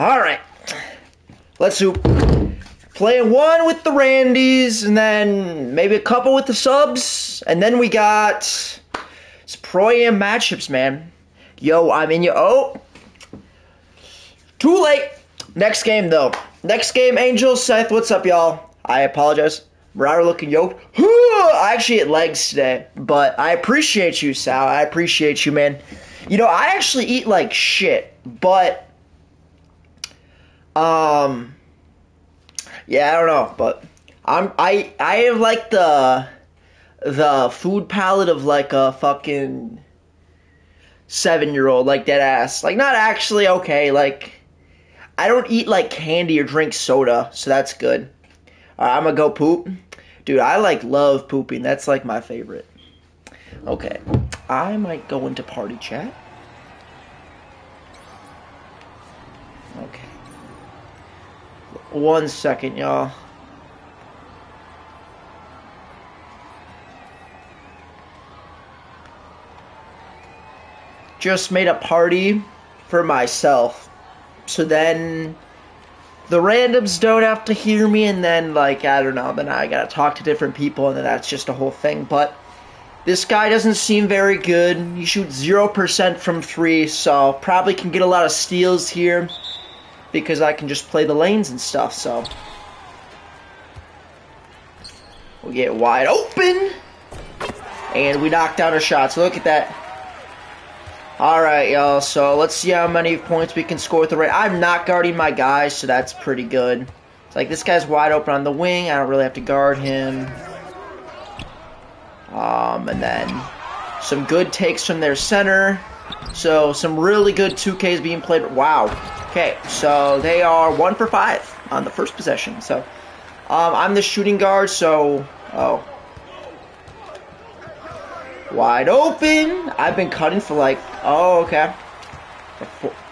All right. Let's do play one with the Randys, and then maybe a couple with the subs, and then we got it's pro am matchups, man. Yo, I'm in your oh. Too late. Next game though. Next game, Angel Seth. What's up, y'all? I apologize. Marauder looking yoked. I actually hit legs today, but I appreciate you, Sal. I appreciate you, man. You know, I actually eat like shit, but um, yeah, I don't know, but I'm I I have like the the food palate of like a fucking seven year old, like dead ass. Like not actually okay, like I don't eat like candy or drink soda, so that's good. Right, I'm gonna go poop. Dude, I like love pooping. That's like my favorite. Okay. I might go into party chat. Okay. One second, y'all. Just made a party for myself. So then the randoms don't have to hear me and then like I don't know, then I gotta talk to different people and then that's just a whole thing. But this guy doesn't seem very good. He shoots zero percent from three, so probably can get a lot of steals here because I can just play the lanes and stuff, so we get wide open and we knock down our shots. Look at that. Alright, y'all, so let's see how many points we can score with the right. I'm not guarding my guys, so that's pretty good. It's like this guy's wide open on the wing. I don't really have to guard him. Um, and then some good takes from their center. So some really good 2Ks being played. Wow. Okay, so they are one for five on the first possession. So um, I'm the shooting guard, so oh, Wide open. I've been cutting for like, oh, okay.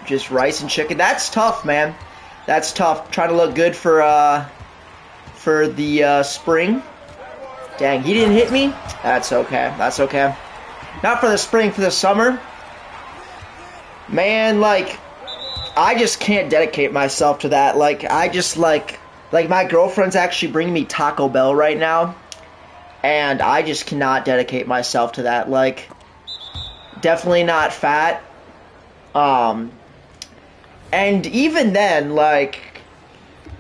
Just rice and chicken. That's tough, man. That's tough. Trying to look good for, uh, for the, uh, spring. Dang, he didn't hit me? That's okay. That's okay. Not for the spring, for the summer. Man, like, I just can't dedicate myself to that. Like, I just, like, like, my girlfriend's actually bringing me Taco Bell right now and I just cannot dedicate myself to that. Like, definitely not fat. Um, and even then, like,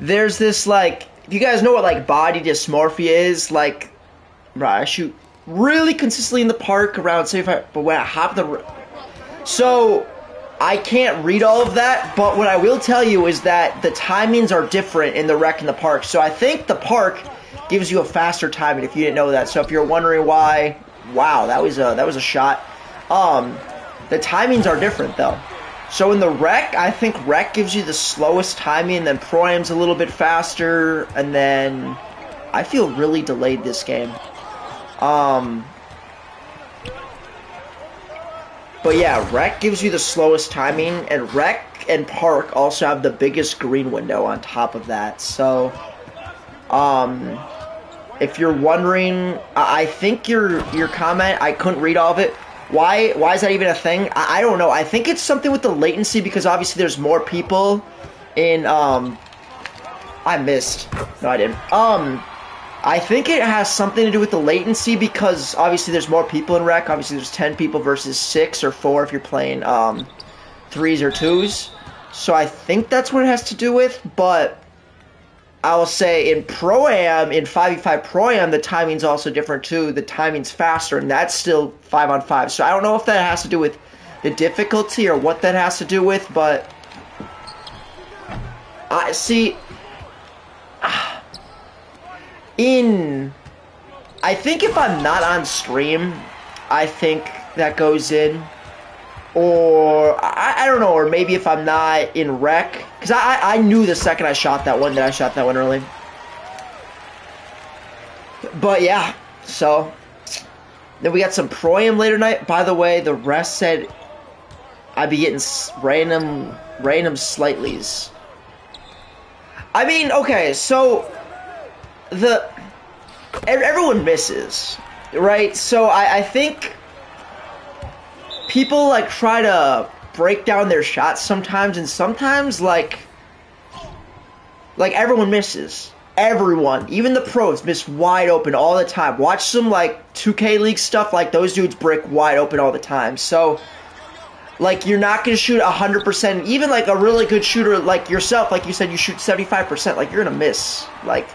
there's this like, you guys know what like body dysmorphia is, like, right, I shoot really consistently in the park around 75, but when I hop the, so I can't read all of that, but what I will tell you is that the timings are different in the rec and the park. So I think the park gives you a faster timing if you didn't know that. So if you're wondering why, wow, that was a that was a shot. Um, the timings are different though. So in the rec, I think rec gives you the slowest timing, then pro am's a little bit faster, and then I feel really delayed this game. Um, but yeah, rec gives you the slowest timing, and rec and park also have the biggest green window on top of that. So, um, if you're wondering, I think your your comment I couldn't read all of it. Why why is that even a thing? I, I don't know. I think it's something with the latency because obviously there's more people in um. I missed. No, I didn't. Um, I think it has something to do with the latency because obviously there's more people in rec. Obviously there's ten people versus six or four if you're playing um threes or twos. So I think that's what it has to do with, but I will say in Pro Am, in 5v5 Pro Am, the timing's also different too. The timing's faster, and that's still 5 on 5. So I don't know if that has to do with the difficulty or what that has to do with, but. I see. In. I think if I'm not on stream, I think that goes in or I, I don't know, or maybe if I'm not in rec, because I, I knew the second I shot that one that I shot that one early. But yeah, so then we got some pro am later night. By the way, the rest said I'd be getting random random slightlies. I mean, okay, so the everyone misses, right? So I, I think people like try to break down their shots sometimes, and sometimes like Like everyone misses. Everyone, even the pros, miss wide open all the time. Watch some like 2K League stuff, like those dudes brick wide open all the time. So, like, you're not gonna shoot 100%. Even like a really good shooter like yourself, like you said, you shoot 75%. Like, you're gonna miss, like,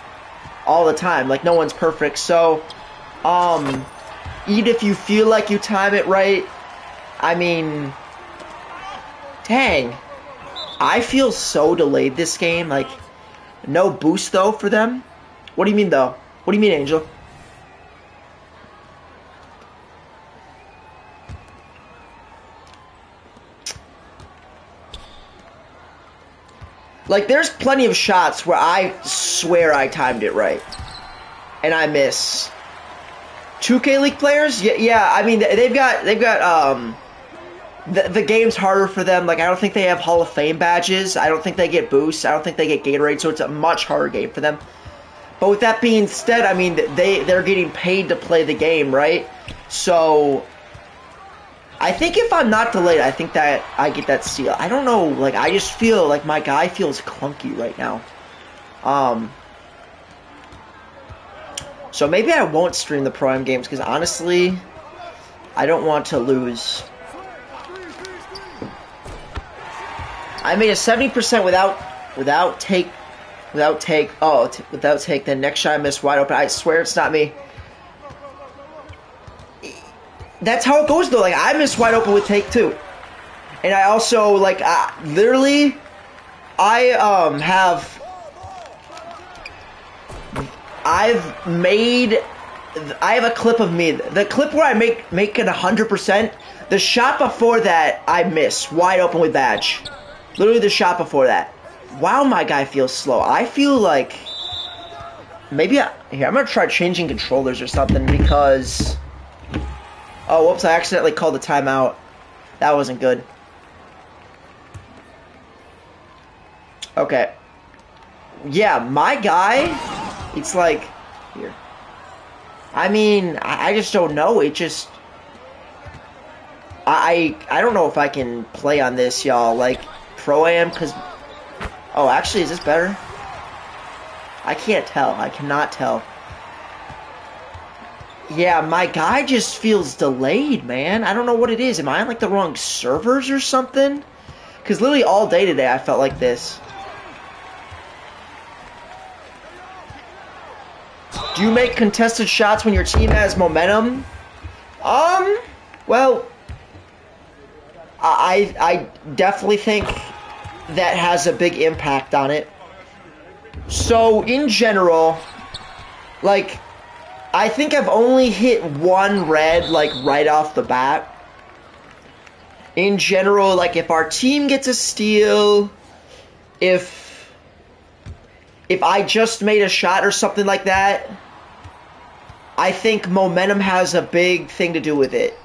all the time. Like, no one's perfect. So, um, even if you feel like you time it right, I mean, dang. I feel so delayed this game. Like, no boost though for them. What do you mean though? What do you mean, Angel? Like, there's plenty of shots where I swear I timed it right. And I miss. 2K League players? Yeah, yeah I mean, they've got, they've got, um, the, the game's harder for them. Like, I don't think they have Hall of Fame badges. I don't think they get boosts. I don't think they get Gatorade, so it's a much harder game for them. But with that being said, I mean, they, they're getting paid to play the game, right? So, I think if I'm not delayed, I think that I get that steal. I don't know, like, I just feel like my guy feels clunky right now. Um, so maybe I won't stream the Pro-Am games, because honestly, I don't want to lose. I made a 70% without without take without take oh without take then next shot I missed wide open I swear it's not me that's how it goes though like I missed wide open with take two and I also like uh, literally I um have I've made I have a clip of me the clip where I make make it 100% the shot before that I miss wide open with badge Literally the shot before that. Wow, my guy feels slow. I feel like maybe I, here I'm gonna try changing controllers or something because oh whoops I accidentally called the timeout. That wasn't good. Okay. Yeah, my guy, it's like here. I mean, I, I just don't know. It just I I don't know if I can play on this, y'all. Like Pro-Am, because... Oh, actually, is this better? I can't tell. I cannot tell. Yeah, my guy just feels delayed, man. I don't know what it is. Am I on, like, the wrong servers or something? Because literally all day today I felt like this. Do you make contested shots when your team has momentum? Um, well, I I definitely think that has a big impact on it. So, in general, like, I think I've only hit one red, like, right off the bat. In general, like, if our team gets a steal, if if I just made a shot or something like that, I think momentum has a big thing to do with it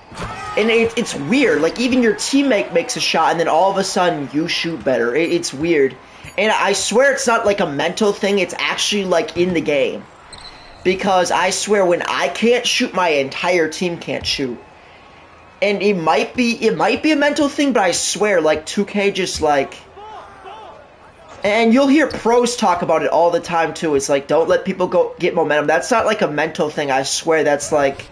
and it, it's weird. Like even your teammate makes a shot, and then all of a sudden you shoot better. It, it's weird, and I swear it's not like a mental thing. It's actually like in the game, because I swear when I can't shoot, my entire team can't shoot. And it might be it might be a mental thing, but I swear like 2K just like and you'll hear pros talk about it all the time too. It's like don't let people go get momentum. That's not like a mental thing. I swear that's like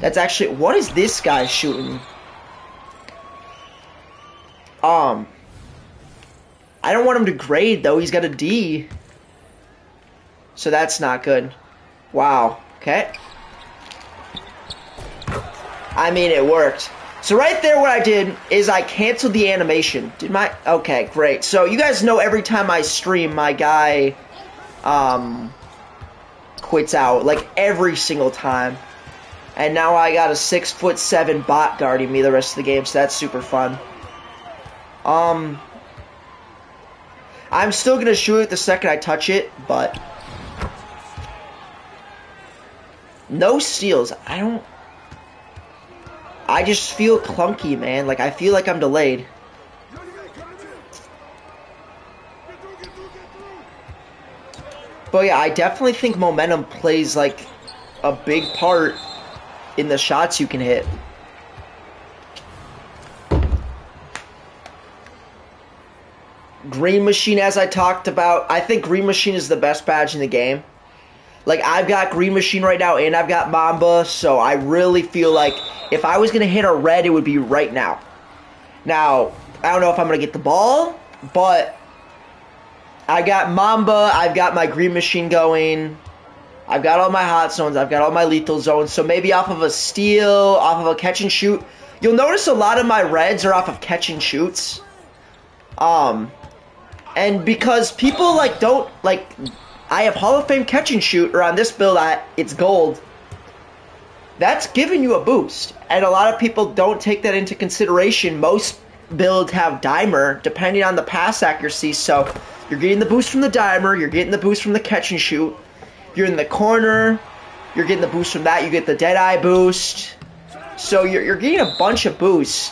that's actually... What is this guy shooting? Um... I don't want him to grade, though. He's got a D. So that's not good. Wow. Okay. I mean, it worked. So right there what I did is I canceled the animation. Did my... Okay, great. So you guys know every time I stream, my guy um, quits out. Like, every single time. And now I got a six foot seven bot guarding me the rest of the game, so that's super fun. Um, I'm still gonna shoot it the second I touch it, but no steals. I don't. I just feel clunky, man. Like I feel like I'm delayed. But yeah, I definitely think momentum plays like a big part in the shots you can hit. Green Machine, as I talked about, I think Green Machine is the best badge in the game. Like, I've got Green Machine right now, and I've got Mamba, so I really feel like if I was to hit a red, it would be right now. Now, I don't know if I'm to get the ball, but I got Mamba, I've got my Green Machine going. I've got all my hot zones, I've got all my lethal zones, so maybe off of a steal, off of a catch and shoot. You'll notice a lot of my reds are off of catch and shoots. Um, and because people like don't like, I have Hall of Fame catch and shoot, or on this build, I, it's gold. That's giving you a boost, and a lot of people don't take that into consideration. Most builds have dimer, depending on the pass accuracy. So you're getting the boost from the dimer, you're getting the boost from the catch and shoot. You're in the corner, you're getting the boost from that. You get the dead eye boost. So you're, you're getting a bunch of boosts,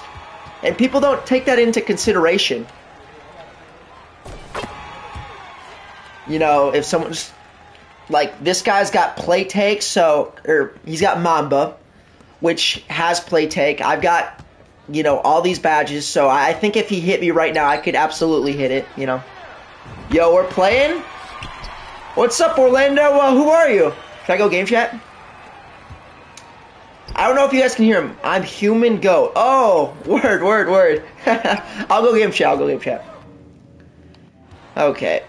and people don't take that into consideration. You know, if someone's like this guy's got play take, so or he's got Mamba, which has play take. I've got you know all these badges, so I think if he hit me right now, I could absolutely hit it. You know, yo, we're playing. What's up, Orlando? Uh, who are you? Should I go game chat? I don't know if you guys can hear him. I'm human goat. Oh, word, word, word. I'll go game chat. I'll go game chat. Okay.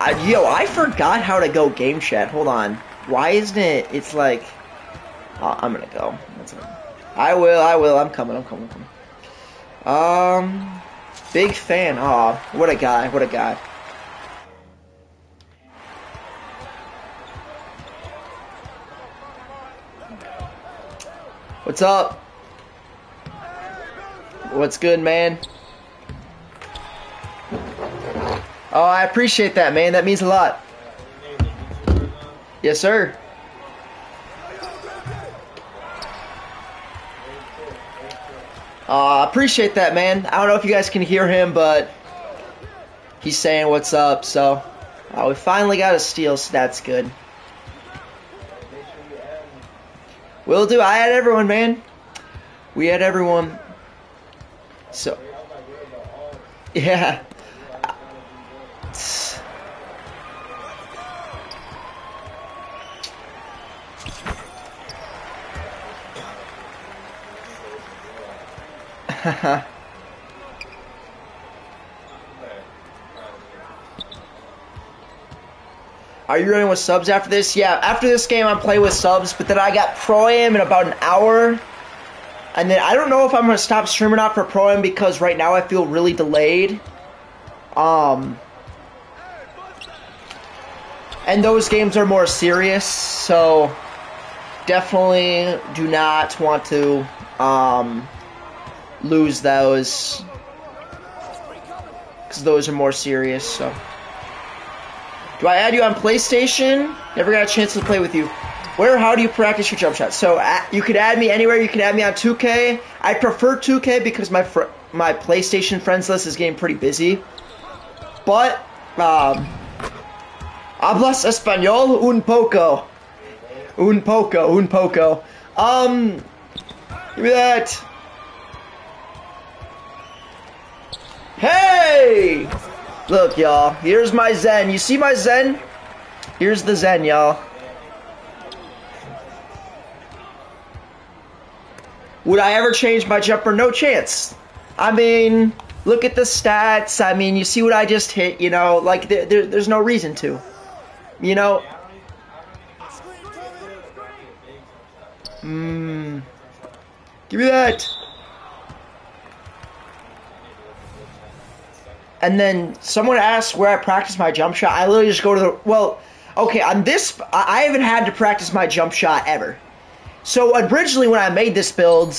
I, yo, I forgot how to go game chat. Hold on. Why isn't it? It's like. Oh, I'm gonna go. I will. I will. I'm coming. I'm coming. I'm coming. Um, big fan. Aw, oh, what a guy. What a guy. What's up? What's good, man? Oh, I appreciate that, man. That means a lot. Yes, sir. I uh, appreciate that, man. I don't know if you guys can hear him, but he's saying what's up. So, uh, we finally got a steal, so that's good. Will do. I had everyone, man. We had everyone. So, yeah. Are you running with subs after this? Yeah, after this game I'm playing with subs, but then I got Pro Am in about an hour. And then I don't know if I'm gonna stop streaming out for Pro Am because right now I feel really delayed. Um and those games are more serious, so definitely do not want to um, lose those because those are more serious. So. Do I add you on PlayStation? Never got a chance to play with you. Where how do you practice your jump shot? So uh, you could add me anywhere. You can add me on 2K. I prefer 2K because my my PlayStation friends list is getting pretty busy. But um, hablas español un poco, un poco, un poco. Um, give me that. Hey! Look, y'all. Here's my Zen. You see my Zen? Here's the Zen, y'all. Would I ever change my jumper? No chance. I mean, look at the stats. I mean, you see what I just hit, you know? Like, there, there, there's no reason to. You know? Mmm. Give me that. And then someone asks where I practice my jump shot. I literally just go to the well. Okay, on this, I haven't had to practice my jump shot ever. So originally, when I made this build,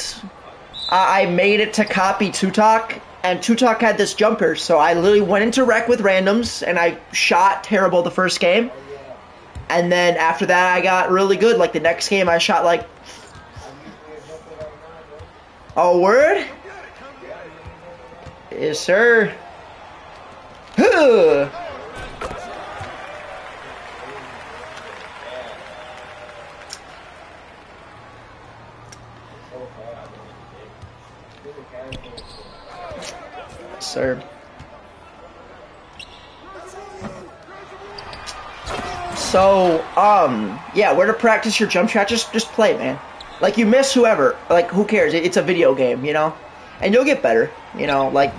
I made it to copy Tutok, and Tutok had this jumper. So I literally went into rec with randoms, and I shot terrible the first game. And then after that, I got really good. Like the next game, I shot like. Oh, word? Yes, sir. Sir. So, um, yeah, where to practice your jump shot? Just, just play, man. Like you miss whoever, like who cares? It's a video game, you know, and you'll get better. You know, like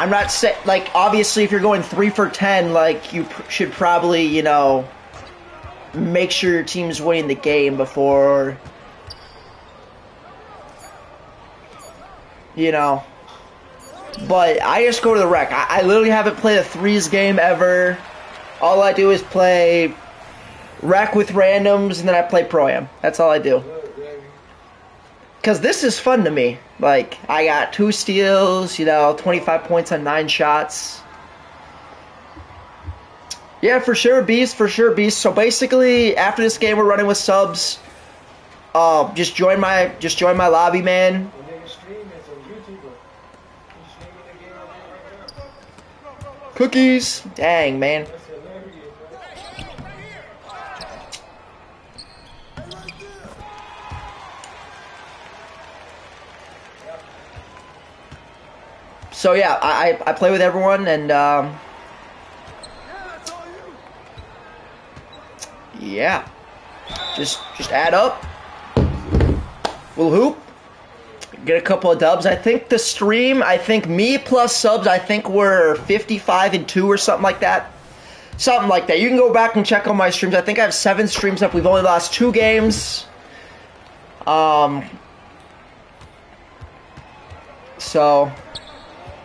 I'm not say like obviously if you're going three for ten, like you pr- should probably you know make sure your team's winning the game before you know. But I just go to the rec. I, I literally haven't played a threes game ever. All I do is play rec with randoms, and then I play pro am. That's all I do. Cause this is fun to me. Like I got two steals, you know, 25 points on nine shots. Yeah, for sure, Beast, for sure, Beast. So basically, after this game, we're running with subs. Uh, just join my, just join my lobby, man. Cookies, dang, man. So yeah, I, I play with everyone and um, yeah, just just add up. We'll hoop. Get a couple of dubs. I think the stream. I think me plus subs. I think we're 55 and two or something like that. Something like that. You can go back and check on my streams. I think I have seven streams up. We've only lost two games. Um. So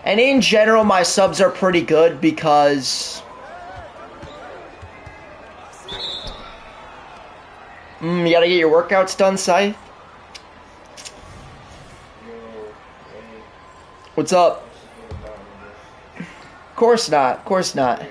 and in general, my subs are pretty good because. Mm, you gotta get your workouts done, Scythe. What's up? Of course not. Of course not.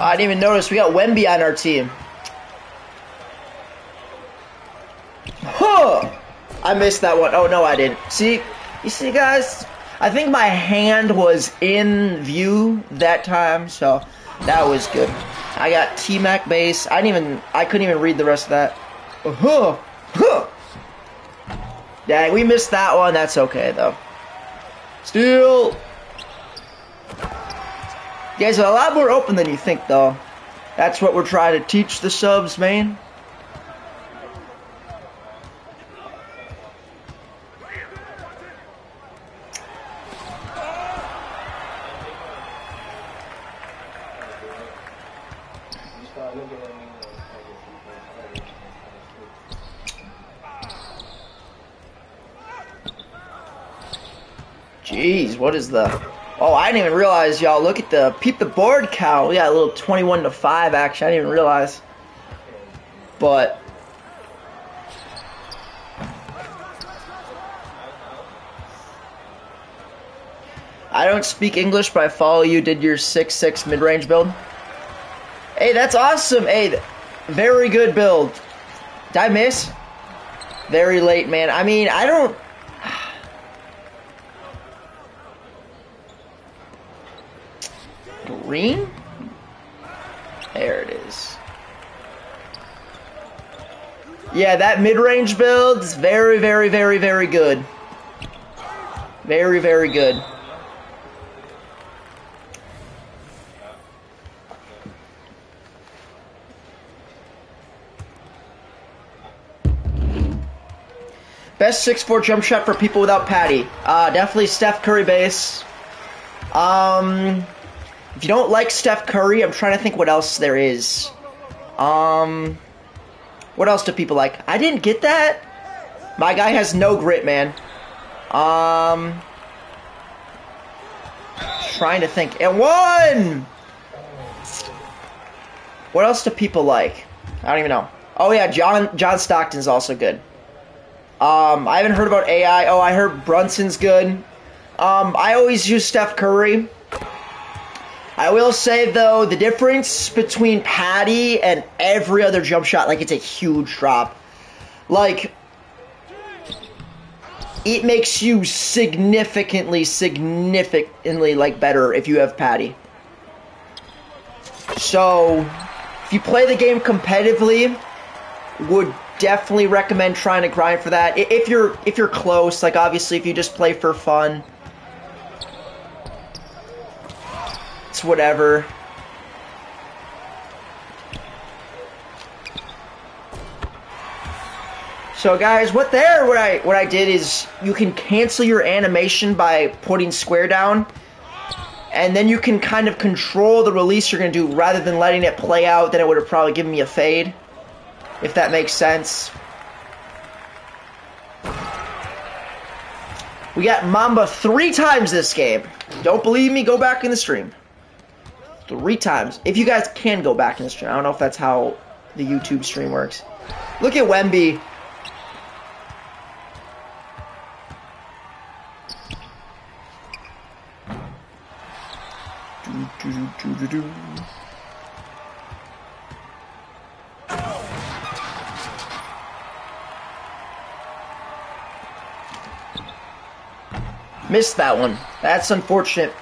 I didn't even notice we got Wemby on our team. Huh! I missed that one. Oh, no, I didn't. See? You see, guys? I think my hand was in view that time, so that was good. I got T-Mac base. I didn't even, I couldn't even read the rest of that. Huh! Huh! Dang, we missed that one. That's okay, though. Steal! Guys a lot more open than you think, though. That's what we're trying to teach the subs, man. Jeez, what is the Oh, I didn't even realize, y'all. Look at the peep the board count. We got a little 21 to 5 action. I didn't even realize. But I don't speak English, but I follow you. Did your 6-6 mid-range build? Hey, that's awesome. Hey, very good build. Did I miss? Very late, man. I mean, I don't... green? There it is. Yeah, that mid-range build is very, very, very, very good. Very, very good. Best 6'4 jump shot for people without Patty. Uh, definitely Steph Curry base. Um, if you don't like Steph Curry, I'm trying to think what else there is. Um, what else do people like? I didn't get that. My guy has no grit, man. Um, trying to think. And one. What else do people like? I don't even know. Oh yeah, John John Stockton's also good. Um, I haven't heard about AI. Oh, I heard Brunson's good. Um, I always use Steph Curry. I will say though, the difference between Patty and every other jump shot, like it's a huge drop. Like it makes you significantly, significantly like better if you have Patty. So if you play the game competitively, would definitely recommend trying to grind for that. If you're if you're close, like obviously if you just play for fun, whatever. So guys, what there what I what I did is you can cancel your animation by putting square down and then you can kind of control the release you're going to do rather than letting it play out then it would have probably given me a fade if that makes sense. We got Mamba three times this game. Don't believe me? Go back in the stream. Three times. If you guys can go back in the stream. I don't know if that's how the YouTube stream works. Look at Wemby. Missed that one. That's unfortunate.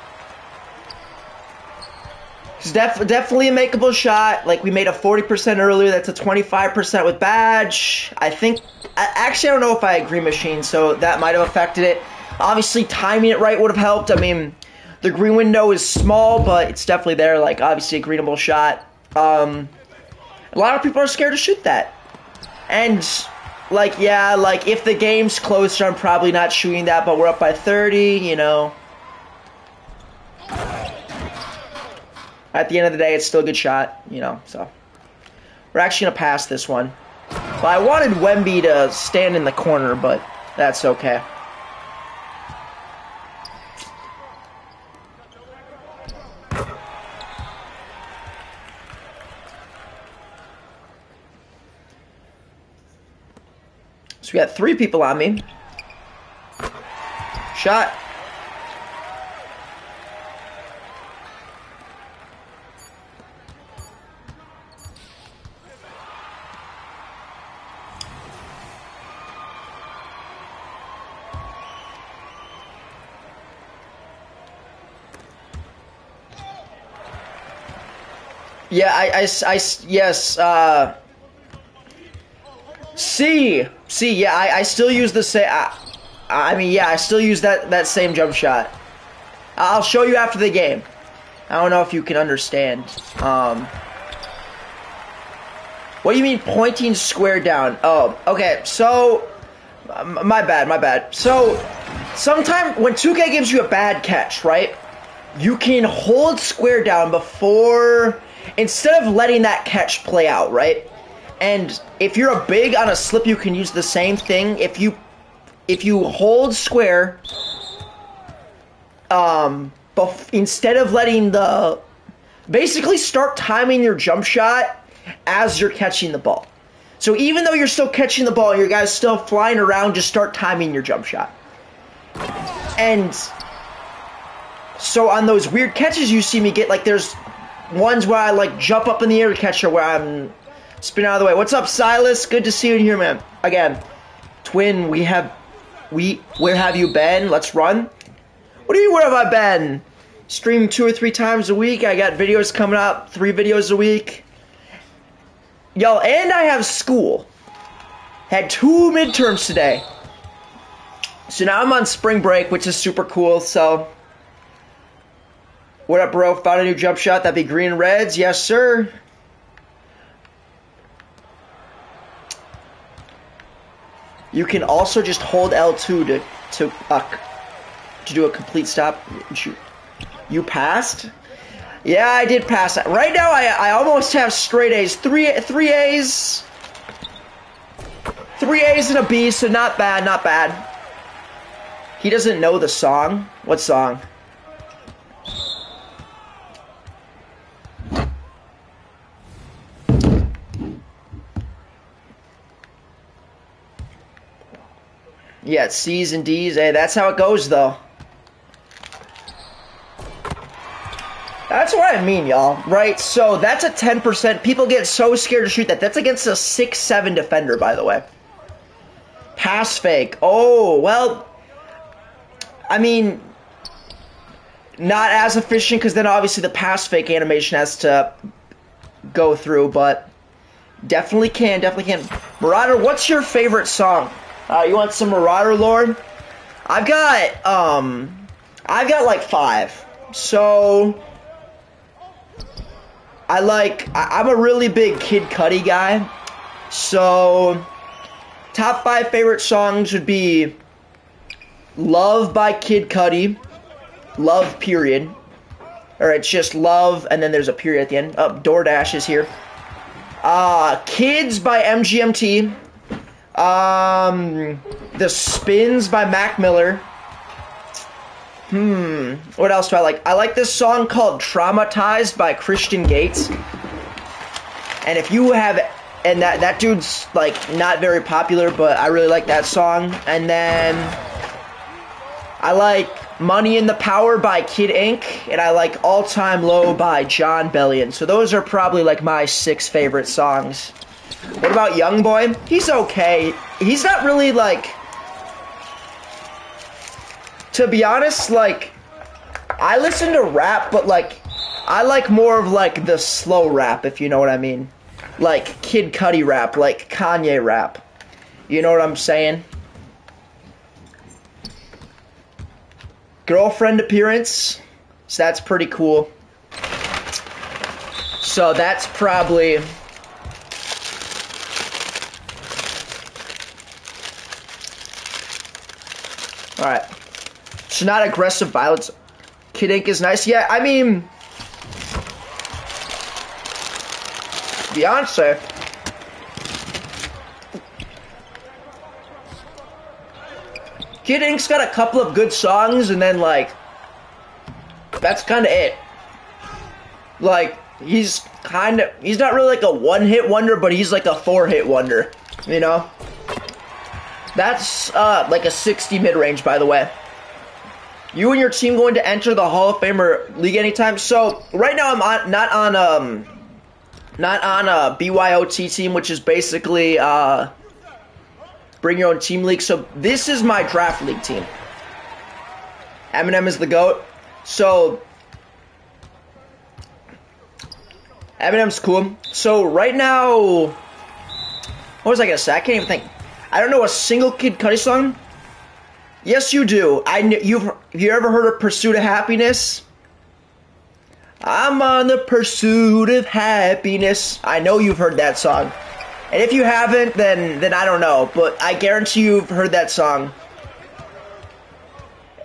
It's def definitely a makeable shot. Like, we made a 40% earlier. That's a 25% with badge. I think... Actually, I don't know if I agree machine, so that might have affected it. Obviously, timing it right would have helped. I mean, the green window is small, but it's definitely there. Like, obviously, a greenable shot. Um, a lot of people are scared to shoot that. And like, yeah, like, if the game's closer, I'm probably not shooting that, but we're up by 30, you know. At the end of the day, it's still a good shot, you know, so. We're actually going to pass this one. I wanted Wemby to stand in the corner, but that's okay. So we got three people on me. Shot. Yeah, I, I, I yes, uh, C. C. Yeah, I, I still use the same. I, I mean, yeah, I still use that that same jump shot. I'll show you after the game. I don't know if you can understand. Um, what do you mean pointing square down? Oh, okay. So, my bad, my bad. So, sometime when 2K gives you a bad catch, right? You can hold square down before, instead of letting that catch play out, right? And if you're a big on a slip, you can use the same thing. If you if you hold square, um, instead of letting the basically start timing your jump shot as you're catching the ball. So even though you're still catching the ball, your guy's still flying around, just start timing your jump shot. And so on those weird catches you see me get, like there's ones where I like jump up in the air to catch her where I'm Spin out of the way. What's up, Silas? Good to see you here, man. Again, twin, we have, we, where have you been? Let's run. What do you mean, where have I been? Stream two or three times a week. I got videos coming up, three videos a week. Yo, and I have school. Had two midterms today. So now I'm on spring break, which is super cool, so. What up, bro? Found a new jump shot. That'd be green reds. Yes, sir. You can also just hold L2 to to uh, to do a complete stop shoot. You passed? Yeah, I did pass. Right now, I I almost have straight A's. Three three A's, three A's and a B. So not bad, not bad. He doesn't know the song. What song? Yeah, C's and D's. Hey, that's how it goes, though. That's what I mean, y'all. Right? So that's a 10%. People get so scared to shoot that. That's against a 6-7 defender, by the way. Pass fake. Oh, well, I mean, not as efficient because then obviously the pass fake animation has to go through, but definitely can, definitely can. Marauder, what's your favorite song? Uh, you want some Marauder Lord? I've got, um, I've got like five. So, I like, I, I'm a really big Kid Cudi guy. So, top five favorite songs would be Love by Kid Cudi. Love, period. Or it's just love, and then there's a period at the end. Up, oh, DoorDash is here. Uh, Kids by MGMT. Um, The Spins by Mac Miller. Hmm, what else do I like? I like this song called Traumatized by Christian Gates. And if you have and that that dude's like not very popular, but I really like that song. And then I like Money in the Power by Kid Ink, and I like All Time Low by Jon Bellion. So those are probably like my six favorite songs. What about Young Boy? He's okay. He's not really like to be honest, like I listen to rap, but like I like more of like the slow rap, if you know what I mean. Like Kid Cudi rap, like Kanye rap. You know what I'm saying? Girlfriend appearance. So that's pretty cool. So that's probably Alright. So not aggressive violence. Kid Ink is nice. Yeah, I mean Beyonce. Kid Ink's got a couple of good songs, and then like that's kind of it. Like he's kind of he's not really like a one hit wonder, but he's like a four hit wonder. You know. That's uh, like a 60 mid range, by the way. You and your team going to enter the Hall of Famer league anytime? So right now I'm on, not on um not on a BYOT team, which is basically uh, bring your own team league. So this is my draft league team. Eminem is the goat. So Eminem's cool. So right now, what was I gonna say? I can't even think. I don't know a single Kid Cudi song. Yes, you do. I you've you ever heard of Pursuit of Happiness? I'm on the pursuit of happiness. I know you've heard that song. And if you haven't, then then I don't know, but I guarantee you've heard that song.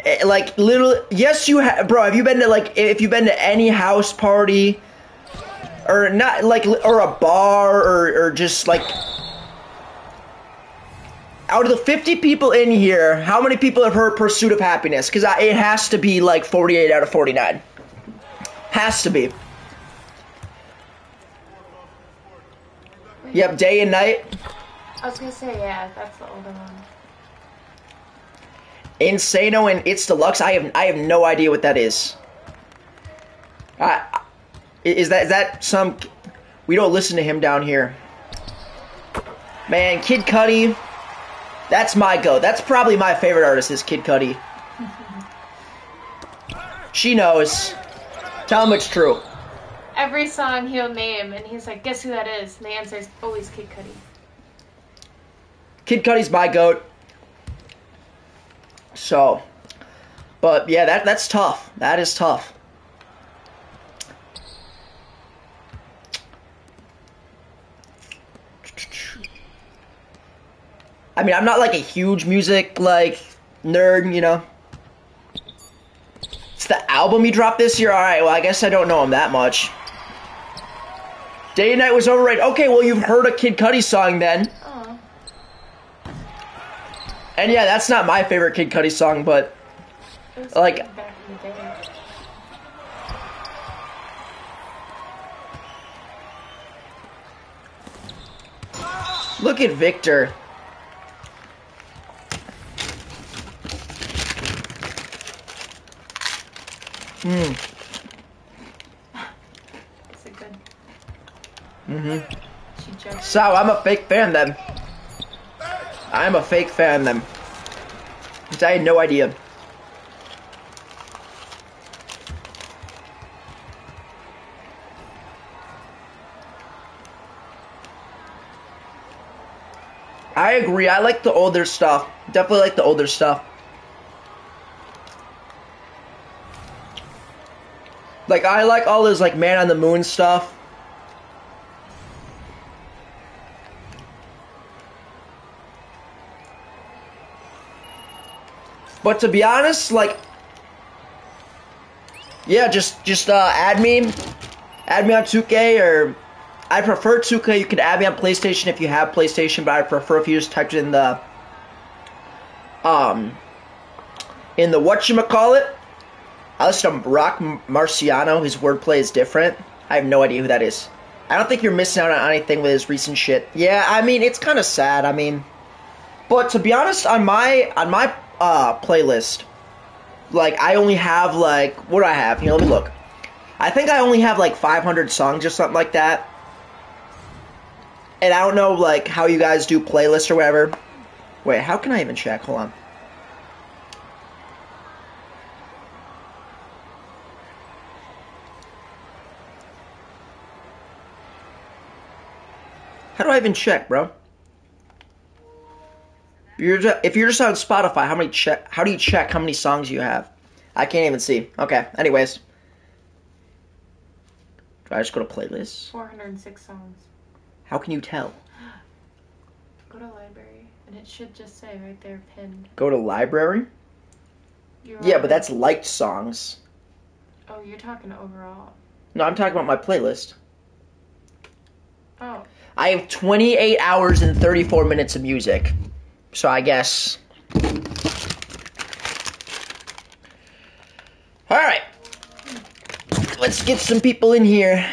Eh, like little yes you have bro, have you been to like if you've been to any house party or not like or a bar or or just like out of the 50 people in here, how many people have heard Pursuit of Happiness? Cuz it has to be like 48 out of 49. Has to be. Yep, day and night. I was gonna say, yeah, that's the older one. Insano and It's Deluxe. I have I have no idea what that is. Uh, is that is that some? We don't listen to him down here. Man, Kid Cudi. That's my go. That's probably my favorite artist. Is Kid Cudi. she knows. Tell him it's true. Every song he'll name, and he's like, "Guess who that is?" And the answer is always Kid Cudi. Kid Cudi's my goat. So, but yeah, that that's tough. That is tough. I mean, I'm not like a huge music like nerd, you know. It's the album he dropped this year. All right, well, I guess I don't know him that much. Day and Night was overrated. Okay, well, you've heard a Kid Cudi song then. Aww. And yeah, that's not my favorite Kid Cudi song, but like. Look at Victor. Mm. Is it good? Mm-hmm. So I'm a fake fan then. I'm a fake fan then. Because I had no idea. I agree. I like the older stuff. Definitely like the older stuff. Like I like all this like Man on the Moon stuff. But to be honest, like yeah, just just uh add me add me on 2K or I prefer 2K. You can add me on PlayStation if you have PlayStation, but I prefer if you just typed in the um in the whatchamacallit. I listen to Rock Marciano. His wordplay is different. I have no idea who that is. I don't think you're missing out on anything with his recent shit. Yeah, I mean it's kind of sad. I mean, but to be honest, on my on my uh playlist, like I only have like what do I have? Here, let me look. I think I only have like 500 songs or something like that. And I don't know like how you guys do playlists or whatever. Wait, how can I even check? Hold on. How do I even check, bro? If you're just, if you're just on Spotify, how many check? How do you check how many songs you have? I can't even see. Okay. Anyways, do I just go to playlists? 406 songs. How can you tell? Go to library, and it should just say right there pinned. Go to library. You're Yeah, right. but that's liked songs. Oh, you're talking overall. No, I'm talking about my playlist. Oh, I have 28 hours and 34 minutes of music. So I guess. Alright. Let's get some people in here.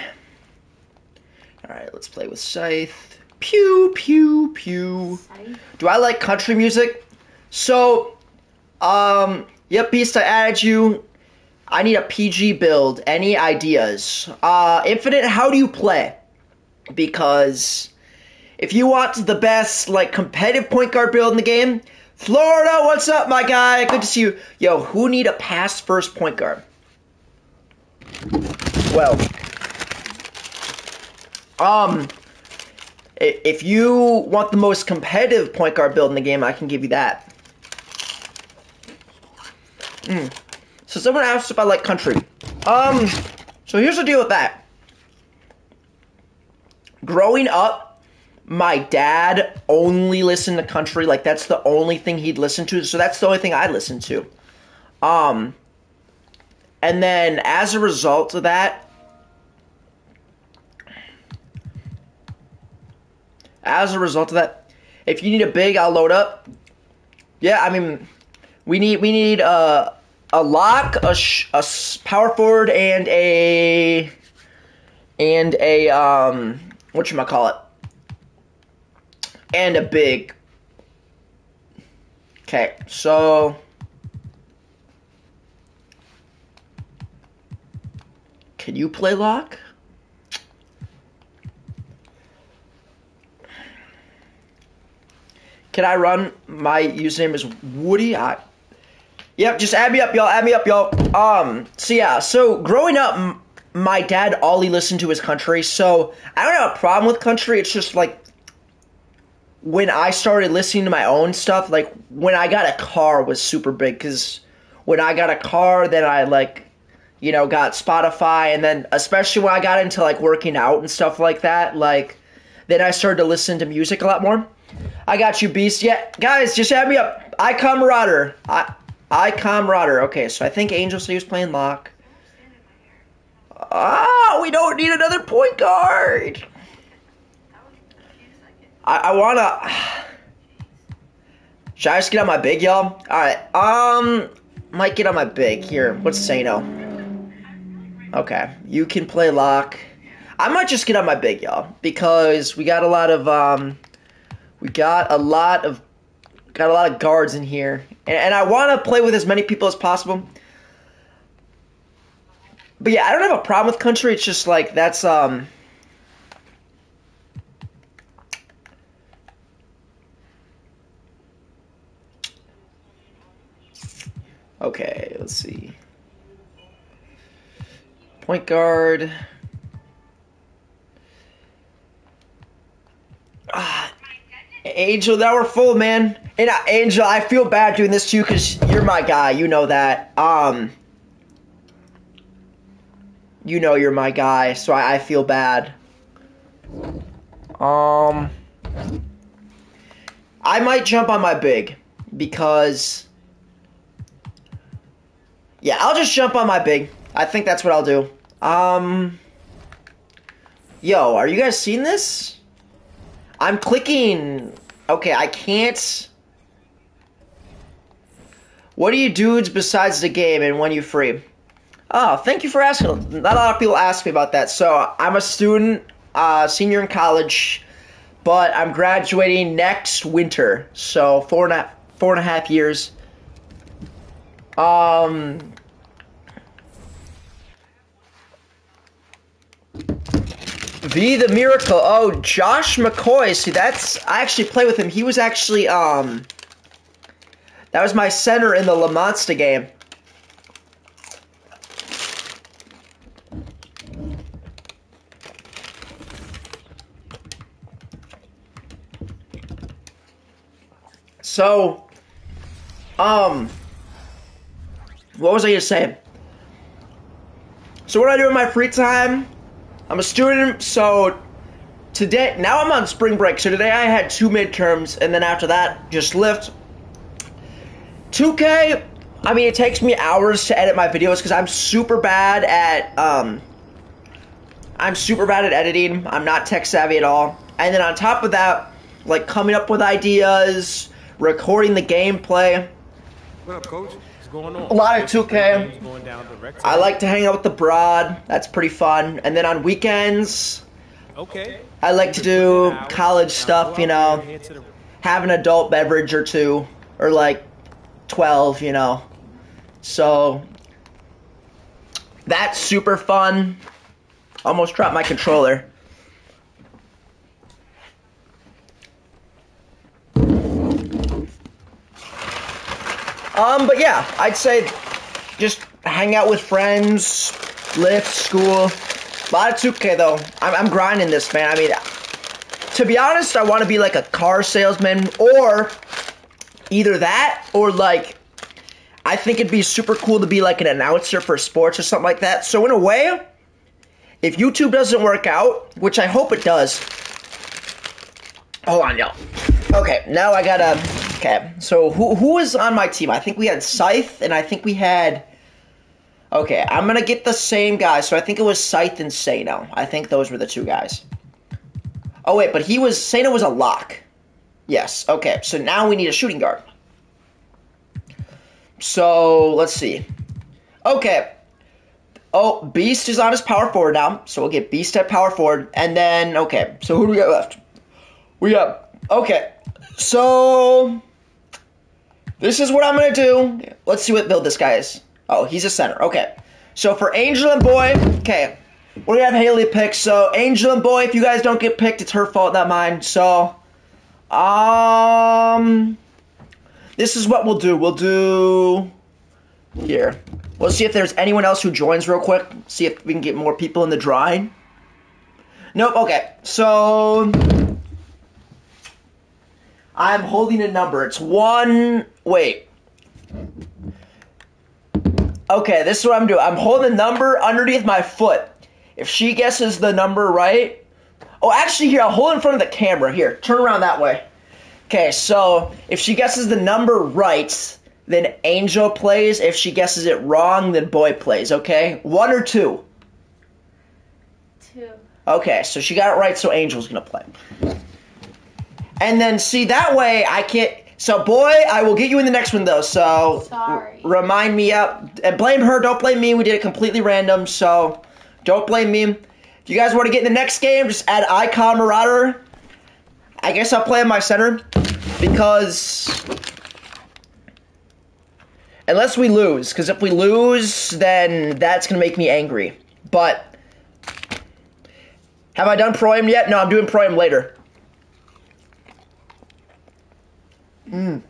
Alright, let's play with Scythe. Pew, pew, pew. Do I like country music? So, um, yep, Beast, I added you. I need a PG build. Any ideas? Uh, Infinite, how do you play? Because if you want the best, like, competitive point guard build in the game, Florida, what's up, my guy? Good to see you. Yo, who need a pass first point guard? Well, um, if you want the most competitive point guard build in the game, I can give you that. Mm. So someone asked I like country. Um, so here's the deal with that. Growing up, my dad only listened to country. Like that's the only thing he'd listen to. So that's the only thing I listened to. Um, and then as a result of that, as a result of that, if you need a big, I'll load up. Yeah, I mean, we need we need uh, a lock, a, sh- a power forward, and a and a um what you call it, and a big. Okay, so. Can you play lock? Can I run? My username is Woody. I, yep, just add me up, y'all. Add me up, y'all. Um, so yeah, so growing up, my dad all he listened to was country. So I don't have a problem with country. It's just like when I started listening to my own stuff, like when I got a car was super big because when I got a car, then I like, you know, got Spotify, and then especially when I got into like working out and stuff like that, like then I started to listen to music a lot more. I got you, Beast. Yeah, guys, just add me up. Icon Marauder. I Icon Marauder. Okay, so I think Angel he was playing lock. Ah, we don't need another point guard. I, I wanna. Should I just get on my big, y'all? Alright, um. Might get on my big. Here, what's Sano? Okay, you can play lock. I might just get on my big, y'all, because we got a lot of, um. We got a lot of. Got a lot of guards in here. And, and I wanna play with as many people as possible. But yeah, I don't have a problem with country. It's just like that's um. Okay, let's see. Point guard. Ah, Angel, now we're full, man. And uh, Angel, I feel bad doing this to you because you're my guy. You know that. Um you know you're my guy, so I, I feel bad. Um, I might jump on my big because, yeah, I'll just jump on my big. I think that's what I'll do. Um, yo, are you guys seeing this? I'm clicking. Okay, I can't. What do you dudes besides the game and when you free? Oh, thank you for asking. Not a lot of people ask me about that. So I'm a student, uh, senior in college, but I'm graduating next winter. So four and a four and a half years. Um. V the Miracle. Oh, Josh McCoy. See, that's I actually play with him. He was actually um. That was my center in the Lamonsta game. So, um, what was I gonna say? So what do I do in my free time? I'm a student, so today now I'm on spring break. So today I had two midterms, and then after that, just lift. 2K. I mean, it takes me hours to edit my videos because I'm super bad at um. I'm super bad at editing. I'm not tech savvy at all. And then on top of that, like coming up with ideas, recording the gameplay. What up, coach? What's going on? A lot of 2K. Games going down the rec I like to hang out with the broad. That's pretty fun. And then on weekends, Okay. I like to do college stuff, you know, have an adult beverage or two, or like 12, you know. So, that's super fun. Almost dropped my controller. Um, but yeah, I'd say just hang out with friends, lift, school. 2K though. I'm, I'm grinding this, man. I mean, to be honest, I want to be like a car salesman or either that or like I think it'd be super cool to be like an announcer for sports or something like that. So in a way, if YouTube doesn't work out, which I hope it does. Hold on, y'all. Okay, now I gotta. Okay, so who who was on my team? I think we had Scythe, and I think we had. Okay, I'm gonna get the same guy. So I think it was Scythe and Sano. I think those were the two guys. Oh wait, but he was Sano was a lock. Yes. Okay, so now we need a shooting guard. So let's see. Okay. Oh, Beast is on his power forward now, so we'll get Beast at power forward, and then okay. So who do we got left? We got okay. So this is what I'm gonna do. Let's see what build this guy is. Oh, he's a center. Okay. So for Angel and Boy, okay, We're gonna have Haley pick. So Angel and Boy, if you guys don't get picked, it's her fault, not mine. So, um, this is what we'll do. We'll do here. We'll see if there's anyone else who joins real quick. See if we can get more people in the drawing. Nope. Okay. So I'm holding a number. It's one. Wait. Okay, this is what I'm doing. I'm holding a number underneath my foot. If she guesses the number right. Oh, actually, here, I'll hold in front of the camera. Here, turn around that way. Okay, so if she guesses the number right, then Angel plays. If she guesses it wrong, then Boy plays, okay? One or two? Two. Okay, so she got it right, so Angel's gonna play. And then, see, that way I can't. So, boy, I will get you in the next one, though. So, Sorry. r- remind me up. And blame her, don't blame me. We did it completely random, so don't blame me. If you guys want to get in the next game, just add Icon Marauder. I guess I'll play in my center because. Unless we lose, because if we lose, then that's going to make me angry. But. Have I done pro am yet? No, I'm doing pro am later. mm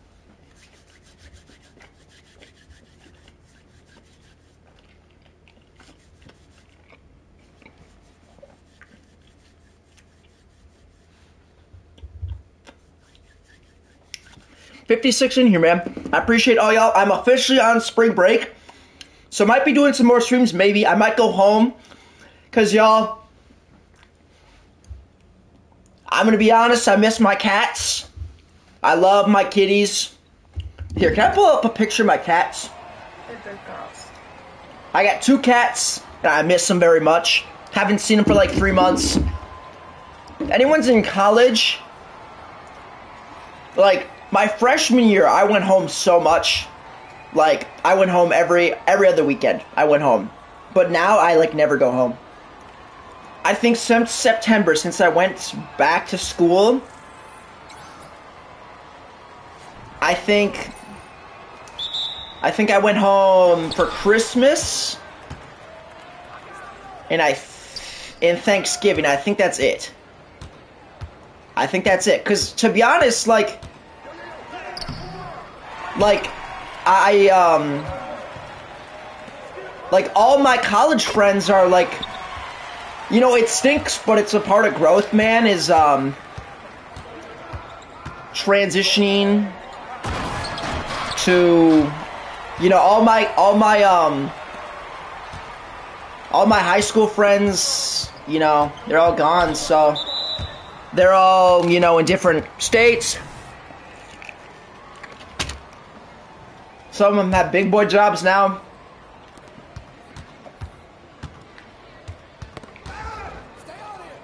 Fifty six in here, man. I appreciate all y'all. I'm officially on spring break, so might be doing some more streams. Maybe I might go home, cause y'all. I'm gonna be honest. I miss my cats. I love my kitties. Here, can I pull up a picture of my cats? They're good girls. I got two cats, and I miss them very much. Haven't seen them for like three months. Anyone's in college? Like my freshman year, I went home so much. Like I went home every every other weekend. I went home, but now I like never go home. I think since September, since I went back to school, I think I think I went home for Christmas and I in Thanksgiving. I think that's it. I think that's it. Cause to be honest, like, like, I um, like all my college friends are like, you know, it stinks, but it's a part of growth. Man, is um, transitioning to, you know, all my all my um all my high school friends, you know, they're all gone, so they're all, you know, in different states. Some of them have big boy jobs now.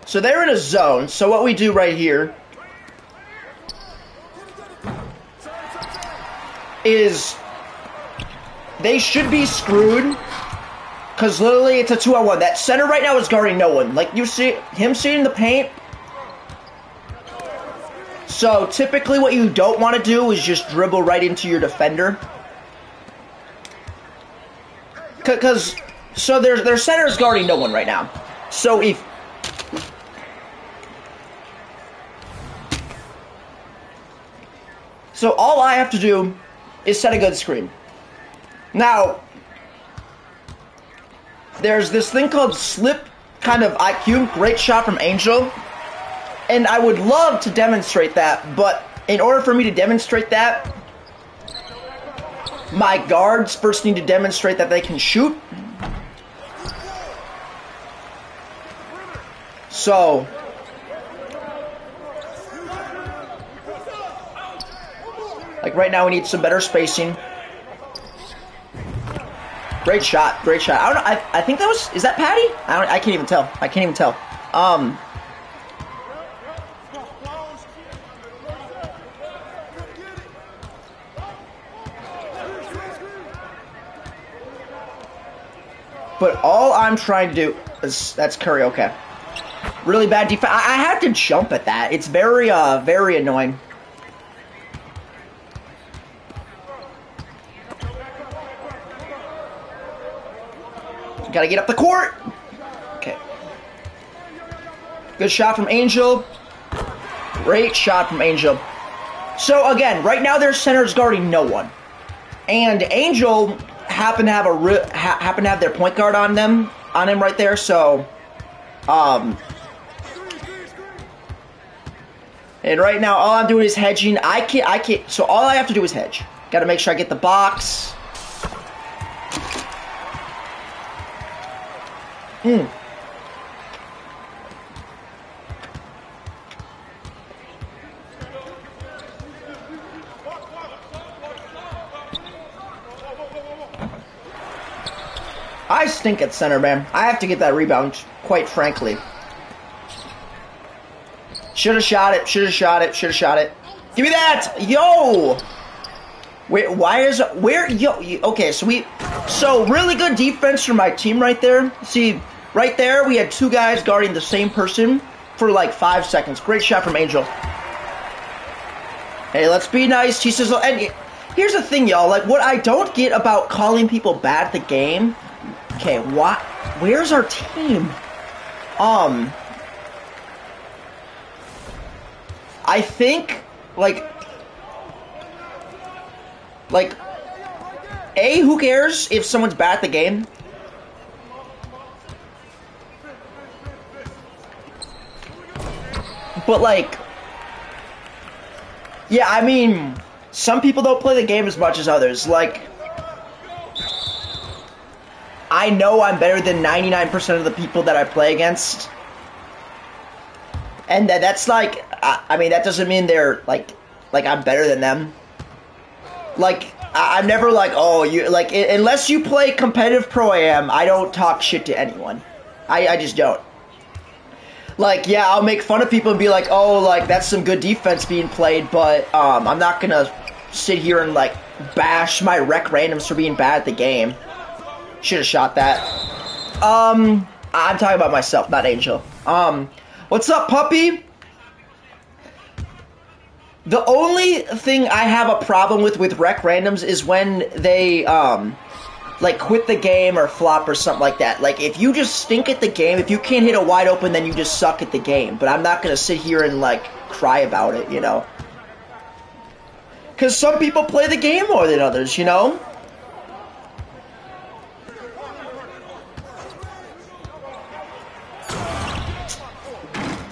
So they're in a zone. So what we do right here is they should be screwed because literally it's a two on one. That center right now is guarding no one. Like you see him seeing the paint. So typically what you don't want to do is just dribble right into your defender. Because so their their center is guarding no one right now. So if So all I have to do is set a good screen. Now, there's this thing called slip kind of IQ, great shot from Angel. And I would love to demonstrate that, but in order for me to demonstrate that, my guards first need to demonstrate that they can shoot. So, like right now we need some better spacing. Great shot, great shot. I don't know. I, I think that was is that Patty? I don't. I can't even tell. I can't even tell. Um. But all I'm trying to do is that's Curry. Okay. Really bad defense. I, I have to jump at that. It's very uh very annoying. Gotta get up the court. Okay. Good shot from Angel. Great shot from Angel. So again, right now their center's guarding no one, and Angel happen to have a ha- happen to have their point guard on them on him right there. So, um, and right now all I'm doing is hedging. I can't. I can't. So all I have to do is hedge. Got to make sure I get the box. Hmm. I stink at center, man. I have to get that rebound, quite frankly. Should have shot it, should have shot it, should have shot it. Give me that! Yo! Where, why is, where, yo, okay, so we, so really good defense from my team right there. See, right there, we had two guys guarding the same person for like five seconds. Great shot from Angel. Hey, let's be nice. He says, and here's the thing, y'all. Like, what I don't get about calling people bad at the game Okay, what? Where's our team? Um, I think like like a who cares if someone's bad at the game? But like, yeah, I mean, some people don't play the game as much as others. Like, I know I'm better than 99% of the people that I play against. And that, that's like, I, I mean, that doesn't mean they're like, like I'm better than them. Like, I'm never like, oh, you, like, i- unless you play competitive pro am, I don't talk shit to anyone. I, I just don't. Like, yeah, I'll make fun of people and be like, oh, like, that's some good defense being played, but, um, I'm not gonna sit here and, like, bash my rec randoms for being bad at the game. Should have shot that. Um, I'm talking about myself, not Angel. Um, what's up, puppy? The only thing I have a problem with with rec randoms is when they um like quit the game or flop or something like that. Like if you just stink at the game, if you can't hit a wide open, then you just suck at the game. But I'm not gonna sit here and like cry about it, you know. Cause some people play the game more than others, you know.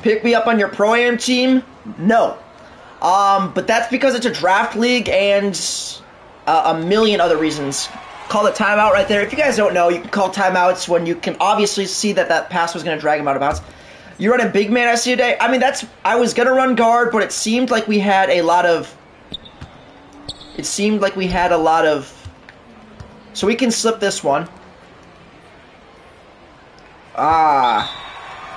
Pick me up on your pro am team? No. Um, but that's because it's a draft league and uh, a million other reasons. Call the timeout right there. If you guys don't know, you can call timeouts when you can obviously see that that pass was going to drag him out of bounds. You running big man I see today? I mean, that's I was going to run guard, but it seemed like we had a lot of. It seemed like we had a lot of. So we can slip this one. Ah.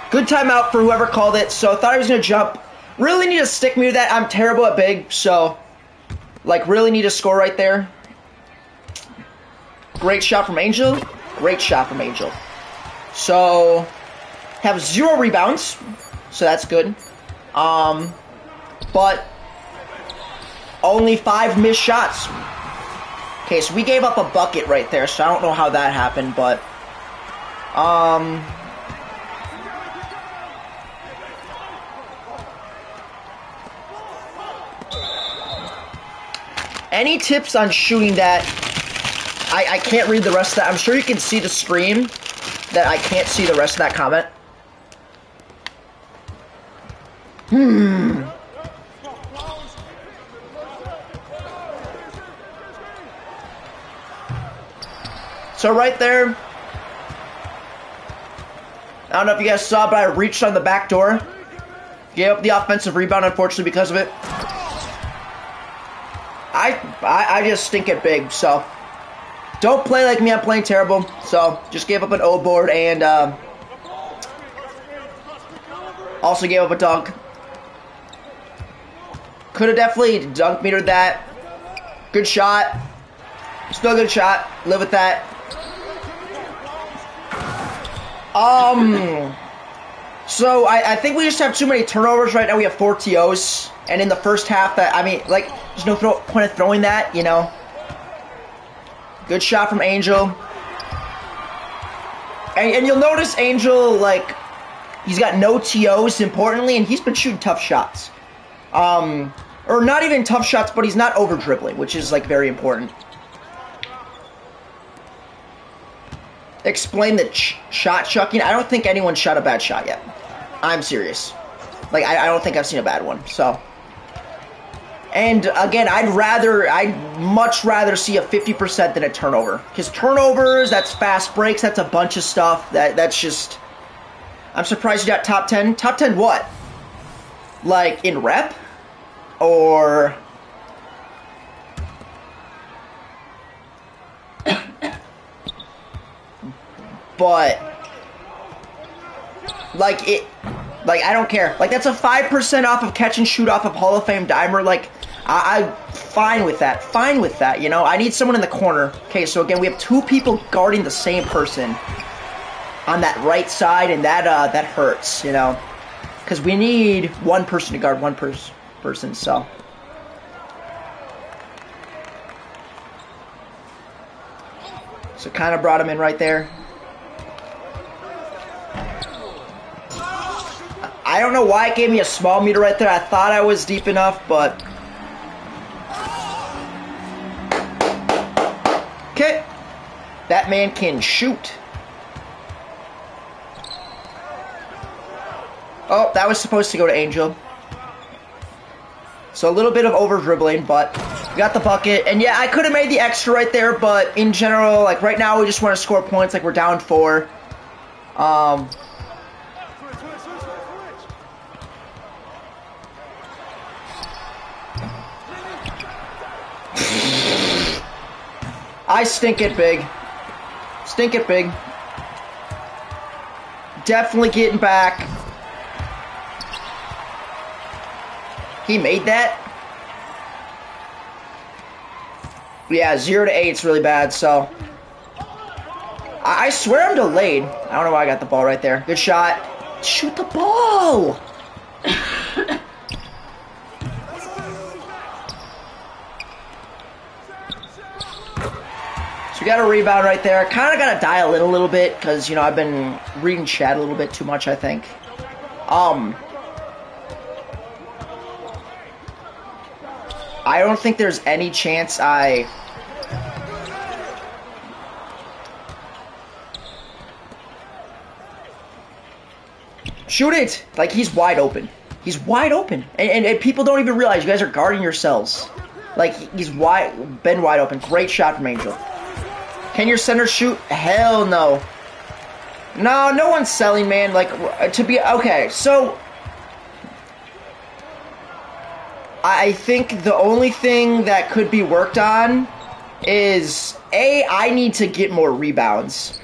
Good timeout for whoever called it. So I thought I was going to jump. Really need to stick me to that. I'm terrible at big, so like really need to score right there. Great shot from Angel. Great shot from Angel. So have zero rebounds, so that's good. Um, but only five missed shots. Okay, so we gave up a bucket right there, so I don't know how that happened, but um. Any tips on shooting that? I, I can't read the rest of that. I'm sure you can see the stream that I can't see the rest of that comment. Hmm. So right there, I don't know if you guys saw, but I reached on the back door. Gave up the offensive rebound, unfortunately, because of it. I, I I just stink at big, so don't play like me. I'm playing terrible, so just gave up an O board and um, also gave up a dunk. Could have definitely dunk metered that. Good shot. Still good shot. Live with that. Um. So I, I think we just have too many turnovers right now. We have four TOs, and in the first half, that I mean, like, there's no throw, point of throwing that, you know. Good shot from Angel, and, and you'll notice Angel like he's got no TOs importantly, and he's been shooting tough shots. Um, or not even tough shots, but he's not over dribbling, which is like very important. Explain the ch- shot chucking. I don't think anyone shot a bad shot yet. I'm serious. Like I, I don't think I've seen a bad one. So. And again, I'd rather, I'd much rather see a 50% than a turnover. Because turnovers, that's fast breaks, that's a bunch of stuff. That That's just. I'm surprised you got top 10. Top 10 what? Like in rep? Or. But. Like it. Like I don't care. Like that's a five percent off of catch and shoot off of Hall of Fame dimer. Like I, I'm fine with that. Fine with that. You know, I need someone in the corner. Okay, so again, we have two people guarding the same person on that right side, and that uh, that hurts. You know, because we need one person to guard one pers- person. So. So kind of brought him in right there. I don't know why it gave me a small meter right there. I thought I was deep enough, but. Okay. That man can shoot. Oh, that was supposed to go to Angel. So a little bit of over dribbling, but we got the bucket. And yeah, I could have made the extra right there, but in general, like right now, we just want to score points. Like we're down four. Um, I stink it big. Stink it big. Definitely getting back. He made that? Yeah, 0 to 8 is really bad, so... I, I swear I'm delayed. I don't know why I got the ball right there. Good shot. Shoot the ball! We got a rebound right there. Kind of got to dial in a little bit because, you know, I've been reading chat a little bit too much, I think. Um, I don't think there's any chance I... Shoot it! Like, he's wide open. He's wide open. And, and, and people don't even realize you guys are guarding yourselves. Like, he's wide, been wide open. Great shot from Angel. Can your center shoot? Hell no. No, no one's selling, man. Like, uh, to be... Okay, so... I think the only thing that could be worked on is... A, I need to get more rebounds.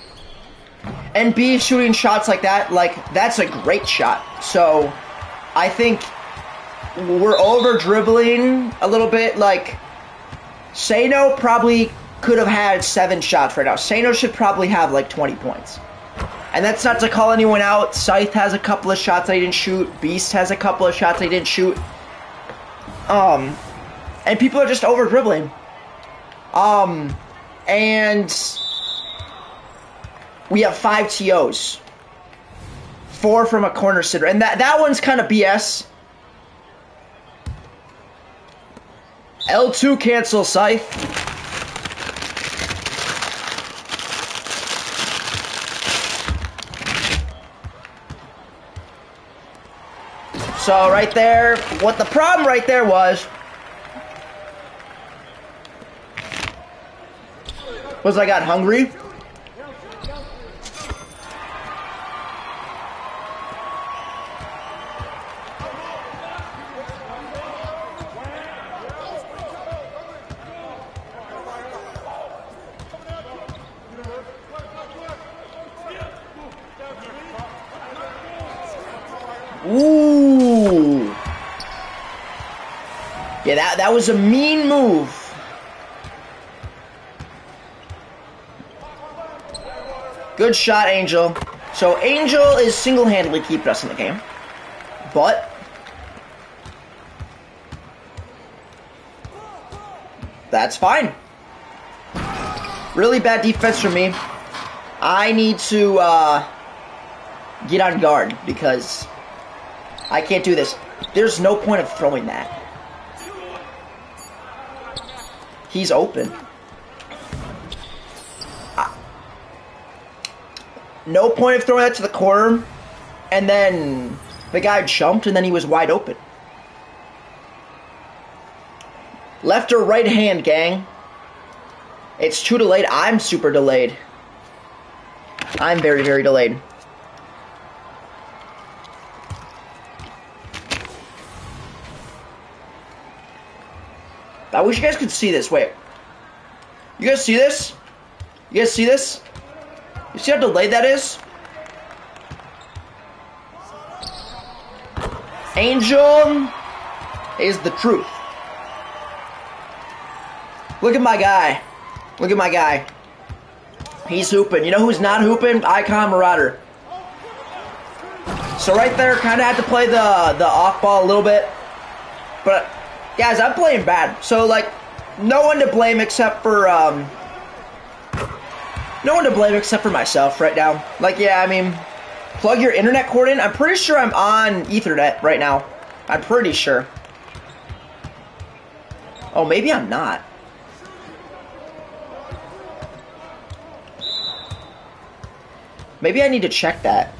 And B, shooting shots like that, like, that's a great shot. So, I think we're over dribbling a little bit. Like, Sano probably could have had seven shots right now. Sano should probably have like 20 points. And that's not to call anyone out. Scythe has a couple of shots I didn't shoot. Beast has a couple of shots I didn't shoot. Um, and people are just over dribbling. Um, and we have five TOs. Four from a corner sitter. And that, that one's kind of BS. L2 cancel, Scythe. So right there, what the problem right there was, was I got hungry. Yeah, that, that was a mean move. Good shot, Angel. So Angel is single-handedly keeping us in the game. But that's fine. Really bad defense from me. I need to uh, get on guard because I can't do this. There's no point of throwing that. He's open. no point of throwing that to the corner. And then the guy jumped and then he was wide open. Left or right hand, gang? It's too delayed. I'm super delayed. I'm very, very delayed. I wish you guys could see this. Wait. You guys see this? You guys see this? You see how delayed that is? Angel is the truth. Look at my guy. Look at my guy. He's hooping. You know who's not hooping? Icon Marauder. So right there, kind of had to play the the off ball a little bit, but guys, I'm playing bad. So like, no one to blame except for um, no one to blame except for myself right now. Like, yeah, I mean, plug your internet cord in. I'm pretty sure I'm on Ethernet right now. I'm pretty sure. Oh, maybe I'm not. Maybe I need to check that.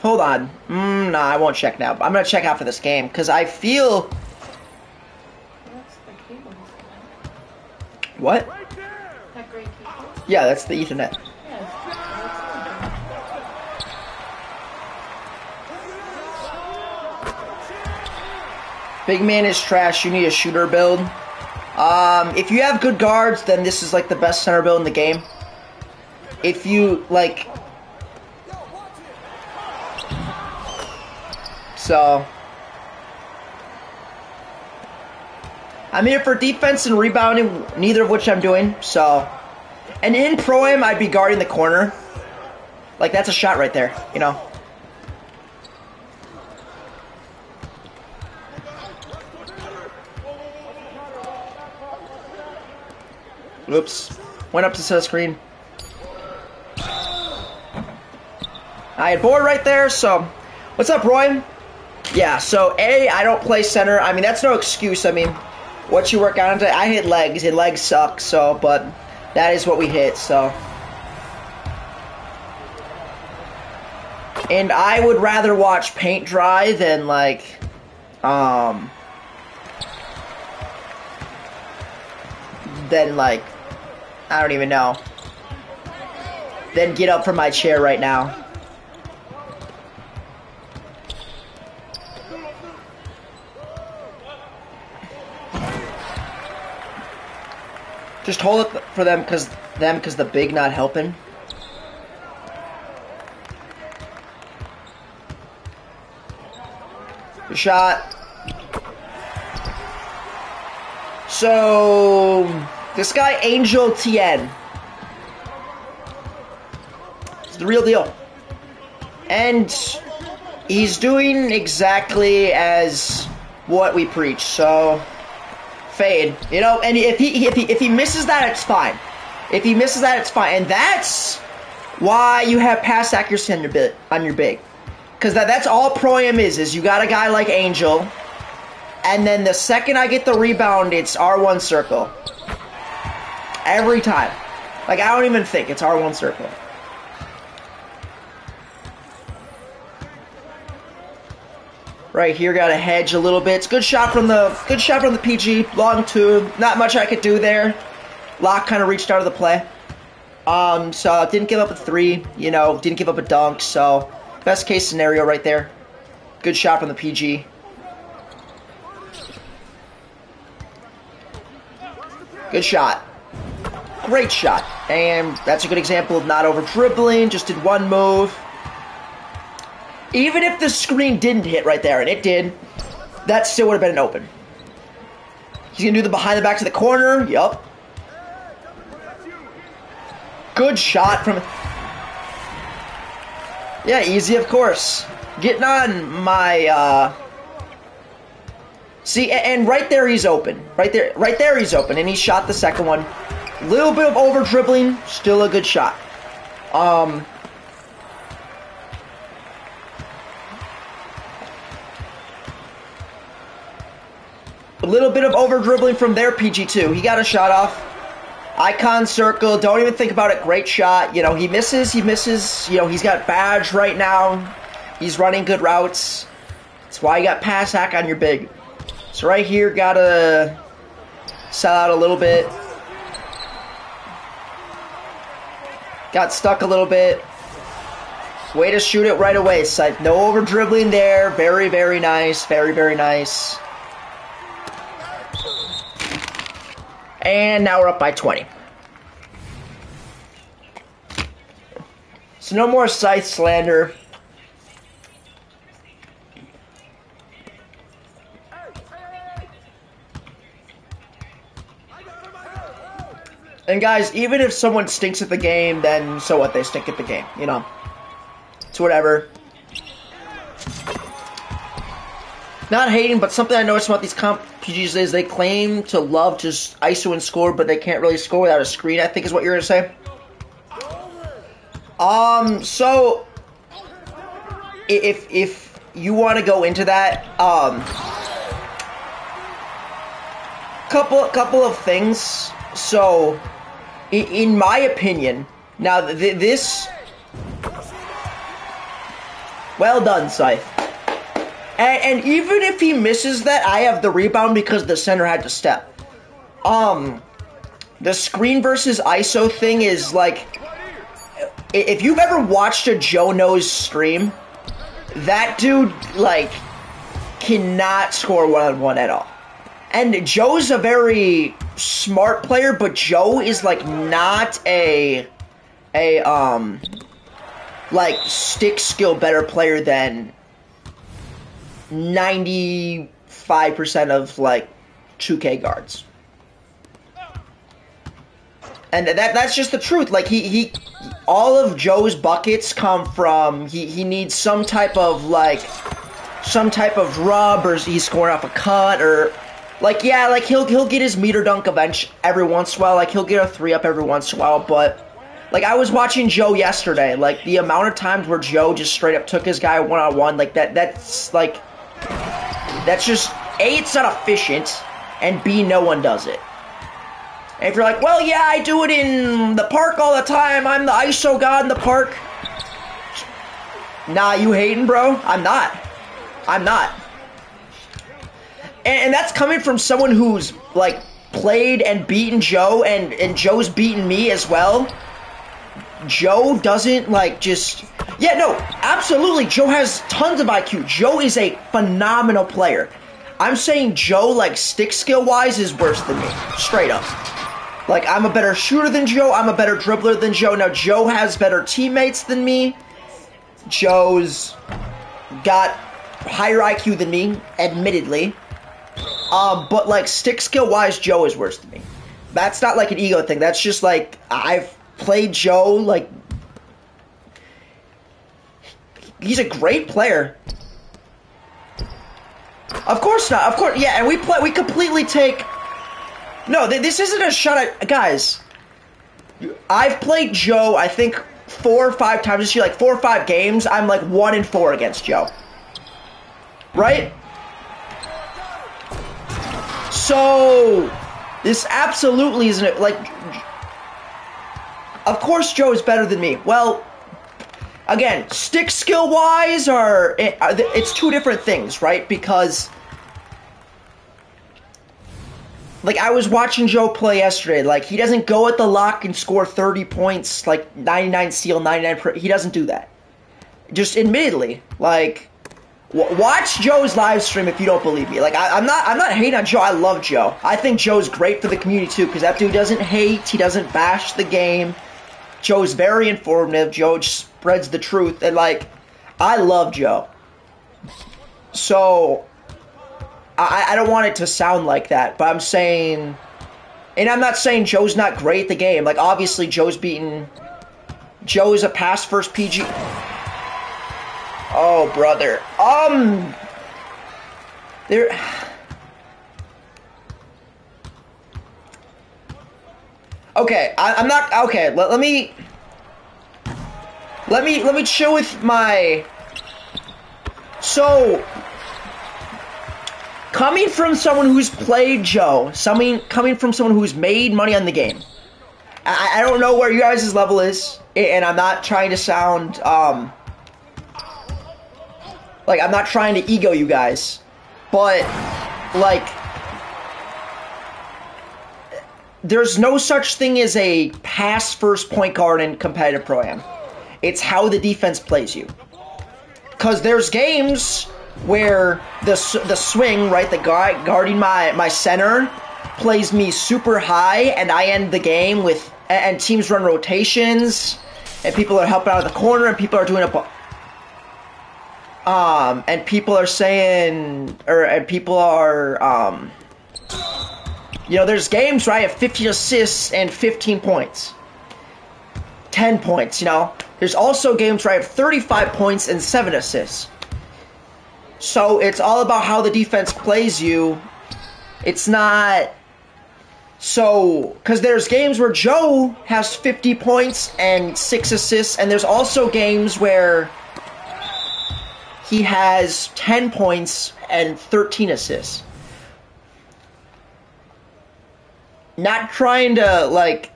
Hold on. Mm, nah, I won't check now. I'm going to check out for this game because I feel What? That great people. Yeah, that's the Ethernet. Yeah. Big man is trash. You need a shooter build. Um, if you have good guards, then this is like the best center build in the game. If you like, so I'm here for defense and rebounding, neither of which I'm doing. So, and in pro am, I'd be guarding the corner. Like that's a shot right there, you know. Oops. Went up to set screen. I had board right there, so what's up, Roy? Yeah, so A, I don't play center. I mean, that's no excuse. I mean, what you work on today, I hit legs, and legs suck, so, but that is what we hit, so. And I would rather watch paint dry than, like, um, than, like, I don't even know. Then get up from my chair right now. Just hold it for them because them because the big not helping. Good shot. So this guy Angel Tien. It's the real deal. And he's doing exactly as what we preach. So fade, you know. And if he if he if he misses that, it's fine. If he misses that, it's fine. And that's why you have pass accuracy on your bit on your big, because that that's all pro am is. Is you got a guy like Angel, and then the second I get the rebound, it's R1 circle. Every time. Like I don't even think it's R1 circle. Right here, got to hedge a little bit. It's good shot from the good shot from the PG. Long two. Not much I could do there. Lock kind of reached out of the play. Um, so didn't give up a three. You know, didn't give up a dunk. So best case scenario right there. Good shot from the PG. Good shot. Great shot. And that's a good example of not over dribbling. Just did one move. Even if the screen didn't hit right there, and it did, that still would have been an open. He's going to do the behind the back to the corner. Yup. Good shot from... Yeah, easy, of course. Getting on my, uh... See, and right there he's open. Right there, right there he's open, and he shot the second one. Little bit of over dribbling, still a good shot. Um, a little bit of over dribbling from their PG2. He got a shot off. Icon circle, don't even think about it. Great shot. You know, he misses, he misses. You know, he's got badge right now. He's running good routes. That's why you got pass hack on your big. So right here, gotta sell out a little bit. Got stuck a little bit. Way to shoot it right away, Scythe. No over dribbling there. Very, very nice. Very, very nice. And now we're up by 20. So no more Scythe slander. And guys, even if someone stinks at the game, then so what? They stink at the game, you know. It's whatever. Not hating, but something I noticed about these comp PGs is they claim to love to ISO and score, but they can't really score without a screen. I think is what you're gonna say. Um. So, if if you want to go into that, um, couple couple of things. So, in, in my opinion, now th- this. Well done, Scythe. And, and, even if he misses that, I have the rebound because the center had to step. Um, the screen versus ISO thing is like if you've ever watched a Joe Knows stream, that dude like cannot score one on one at all. And Joe's a very smart player, but Joe is like not a a um like stick skill better player than 95% of like 2K guards. And that that's just the truth. Like he he all of Joe's buckets come from he he needs some type of like some type of rub or he's scoring off a cut or like yeah, like he'll he'll get his meter dunk eventually every once in a while. Like he'll get a three up every once in a while, but like I was watching Joe yesterday, like the amount of times where Joe just straight up took his guy one on one, like that that's like that's just A it's not efficient and B no one does it. And if you're like, well yeah, I do it in the park all the time, I'm the ISO god in the park. Nah, you hating, bro? I'm not. I'm not. And, and that's coming from someone who's like played and beaten Joe and and Joe's beaten me as well. Joe doesn't like just yeah no absolutely Joe has tons of IQ. Joe is a phenomenal player. I'm saying Joe like stick skill wise is worse than me straight up. Like I'm a better shooter than Joe. I'm a better dribbler than Joe. Now Joe has better teammates than me. Joe's got higher IQ than me, admittedly. Um, but like stick skill wise, Joe is worse than me. That's not like an ego thing. That's just like I've played Joe. Like he's a great player. Of course not. Of course, yeah. And we play. We completely take. No, th- this isn't a shot at guys. I've played Joe. I think four or five times this year, like four or five games. I'm like one in four against Joe. Right? So, this absolutely isn't it. like. Of course, Joe is better than me. Well, again, stick skill wise, are it's two different things, right? Because, like, I was watching Joe play yesterday. Like, he doesn't go at the lock and score 30 points, like 99 steal, 99. Per, he doesn't do that. Just admittedly, like, Watch Joe's live stream if you don't believe me. Like I, am not, I'm not hating on Joe. I love Joe. I think Joe's great for the community too, because that dude doesn't hate. He doesn't bash the game. Joe's very informative. Joe spreads the truth, and like, I love Joe. So, I, I don't want it to sound like that, but I'm saying, and I'm not saying Joe's not great at the game. Like obviously Joe's beaten. Joe is a pass first PG. Oh, brother. Um. There. Okay, I, I'm not. Okay, let, let me. Let me let me chill with my. So, coming from someone who's played Joe, something coming from someone who's made money on the game. I, I don't know where you guys' level is, and I'm not trying to sound um like I'm not trying to ego you guys, but like there's no such thing as a pass first point guard in competitive pro am. It's how the defense plays you. Cuz there's games where the the swing, right, the guy guarding my my center plays me super high and I end the game with and teams run rotations and people are helping out of the corner and people are doing a um, and people are saying, or and people are, um, you know, there's games where I have 15 assists and 15 points, 10 points. You know, there's also games where I have 35 points and seven assists. So it's all about how the defense plays you. It's not. So, because there's games where Joe has 50 points and six assists, and there's also games where he has 10 points and 13 assists. Not trying to, like,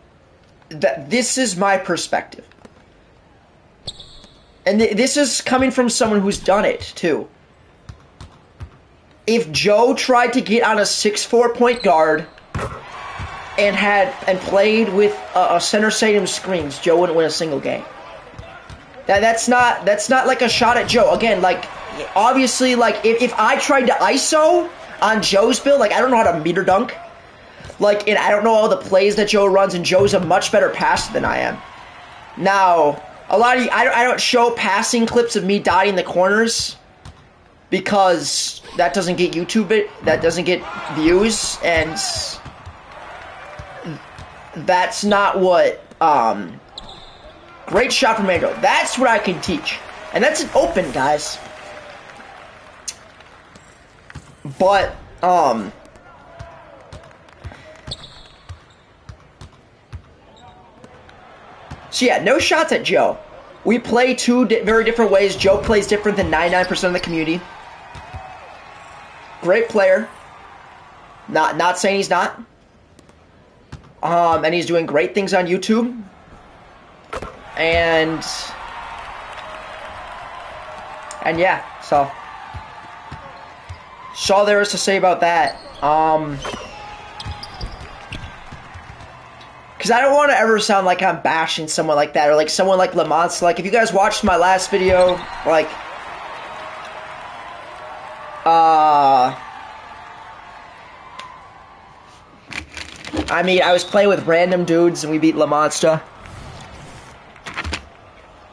that this is my perspective. And th- this is coming from someone who's done it, too. If Joe tried to get on a 6 4 point guard and had and played with a, a center stadium screens, Joe wouldn't win a single game. That that's not that's not like a shot at Joe. Again, like obviously, like if, if I tried to ISO on Joe's build, like I don't know how to meter dunk, like and I don't know all the plays that Joe runs, and Joe's a much better passer than I am. Now, a lot of you, I, I don't show passing clips of me dotting the corners because that doesn't get YouTube it, that doesn't get views, and that's not what um, great shot from Angel. That's what I can teach, and that's an open, guys. But um. So yeah, no shots at Joe. We play two di- very different ways. Joe plays different than 99% of the community. Great player. Not not saying he's not. Um, and he's doing great things on YouTube. And and yeah, so so all there is to say about that. Um, because I don't want to ever sound like I'm bashing someone like that or like someone like Lamont. Like if you guys watched my last video, like uh I mean, I was playing with random dudes and we beat La Monster.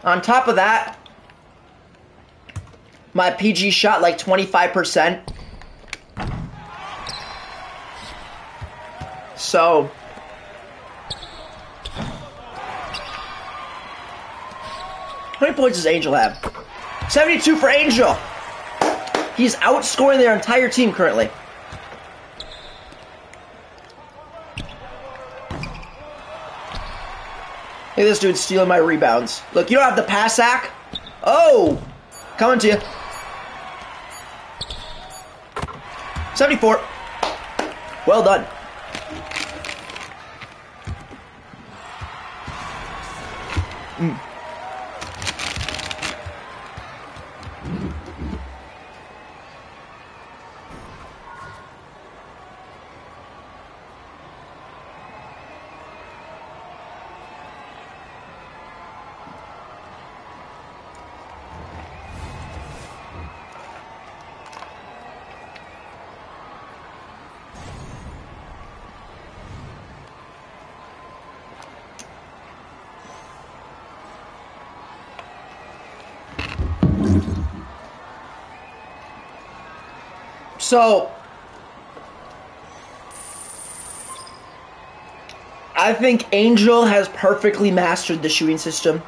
On top of that, my PG shot like 25%. So, how many points does Angel have? 72 for Angel. He's outscoring their entire team currently. Hey, this dude's stealing my rebounds. Look, you don't have the pass sack. Oh, coming to you. 74. Well done. Mm. So, I think Angel has perfectly mastered the shooting system.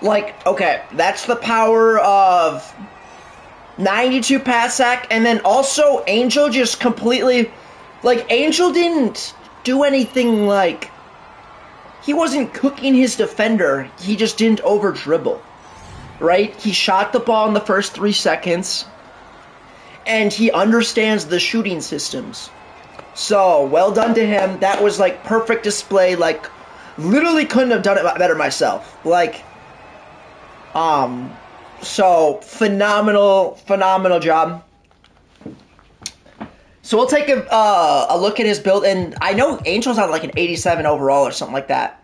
Like, okay, that's the power of 92 pass and then also Angel just completely. Like, Angel didn't do anything like. He wasn't cooking his defender, he just didn't over dribble right? He shot the ball in the first three seconds, and he understands the shooting systems. So, well done to him. That was like perfect display. Like, literally couldn't have done it better myself. Like, um, so phenomenal, phenomenal job. So we'll take a, uh, a look at his build, and I know Angel's on like an 87 overall or something like that.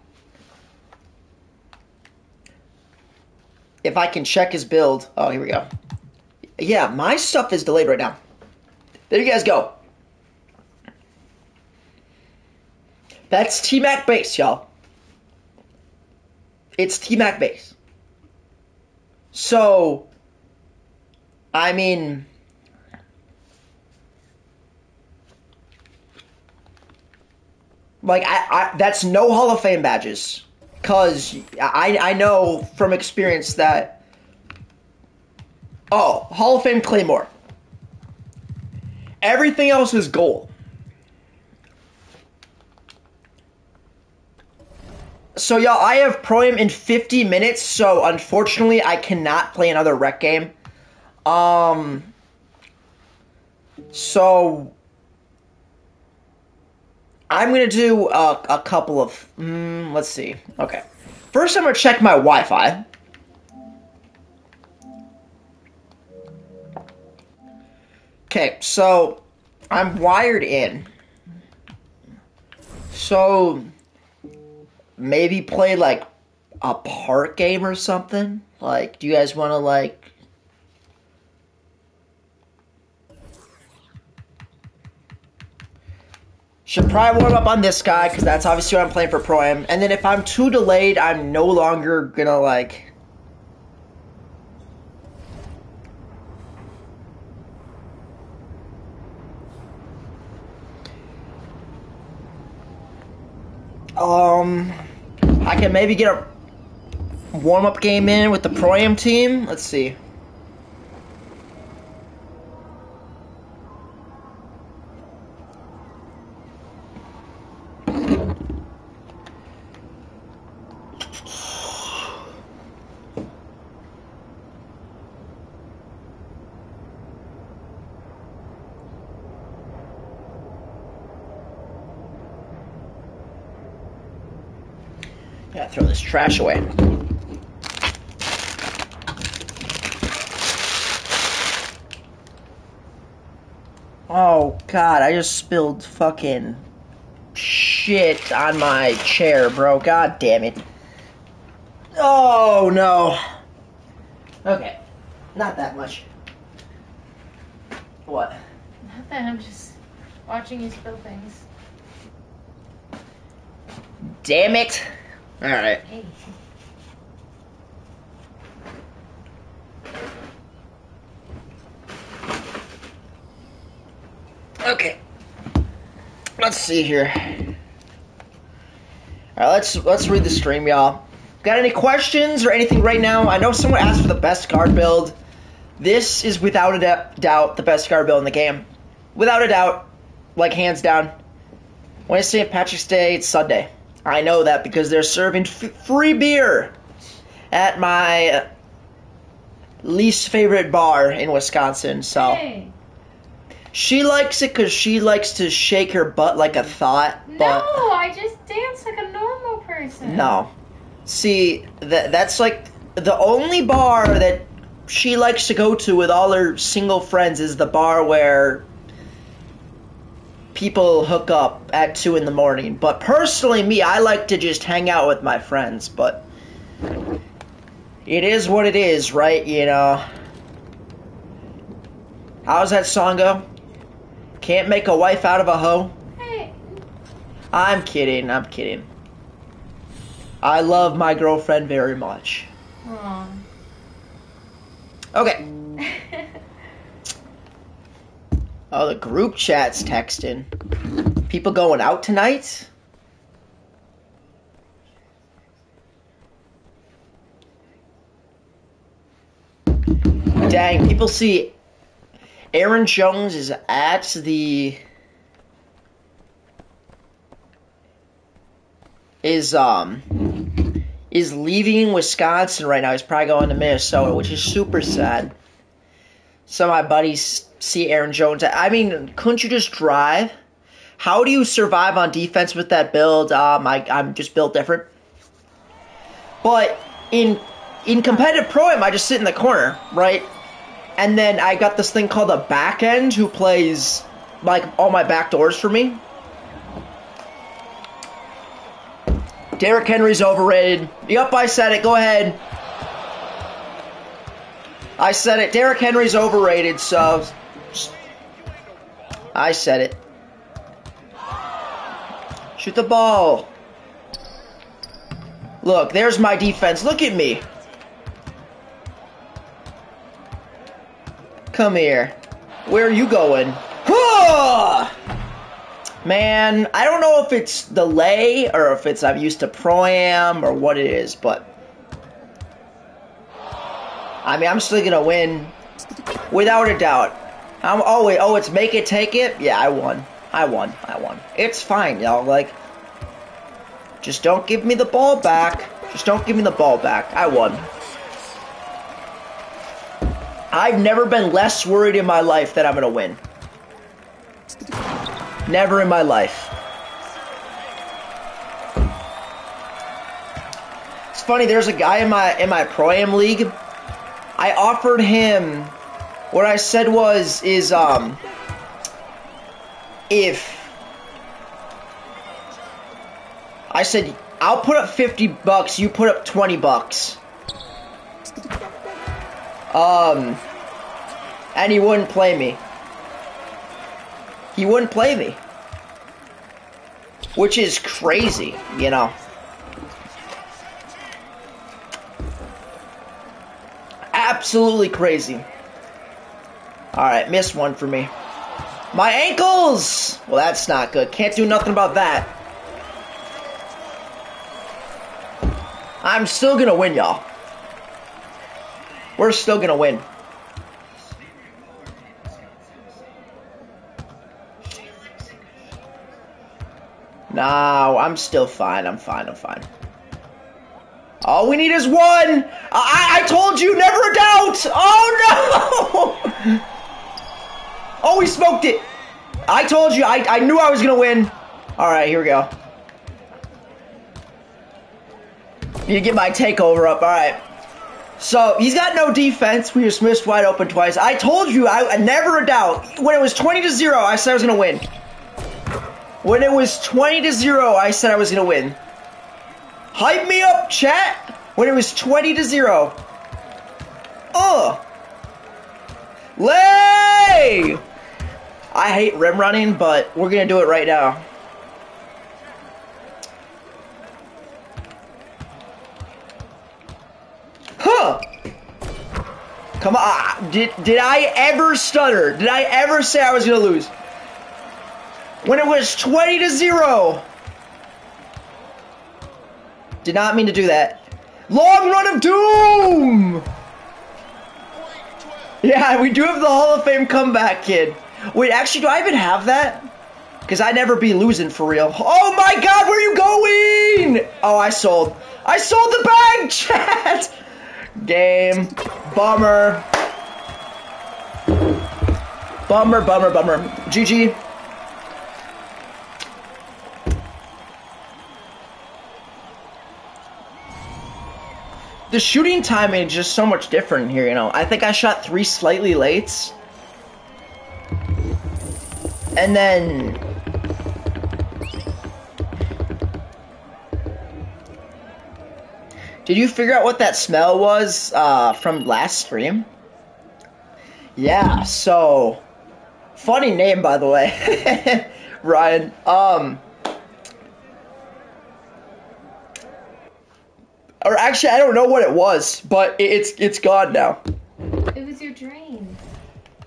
If I can check his build. Oh, here we go. Yeah, my stuff is delayed right now. There you guys go. That's T-Mac base, y'all. It's T-Mac base. So, I mean... Like, I, I, that's no Hall of Fame badges. Because I, I know from experience that. Oh, Hall of Fame Claymore. Everything else is gold. So, y'all, I have Pro Am in 50 minutes, so unfortunately, I cannot play another rec game. Um. So, I'm gonna do a, a couple of. Mm, let's see. Okay. First, I'm gonna check my Wi-Fi. Okay, so I'm wired in. So maybe play like a park game or something. Like, do you guys want to like? Should probably warm up on this guy because that's obviously what I'm playing for pro am. And then if I'm too delayed, I'm no longer gonna like. Um, I can maybe get a warm up game in with the pro am team. Let's see. Yeah, throw this trash away. Oh god, I just spilled fucking shit on my chair, bro. God damn it. Oh no. Okay. Not that much. What? Nothing. I'm just watching you spill things. Damn it. Alright. Okay. Let's see here. Alright, let's let's read the stream, y'all. Got any questions or anything right now? I know someone asked for the best guard build. This is without a doubt the best guard build in the game. Without a doubt, like hands down. St. Patrick's Day, it's Sunday. I know that because they're serving f- free beer at my least favorite bar in Wisconsin. So. Hey. She likes it because she likes to shake her butt like a thought, No, but I just dance like a normal person. no. See, that that's like the only bar that she likes to go to with all her single friends is the bar where people hook up at two in the morning. But personally, me, I like to just hang out with my friends. But it is what it is, right? You know. How's that song go? Can't make a wife out of a hoe. Hey. I'm kidding. I'm kidding. I love my girlfriend very much. Aw. Okay. Oh, the group chat's texting. People going out tonight? Dang, people see Aaron Jones is at the is um is leaving Wisconsin right now. He's probably going to Minnesota, which is super sad. Some of my buddies see Aaron Jones. I mean, couldn't you just drive? How do you survive on defense with that build? Um, I, I'm just built different. But in in competitive pro am, I just sit in the corner, right? And then I got this thing called a back end who plays like all my back doors for me. Derrick Henry's overrated. Yup, I said it. Go ahead. I said it. Derrick Henry's overrated, so I said it. Shoot the ball. Look, there's my defense. Look at me. Come here. Where are you going? Man, I don't know if it's delay or if it's I'm used to pro am or what it is, but I mean I'm still gonna win without a doubt. I'm oh oh it's make it take it? Yeah, I won. I won. I won. It's fine, y'all. Like just don't give me the ball back. Just don't give me the ball back. I won. I've never been less worried in my life that I'm gonna win. Never in my life. It's funny. There's a guy in my in my pro am league. I offered him. What I said was is um. if I said I'll put up 50 bucks, you put up 20 bucks. Um and he wouldn't play me. He wouldn't play me. Which is crazy, you know. Absolutely crazy. Alright, missed one for me. My ankles! Well, that's not good. Can't do nothing about that. I'm still gonna win, y'all. We're still gonna win. No, I'm still fine. I'm fine. I'm fine. All we need is one. I, I told you, never doubt. Oh no! Oh, he smoked it. I told you. I, I knew I was gonna win. All right, here we go. You get my takeover up. All right. So he's got no defense. We just missed wide open twice. I told you. I, I never a doubt. When it was twenty to zero, I said I was gonna win. When it was 20 to 0, I said I was going to win. Hype me up, chat! When it was 20 to 0. Ugh! Lay! I hate rim running, but we're going to do it right now. Huh! Come on. Ah, did, did I ever stutter? Did I ever say I was going to lose? when it was 20 to 0. Did not mean to do that. Long run of doom! Yeah, we do have the Hall of Fame comeback, kid. Wait, actually, do I even have that? Because I'd never be losing for real. Oh my god, where are you going? Oh, I sold. I sold the bag, chat! Game. Bummer. Bummer, bummer, bummer. GG. the shooting timing is just so much different here, you know. I think I shot three slightly late. And then... Did you figure out what that smell was uh, from last stream? Yeah, so... Funny name, by the way. Ryan. Um... Or actually, I don't know what it was, but it's it's gone now. It was your drain.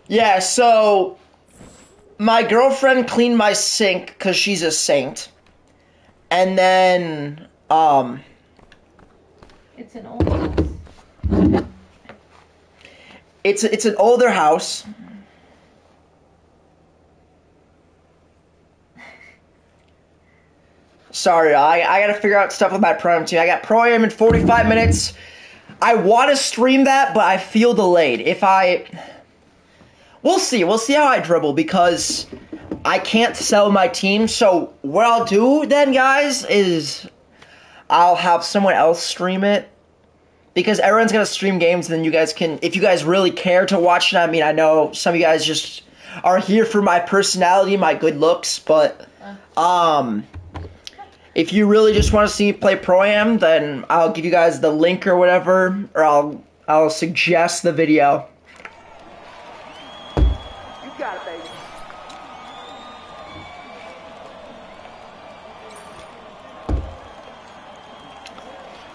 Yeah, so my girlfriend cleaned my sink because she's a saint, and then um. It's an old house. It's it's an older house. Sorry, I, I gotta figure out stuff with my pro team. I got pro am in 45 minutes. I want to stream that, but I feel delayed. If I. We'll see. We'll see how I dribble because I can't sell my team. So, what I'll do then, guys, is I'll have someone else stream it. Because everyone's gonna stream games, and then you guys can. If you guys really care to watch it, I mean, I know some of you guys just are here for my personality, my good looks, but. Um if you really just want to see me play Pro Am, then I'll give you guys the link or whatever, or I'll I'll suggest the video.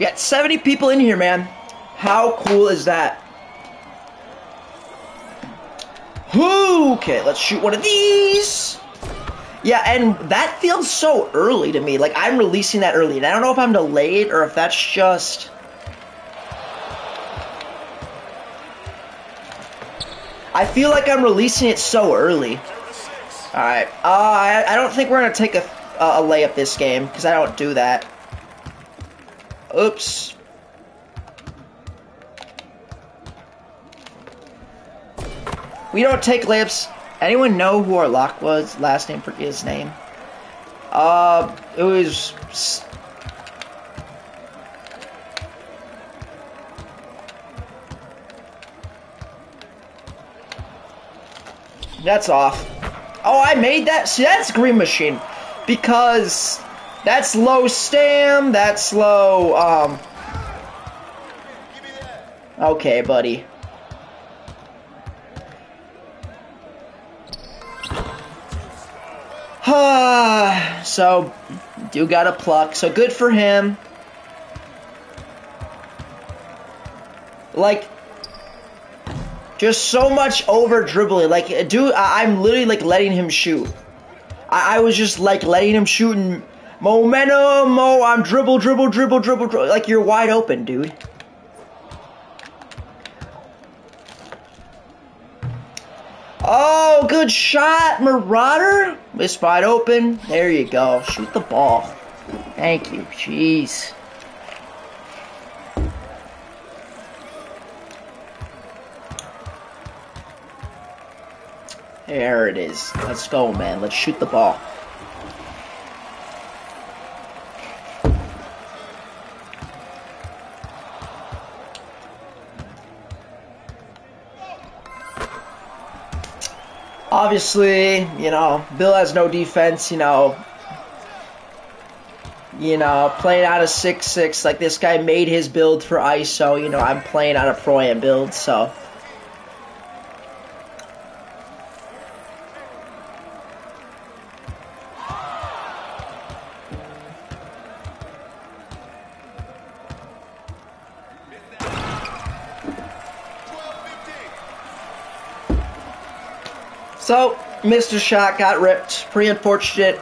We got 70 people in here, man. How cool is that? Okay, let's shoot one of these. Yeah, and that feels so early to me. Like, I'm releasing that early. And I don't know if I'm delayed or if that's just... I feel like I'm releasing it so early. Alright. Uh, I, I don't think we're going to take a, a layup this game, because I don't do that. Oops. We don't take layups Anyone know who our lock was? Last name, forget his name. Uh, it was. That's off. Oh, I made that? See, that's Green Machine. Because that's low stam, that's low, um... Okay, buddy. so, do got a pluck, so good for him. Like, just so much over dribbling. Like, dude, I- I'm literally like letting him shoot. I, I was just like letting him shoot and momentum. Oh, I'm dribble, dribble, dribble, dribble, dribble. Like you're wide open, dude. Oh, good shot, Marauder. It's wide open. There you go. Shoot the ball. Thank you. Jeez. There it is. Let's go, man. Let's shoot the ball. Obviously, you know, Bill has no defense, you know. You know, playing out of 6-6, like this guy made his build for ISO, you know, I'm playing out of Pro-Am build, so... So, Mr. Shot got ripped. Pretty unfortunate.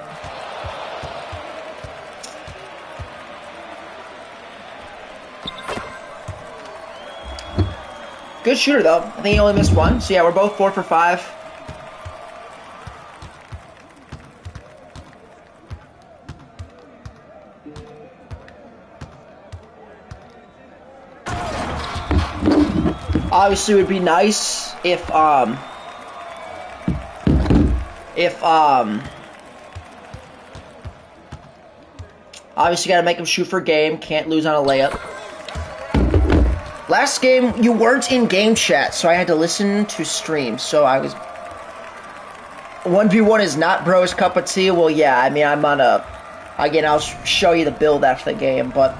Good shooter, though. I think he only missed one. So, yeah, we're both four for five. Obviously, it would be nice if, um, if um obviously got to make him shoot for game can't lose on a layup. Last game you weren't in game chat so i had to listen to stream so i was 1v1 is not bro's cup of tea. Well yeah i mean i'm on a again i'll show you the build after the game but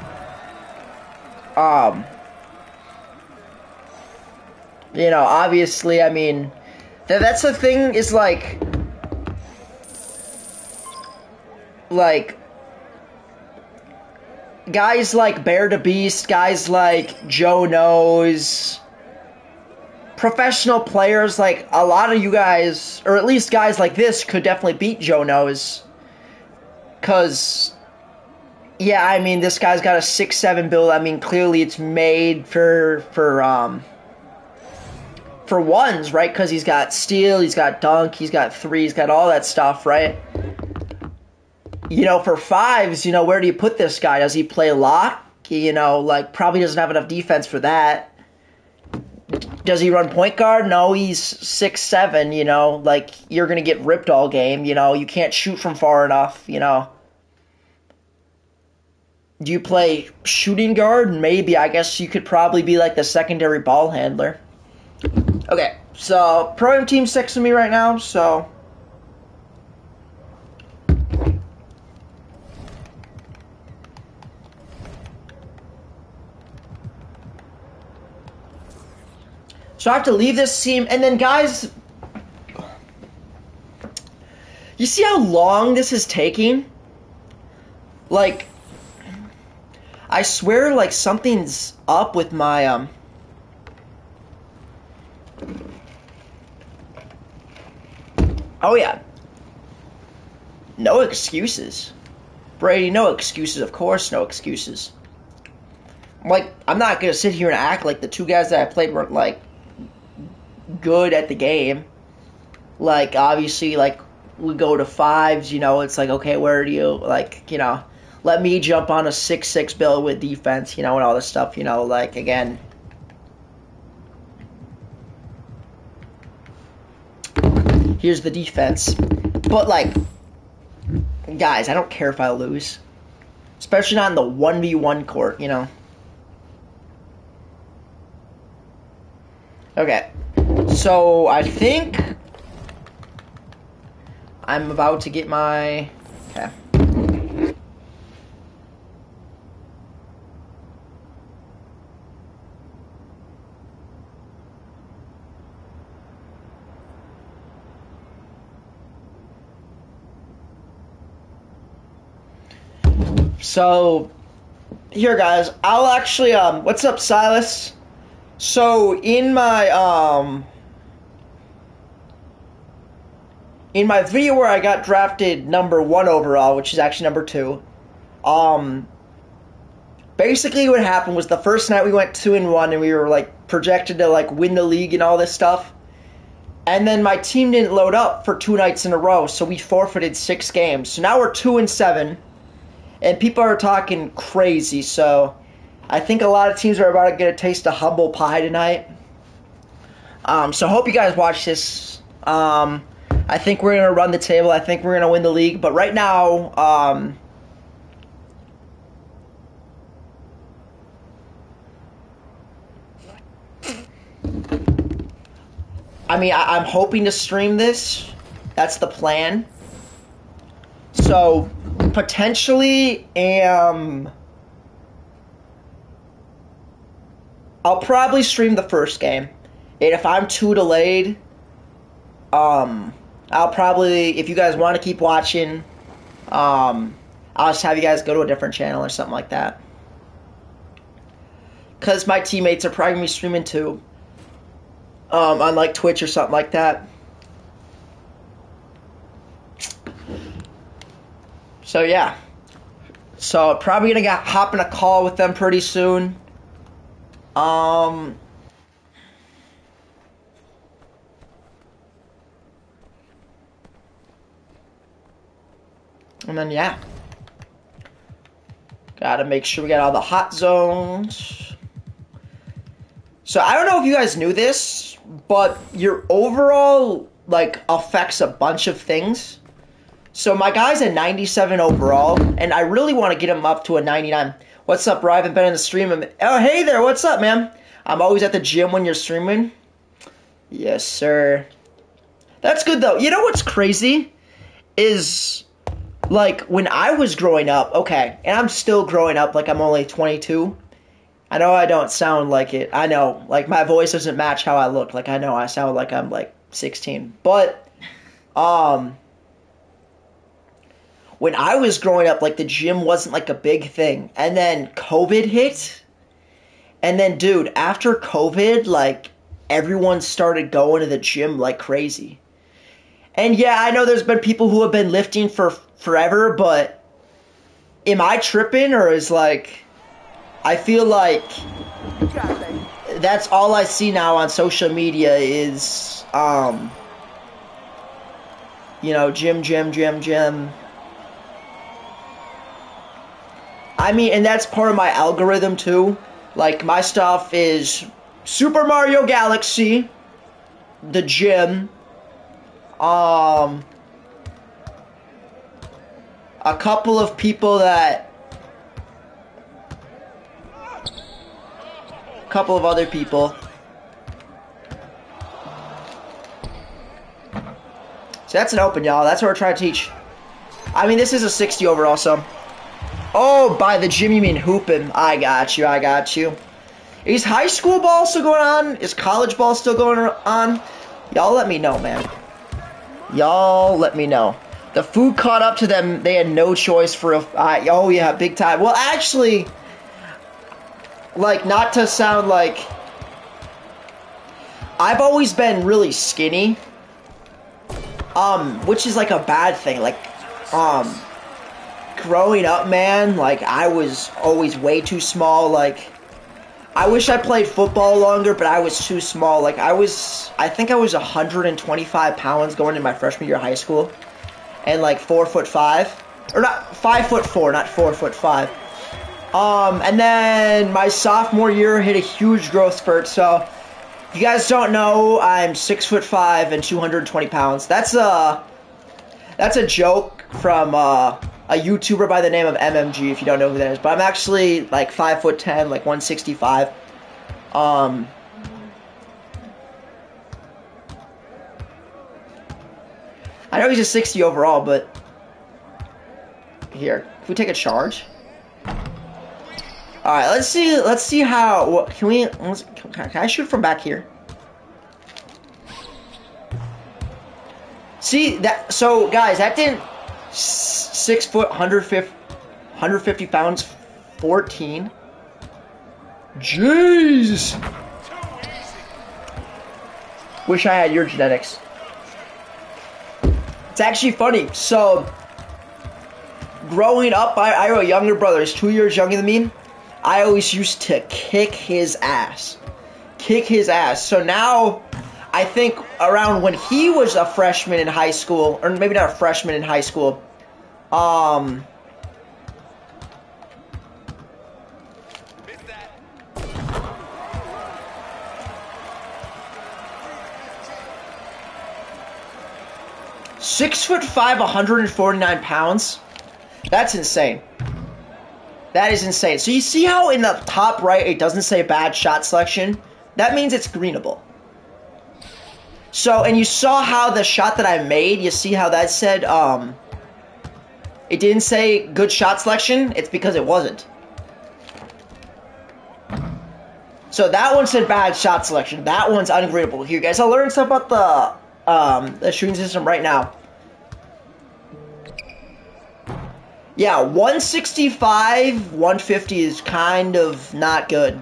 um you know obviously i mean th- that's the thing is like like guys like Bear the Beast, guys like Joe Knows, professional players like a lot of you guys, or at least guys like this, could definitely beat Joe Knows. Cause, yeah, I mean, this guy's got a six seven build. I mean, clearly it's made for for um for ones, right? Because he's got steal, he's got dunk, he's got three, he's got all that stuff, right? You know, for fives, you know, where do you put this guy? Does he play lock? You know, like probably doesn't have enough defense for that. Does he run point guard? No, he's six seven. You know, like you're gonna get ripped all game. You know, you can't shoot from far enough. You know. Do you play shooting guard? Maybe. I guess you could probably be like the secondary ball handler. Okay, so pro team six to me right now. So So I have to leave this team, and then guys, you see how long this is taking? Like, I swear, like something's up with my um. Oh yeah. No excuses. Brady, no excuses, of course, no excuses. Like, I'm not gonna sit here and act like the two guys that I played weren't like good at the game. Like obviously, like we go to fives, you know, it's like okay, where do you like, you know, let me jump on a six six bill with defense, you know, and all this stuff, you know, like again. Here's the defense. But like guys, I don't care if I lose. Especially not in the 1v1 court, you know. Okay. So I think I'm about to get my. Okay. So, here, guys, I'll actually, um, what's up, Silas? So, in my, um, in my video where I got drafted number one overall, which is actually number two, um, basically what happened was the first night we went two and one and we were like projected to like win the league and all this stuff. And then my team didn't load up for two nights in a row, so we forfeited six games. So now we're two and seven, and people are talking crazy. So I think a lot of teams are about to get a taste of humble pie tonight. Um, so hope you guys watch this. Um, I think we're gonna run the table. I think we're gonna win the league. But right now, um, I mean, I, I'm hoping to stream this. That's the plan. So potentially am. I'll probably stream the first game, and if I'm too delayed, um, I'll probably if you guys want to keep watching, um, I'll just have you guys go to a different channel or something like that. Cause my teammates are probably gonna be streaming too, um, on like Twitch or something like that. So yeah. So probably gonna get hop in a call with them pretty soon. Um And then yeah. Gotta make sure we got all the hot zones. So I don't know if you guys knew this, but your overall like affects a bunch of things. So my guy's a 97 overall, and I really want to get him up to a 99. What's up, bro? I haven't been in the stream. Oh, hey there. What's up, man? I'm always at the gym when you're streaming. Yes, sir. That's good though. You know what's crazy is like when I was growing up. Okay, and I'm still growing up. Like I'm only 22. I know I don't sound like it. I know, like my voice doesn't match how I look. Like I know I sound like I'm like 16. But um when I was growing up, like the gym wasn't like a big thing. And then COVID hit. And then, dude, after COVID, like everyone started going to the gym like crazy. And yeah, I know there's been people who have been lifting for forever, but am I tripping or is like I feel like that's all I see now on social media is um you know, gym, gym, gym, gym. I mean, and that's part of my algorithm too. Like my stuff is Super Mario Galaxy, the gym, um a couple of people that a couple of other people. So that's an open, y'all. That's what we're trying to teach. I mean, this is a 60 overall, so. Oh, by the gym, you mean hooping. I got you, I got you. Is high school ball still going on? Is college ball still going on? Y'all let me know, man. Y'all let me know. The food caught up to them. They had no choice for a. Uh, oh, yeah, big time. Well, actually, like, not to sound like. I've always been really skinny. Um, which is like a bad thing. Like, um, growing up, man, like, I was always way too small. Like, I wish I played football longer, but I was too small. Like, I was, I think I was 125 pounds going into my freshman year of high school. And like four foot five. Or not, five foot four, not four foot five. Um, and then my sophomore year hit a huge growth spurt, so if you guys don't know, I'm six foot five and 220 pounds. That's a that's a joke from uh, a YouTuber by the name of MMG. If you don't know who that is, but I'm actually like five foot ten, like 165. Um, I know he's a 60 overall, but here, can we take a charge? All right, let's see. Let's see how. What, can we? Can, I shoot from back here? See that? So guys, that didn't six foot, 150, 150 pounds, 14. Jeez. Wish I had your genetics. It's actually funny. So, growing up, I, I have a younger brother. He's two years younger than me. I always used to kick his ass. Kick his ass. So now, I think around when he was a freshman in high school, or maybe not a freshman in high school, um, six foot five, 149 pounds. That's insane. That is insane. So you see how in the top right it doesn't say bad shot selection? That means it's greenable. So, and you saw how the shot that I made, you see how that said, um, it didn't say good shot selection? It's because it wasn't. So that one said bad shot selection. That one's ungreenable. Here, guys, I'll learn stuff about the, um, the shooting system right now. Yeah, 165, 150 is kind of not good.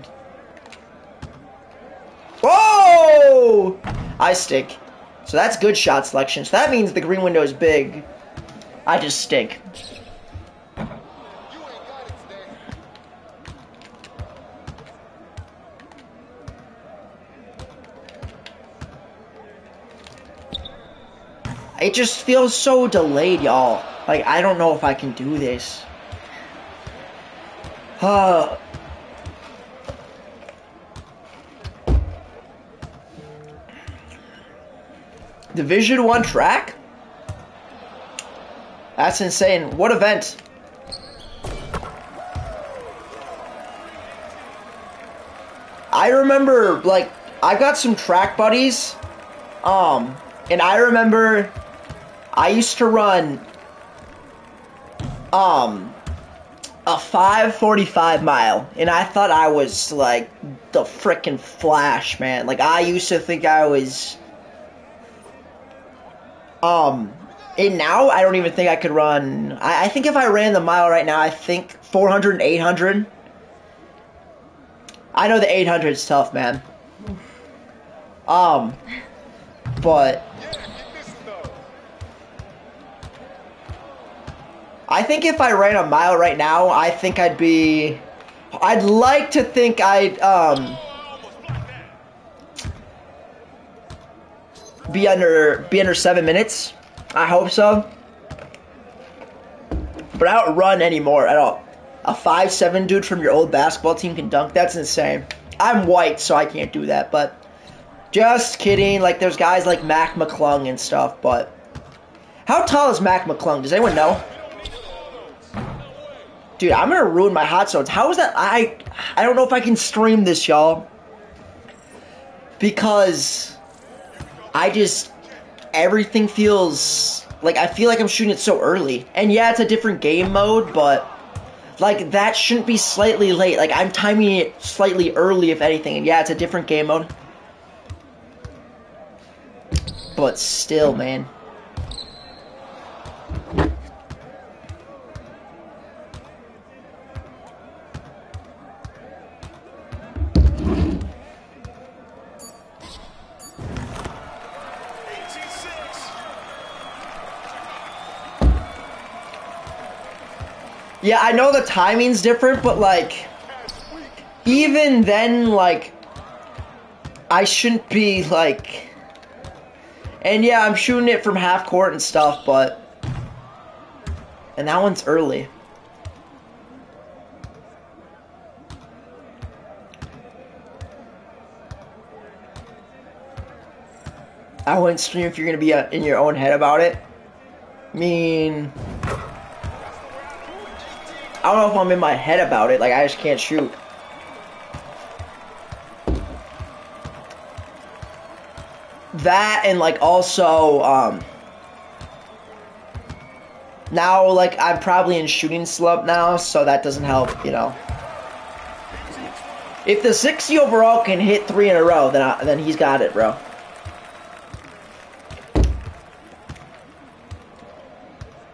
Whoa! I stick. So that's good shot selection. So that means the green window is big. I just stink. It just feels so delayed, y'all. Like, I don't know if I can do this. Uh, Division 1 track? That's insane. What event? I remember, like, I've got some track buddies. Um, and I remember I used to run um a 545 mile and I thought I was like the freaking flash, man. Like I used to think I was um and now I don't even think I could run I, I think if I ran the mile right now, I think 400 and 800 I know the 800 is tough, man. Um but I think if I ran a mile right now, I think I'd be. I'd like to think I'd um be under be under seven minutes. I hope so. But I don't run anymore at all. A five seven dude from your old basketball team can dunk. That's insane. I'm white, so I can't do that. But just kidding. Like there's guys like Mac McClung and stuff. But how tall is Mac McClung? Does anyone know? Dude, I'm gonna ruin my hot zones. How is that? I I don't know if I can stream this, y'all. Because I just everything feels like I feel like I'm shooting it so early. And yeah, it's a different game mode, but like that shouldn't be slightly late. Like I'm timing it slightly early, if anything. And yeah, it's a different game mode. But still, man. Yeah, I know the timing's different, but like, even then, like, I shouldn't be like. And yeah, I'm shooting it from half court and stuff, but. And that one's early. I wouldn't stream if you're gonna be uh, in your own head about it. I mean. I don't know if I'm in my head about it. Like I just can't shoot. That and like also um now like I'm probably in shooting slump now, so that doesn't help, you know. If the 60 overall can hit three in a row, then I, then he's got it, bro.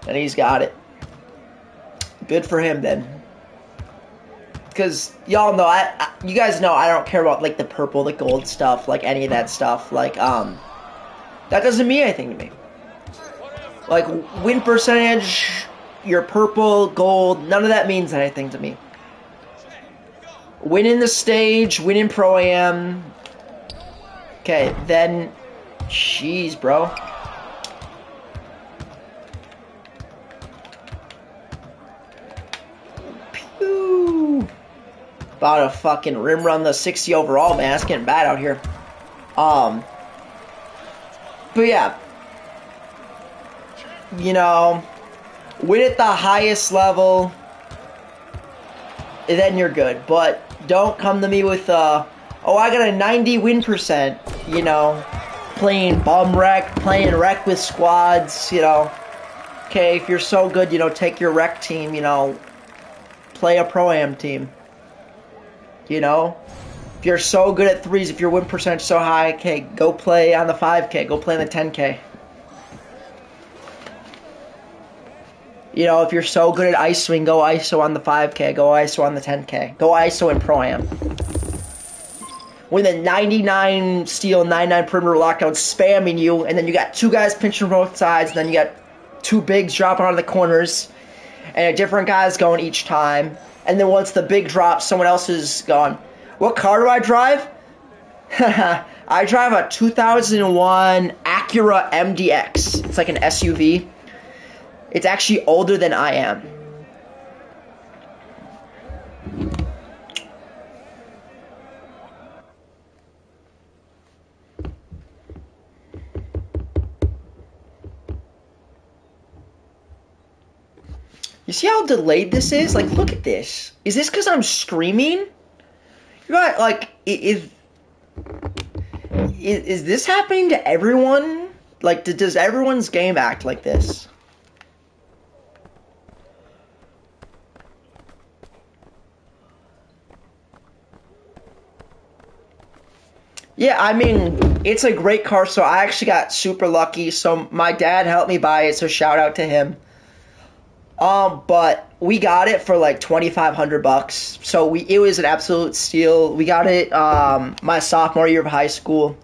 And he's got it. Good for him then. Because y'all know, I, I, you guys know I don't care about like the purple, the gold stuff, like any of that stuff. Like, um, that doesn't mean anything to me. Like win percentage, your purple, gold, none of that means anything to me. Winning the stage, winning pro am. Okay, then, jeez, bro. About a fucking rim run the 60 overall, man. It's getting bad out here. Um, but yeah, you know, win at the highest level, then you're good. But don't come to me with, uh, oh, I got a 90 win percent, you know, playing bum rec, playing rec with squads, you know. Okay, if you're so good, you know, take your rec team, you know, play a pro am team. You know, if you're so good at threes, if your win percentage is so high, okay, go play on the 5K, go play on the 10K. You know, if you're so good at ISOing, go ISO on the 5K, go ISO on the 10K, go ISO in Pro Am. When the 99 steal, 99 perimeter lockdown spamming you, and then you got two guys pinching both sides, and then you got two bigs dropping on the corners, and a different guy's going each time. And then once the big drop, someone else is gone. What car do I drive? I drive a 2001 Acura MDX. It's like an SUV. It's actually older than I am. You see how delayed this is? Like, look at this. Is this because I'm screaming? You got like, is, is is this happening to everyone? Like, does everyone's game act like this? Yeah, I mean, it's a great car, so I actually got super lucky. So my dad helped me buy it, so shout out to him. Um, but we got it for like twenty five hundred bucks. So we it was an absolute steal. We got it um my sophomore year of high school.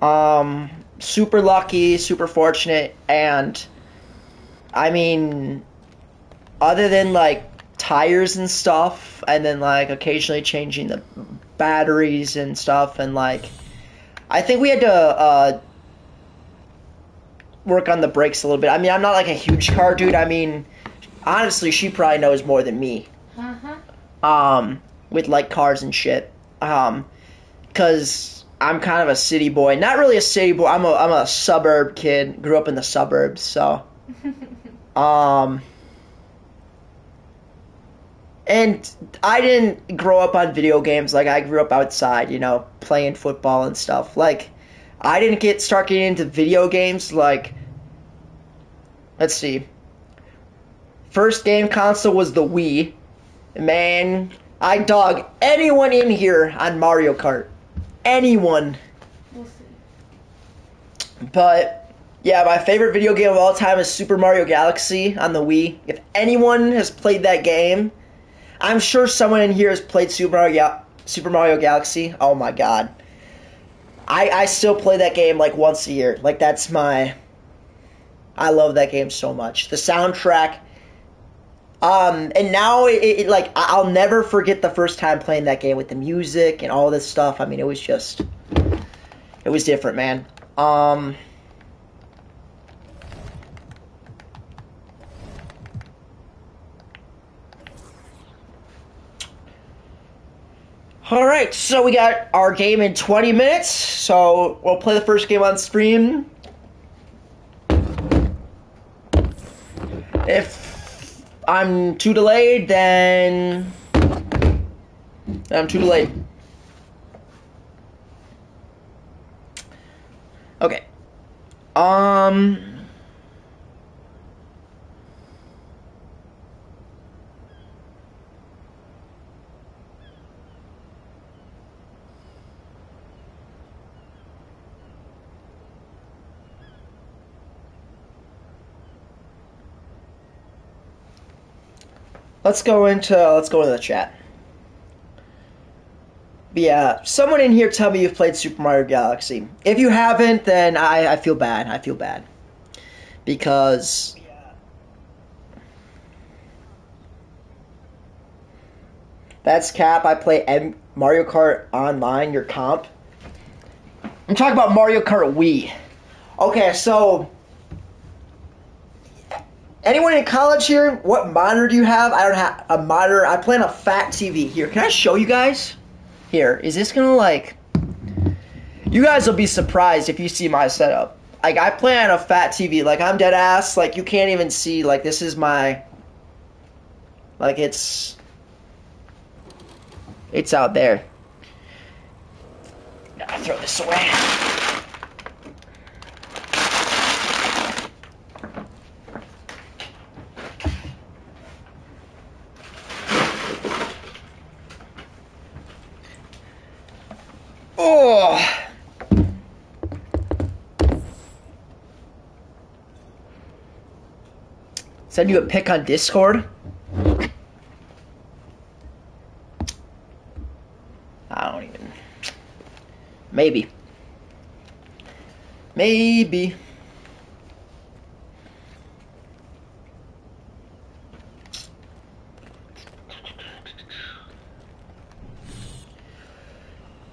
Um, super lucky, super fortunate, and I mean, other than like tires and stuff, and then like occasionally changing the batteries and stuff, and like I think we had to uh, work on the brakes a little bit. I mean, I'm not like a huge car dude. I mean, honestly, she probably knows more than me. Uh-huh. Um, with like cars and shit. Um, cause I'm kind of a city boy. Not really a city boy. I'm a I'm a suburb kid. Grew up in the suburbs, so. Um. And I didn't grow up on video games like I grew up outside, you know, playing football and stuff. Like I didn't get start getting into video games like let's see. First game console was the Wii. Man, I dog anyone in here on Mario Kart. Anyone. We'll. But yeah, my favorite video game of all time is Super Mario Galaxy on the Wii. If anyone has played that game, I'm sure someone in here has played Super Mario, Ga- Super Mario Galaxy. Oh my god. I, I still play that game like once a year. Like that's my I love that game so much. The soundtrack um and now it, it like I'll never forget the first time playing that game with the music and all this stuff. I mean, it was just it was different, man. Um All right, so we got our game in 20 minutes. So we'll play the first game on stream. If I'm too delayed, then I'm too delayed. Okay. Um. Let's go into uh, let's go into the chat. Yeah, someone in here tell me you've played Super Mario Galaxy. If you haven't, then I, I feel bad. I feel bad because that's cap. I play M- Mario Kart Online. Your comp. I'm talking about Mario Kart Wii. Okay, so anyone in college here? What monitor do you have? I don't have a monitor. I play on a fat TV. Here, can I show you guys? Here, is this gonna like? You guys will be surprised if you see my setup. Like I play on a fat TV. Like I'm dead ass. Like you can't even see. Like this is my. Like it's. It's out there. I'll throw this away. Oh. Send you a pic on Discord. I don't even. Maybe. Maybe.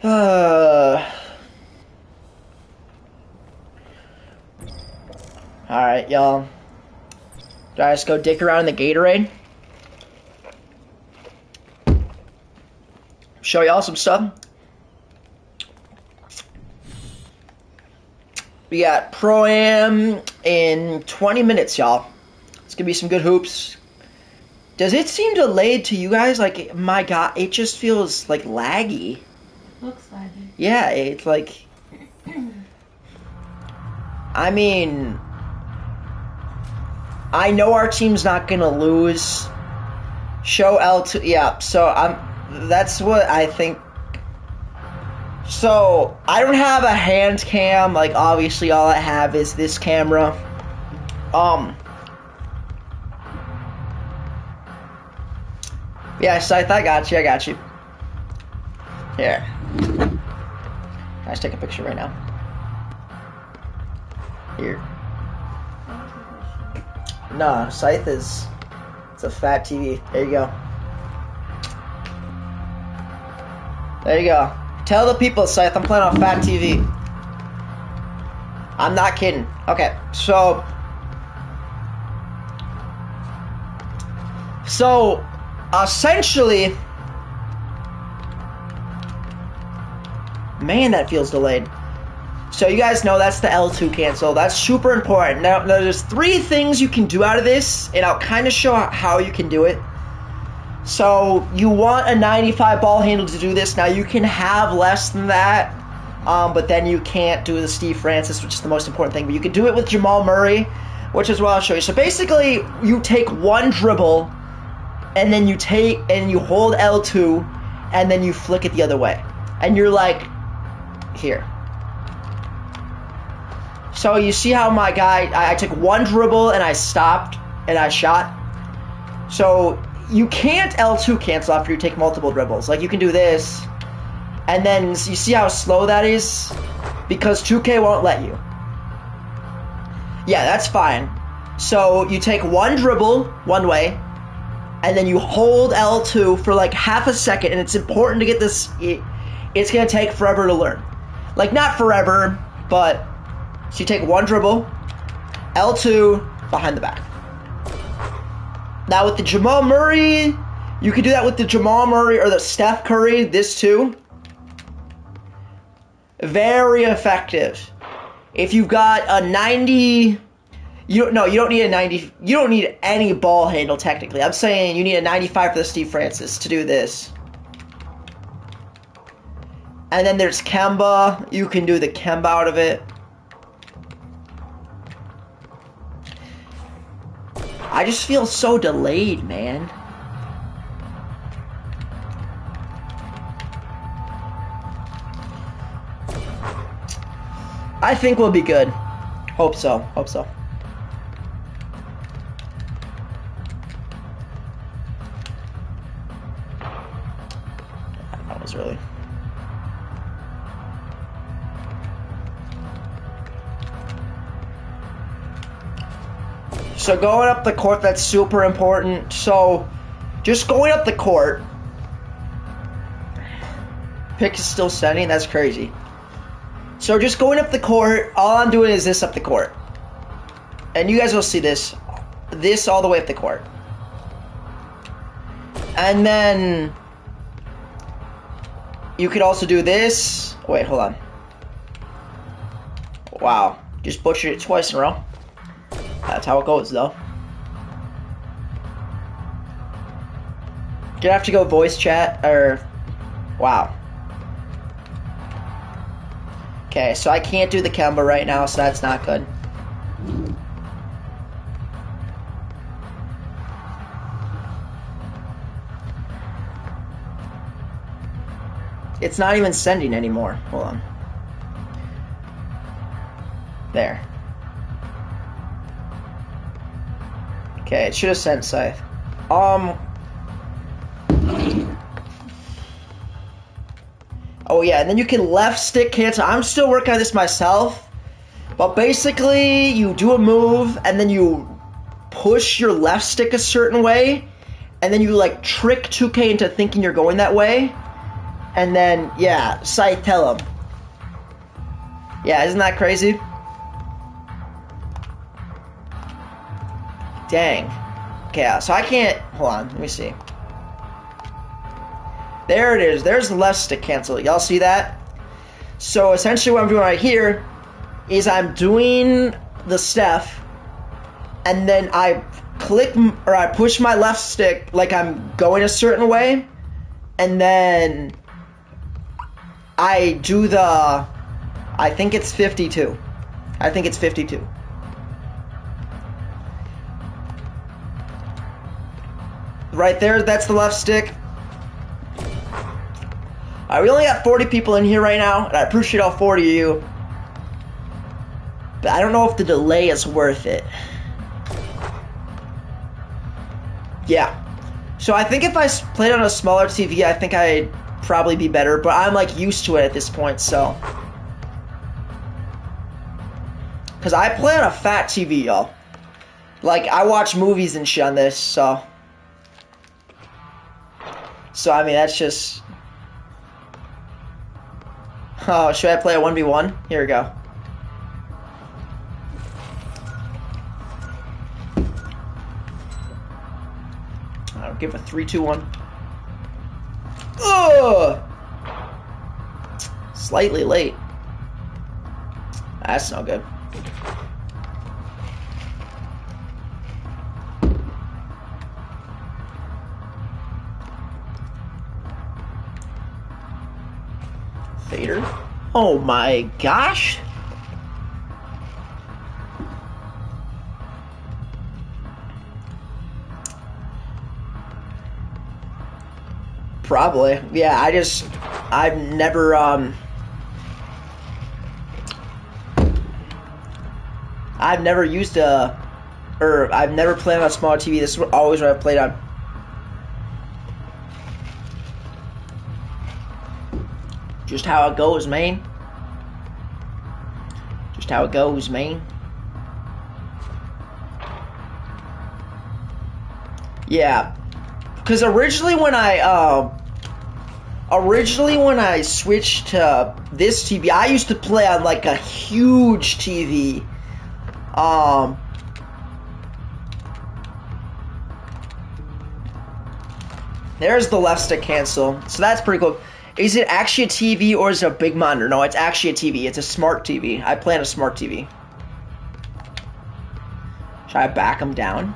Uh. Alright, y'all. Do I just go dick around in the Gatorade? Show y'all some stuff. We got Pro Am in 20 minutes, y'all. It's gonna be some good hoops. Does it seem delayed to you guys? Like, my god, it just feels like laggy. Looks it. Yeah, it's like. I mean. I know our team's not gonna lose. Show L2. Yeah, so I'm. That's what I think. So, I don't have a hand cam. Like, obviously, all I have is this camera. Um. Yeah, Scythe, I got you, I got you. Here. Guys, take a picture right now. Here. Nah, Scythe is. It's a fat TV. There you go. There you go. Tell the people, Scythe, I'm playing on fat TV. I'm not kidding. Okay, so. So, essentially. Man, that feels delayed. So you guys know that's the L2 cancel. That's super important. Now, now there's three things you can do out of this, and I'll kind of show how you can do it. So you want a 95 ball handle to do this. Now you can have less than that, um, but then you can't do the Steve Francis, which is the most important thing. But you can do it with Jamal Murray, which is what I'll show you. So basically, you take one dribble, and then you take and you hold L2, and then you flick it the other way, and you're like, here. So you see how my guy, I, I took one dribble and I stopped and I shot. So you can't L2 cancel after you take multiple dribbles. Like you can do this, and then you see how slow that is? Because 2K won't let you. Yeah, that's fine. So you take one dribble one way, and then you hold L2 for like half a second, and it's important to get this. It, it's gonna take forever to learn. Like not forever, but so you take one dribble, L2 behind the back. Now with the Jamal Murray, you can do that with the Jamal Murray or the Steph Curry, this too. Very effective. If you've got a 90 you don't no, you don't need a 90 you don't need any ball handle technically. I'm saying you need a 95 for the Steve Francis to do this. And then there's Kemba. You can do the Kemba out of it. I just feel so delayed, man. I think we'll be good. Hope so. Hope so. So going up the court, that's super important. So just going up the court. Pick is still sending, that's crazy. So just going up the court, all I'm doing is this up the court. And you guys will see this. This all the way up the court. And then you could also do this. Wait, hold on. Wow. Just butchered it twice in a row. That's how it goes, though. Gonna have to go voice chat, or... Wow. Okay, so I can't do the combo right now, so that's not good. It's not even sending anymore. Hold on. There. Okay, it should have sent Scythe. Um. Oh yeah, and then you can left stick cancel. I'm still working on this myself. But basically, you do a move, and then you push your left stick a certain way, and then you like trick 2K into thinking you're going that way. And then, yeah, Scythe tell him. Yeah, isn't that crazy? Dang. Okay, uh, so I can't. Hold on, let me see. There it is. There's the left stick cancel. Y'all see that? So essentially, what I'm doing right here is I'm doing the stuff, and then I click or I push my left stick like I'm going a certain way, and then I do the. I think it's 52. I think it's 52. Right there, that's the left stick. Alright, we only got 40 people in here right now, and I appreciate all 40 of you. But I don't know if the delay is worth it. Yeah. So I think if I played on a smaller TV, I think I'd probably be better, but I'm like used to it at this point, so. Because I play on a fat TV, y'all. Like, I watch movies and shit on this, so. So, I mean, that's just. Oh, should I play a 1v1? Here we go. I'll give a 3 2 1. Ugh! Slightly late. That's not good. Fader. Oh my gosh! Probably. Yeah, I just I've never um I've never used a or I've never played on a small TV. This is always what I've played on. Just how it goes, man. Just how it goes, man. Yeah. Because originally when I, uh, originally when I switched to this TV, I used to play on like a huge TV. Um, there's the left stick cancel. So that's pretty cool. Is it actually a TV or is it a big monitor? No, it's actually a TV. It's a smart TV. I plan a smart TV. Should I back them down?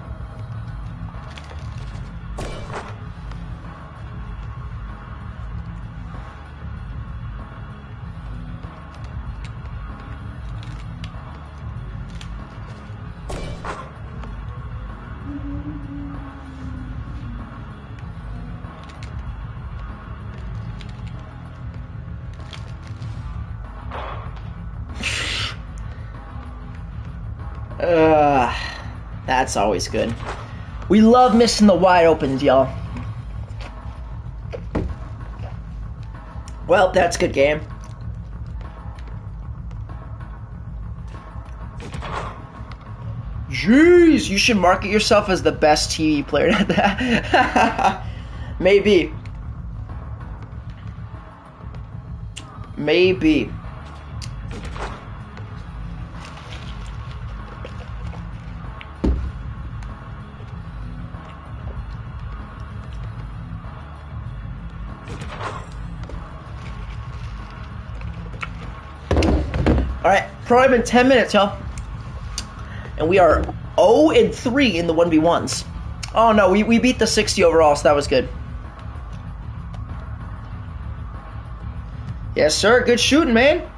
That's always good. We love missing the wide opens, y'all. Well, that's good game. Jeez, you should market yourself as the best TV player at that. Maybe. Maybe. Probably been 10 minutes, y'all. And we are 0 and 3 in the 1v1s. Oh no, we, we beat the 60 overall, so that was good. Yes, sir. Good shooting, man.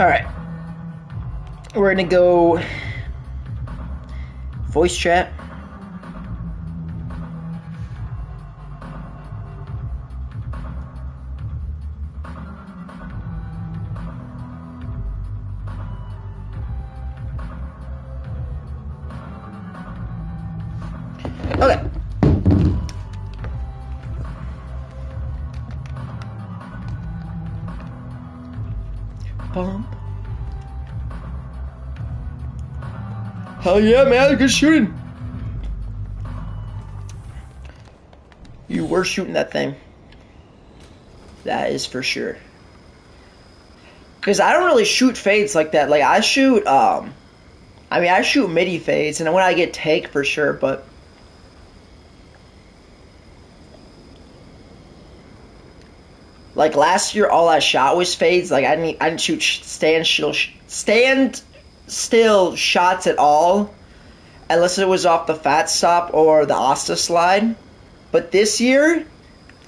All right. We're to go voice chat. Hell yeah, man! Good shooting. You were shooting that thing. That is for sure. Cause I don't really shoot fades like that. Like I shoot, um, I mean I shoot midi fades, and when I get take for sure, but. Like last year, all I shot was fades. Like I didn't, I didn't shoot stand still, stand still shots at all, unless it was off the fat stop or the Asta slide. But this year,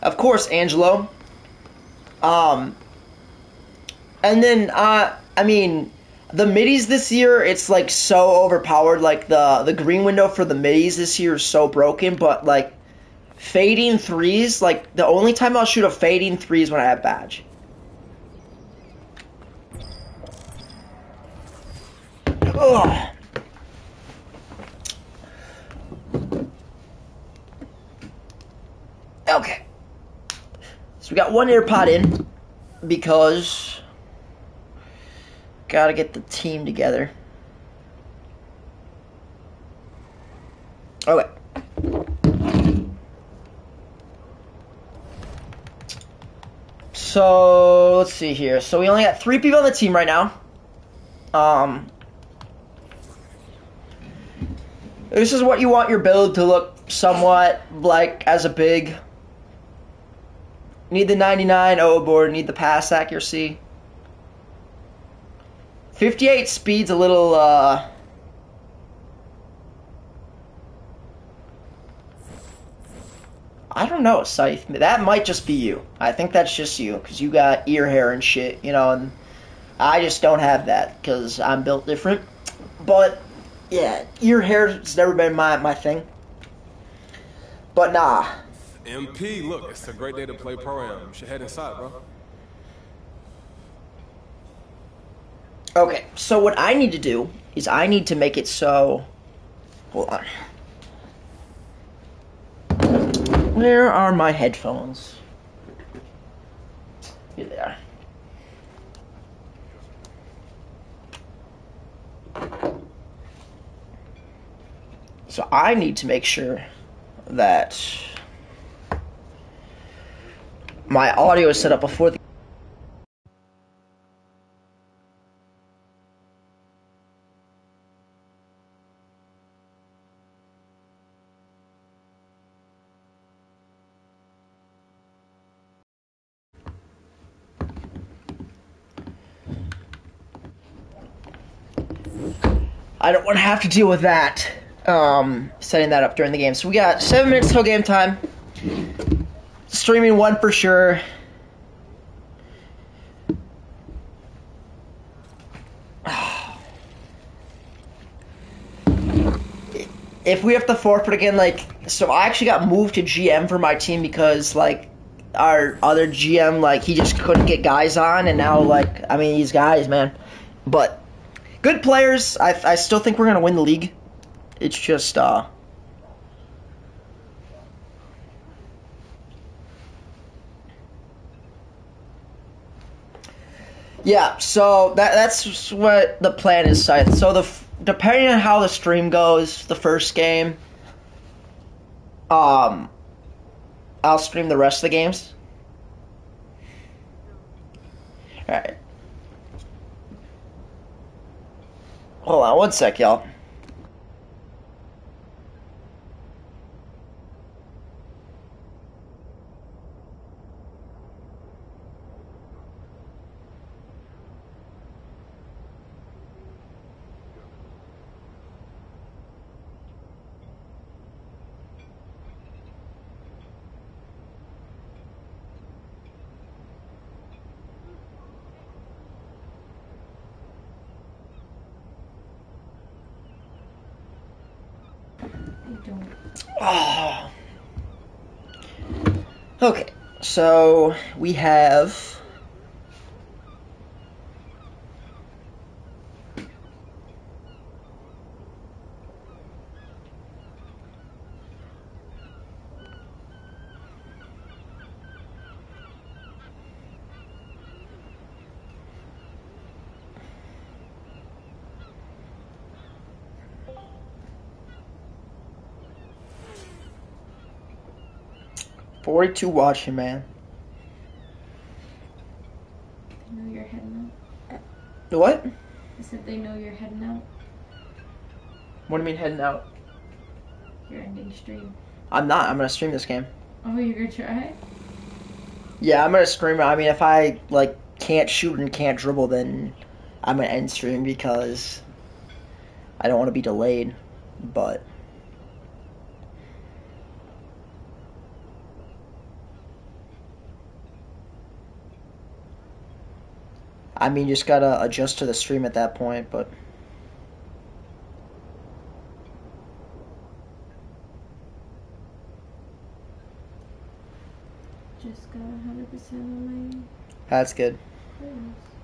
of course, Angelo. Um, and then uh, I mean, the middies this year, it's like so overpowered. Like the the green window for the middies this year is so broken. But like fading threes, like the only time I'll shoot a fading three is when I have badge. Ugh. Okay. So we got one AirPod in because gotta get the team together. Okay. So let's see here. So we only got three people on the team right now. Um, this is what you want your build to look somewhat like as a big. Need the 99 O board, need the pass accuracy. 58 speed's a little, uh. I don't know, Scythe. That might just be you. I think that's just you, because you got ear hair and shit, you know, and I just don't have that, because I'm built different. But, yeah, ear hair has never been my, my thing. But nah, MP, look, it's a great day to play pro-am. You should head inside, bro. Okay, so what I need to do is I need to make it so. Hold on. Where are my headphones? Here they are. So I need to make sure that my audio is set up before the I don't want to have to deal with that. Um, setting that up during the game. So we got seven minutes till game time. Streaming one for sure. If we have to forfeit again, like, so I actually got moved to GM for my team because, like, our other GM, like, he just couldn't get guys on, and now, like, I mean, these guys, man. But good players. I, I still think we're gonna win the league. It's just, uh, Yeah, so that that's what the plan is. So the depending on how the stream goes, the first game, um, I'll stream the rest of the games. All right. Hold on one sec, y'all. I don't. Oh. Okay, so we have. Forty-two watching, man. They know you're heading out. What? I said they know you're heading out. What do you mean heading out? You're ending stream. I'm not. I'm gonna stream this game. Oh, you're gonna try? Yeah, I'm gonna stream. I mean, if I like can't shoot and can't dribble, then I'm gonna end stream because I don't want to be delayed. But I mean, you just gotta adjust to the stream at that point. But Just got 100% on my that's good. playlist.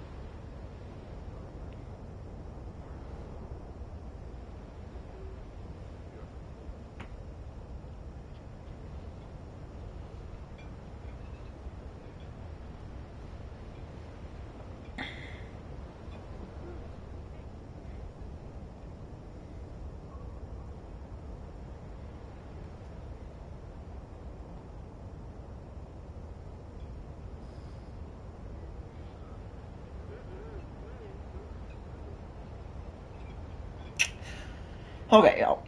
Okay, yo.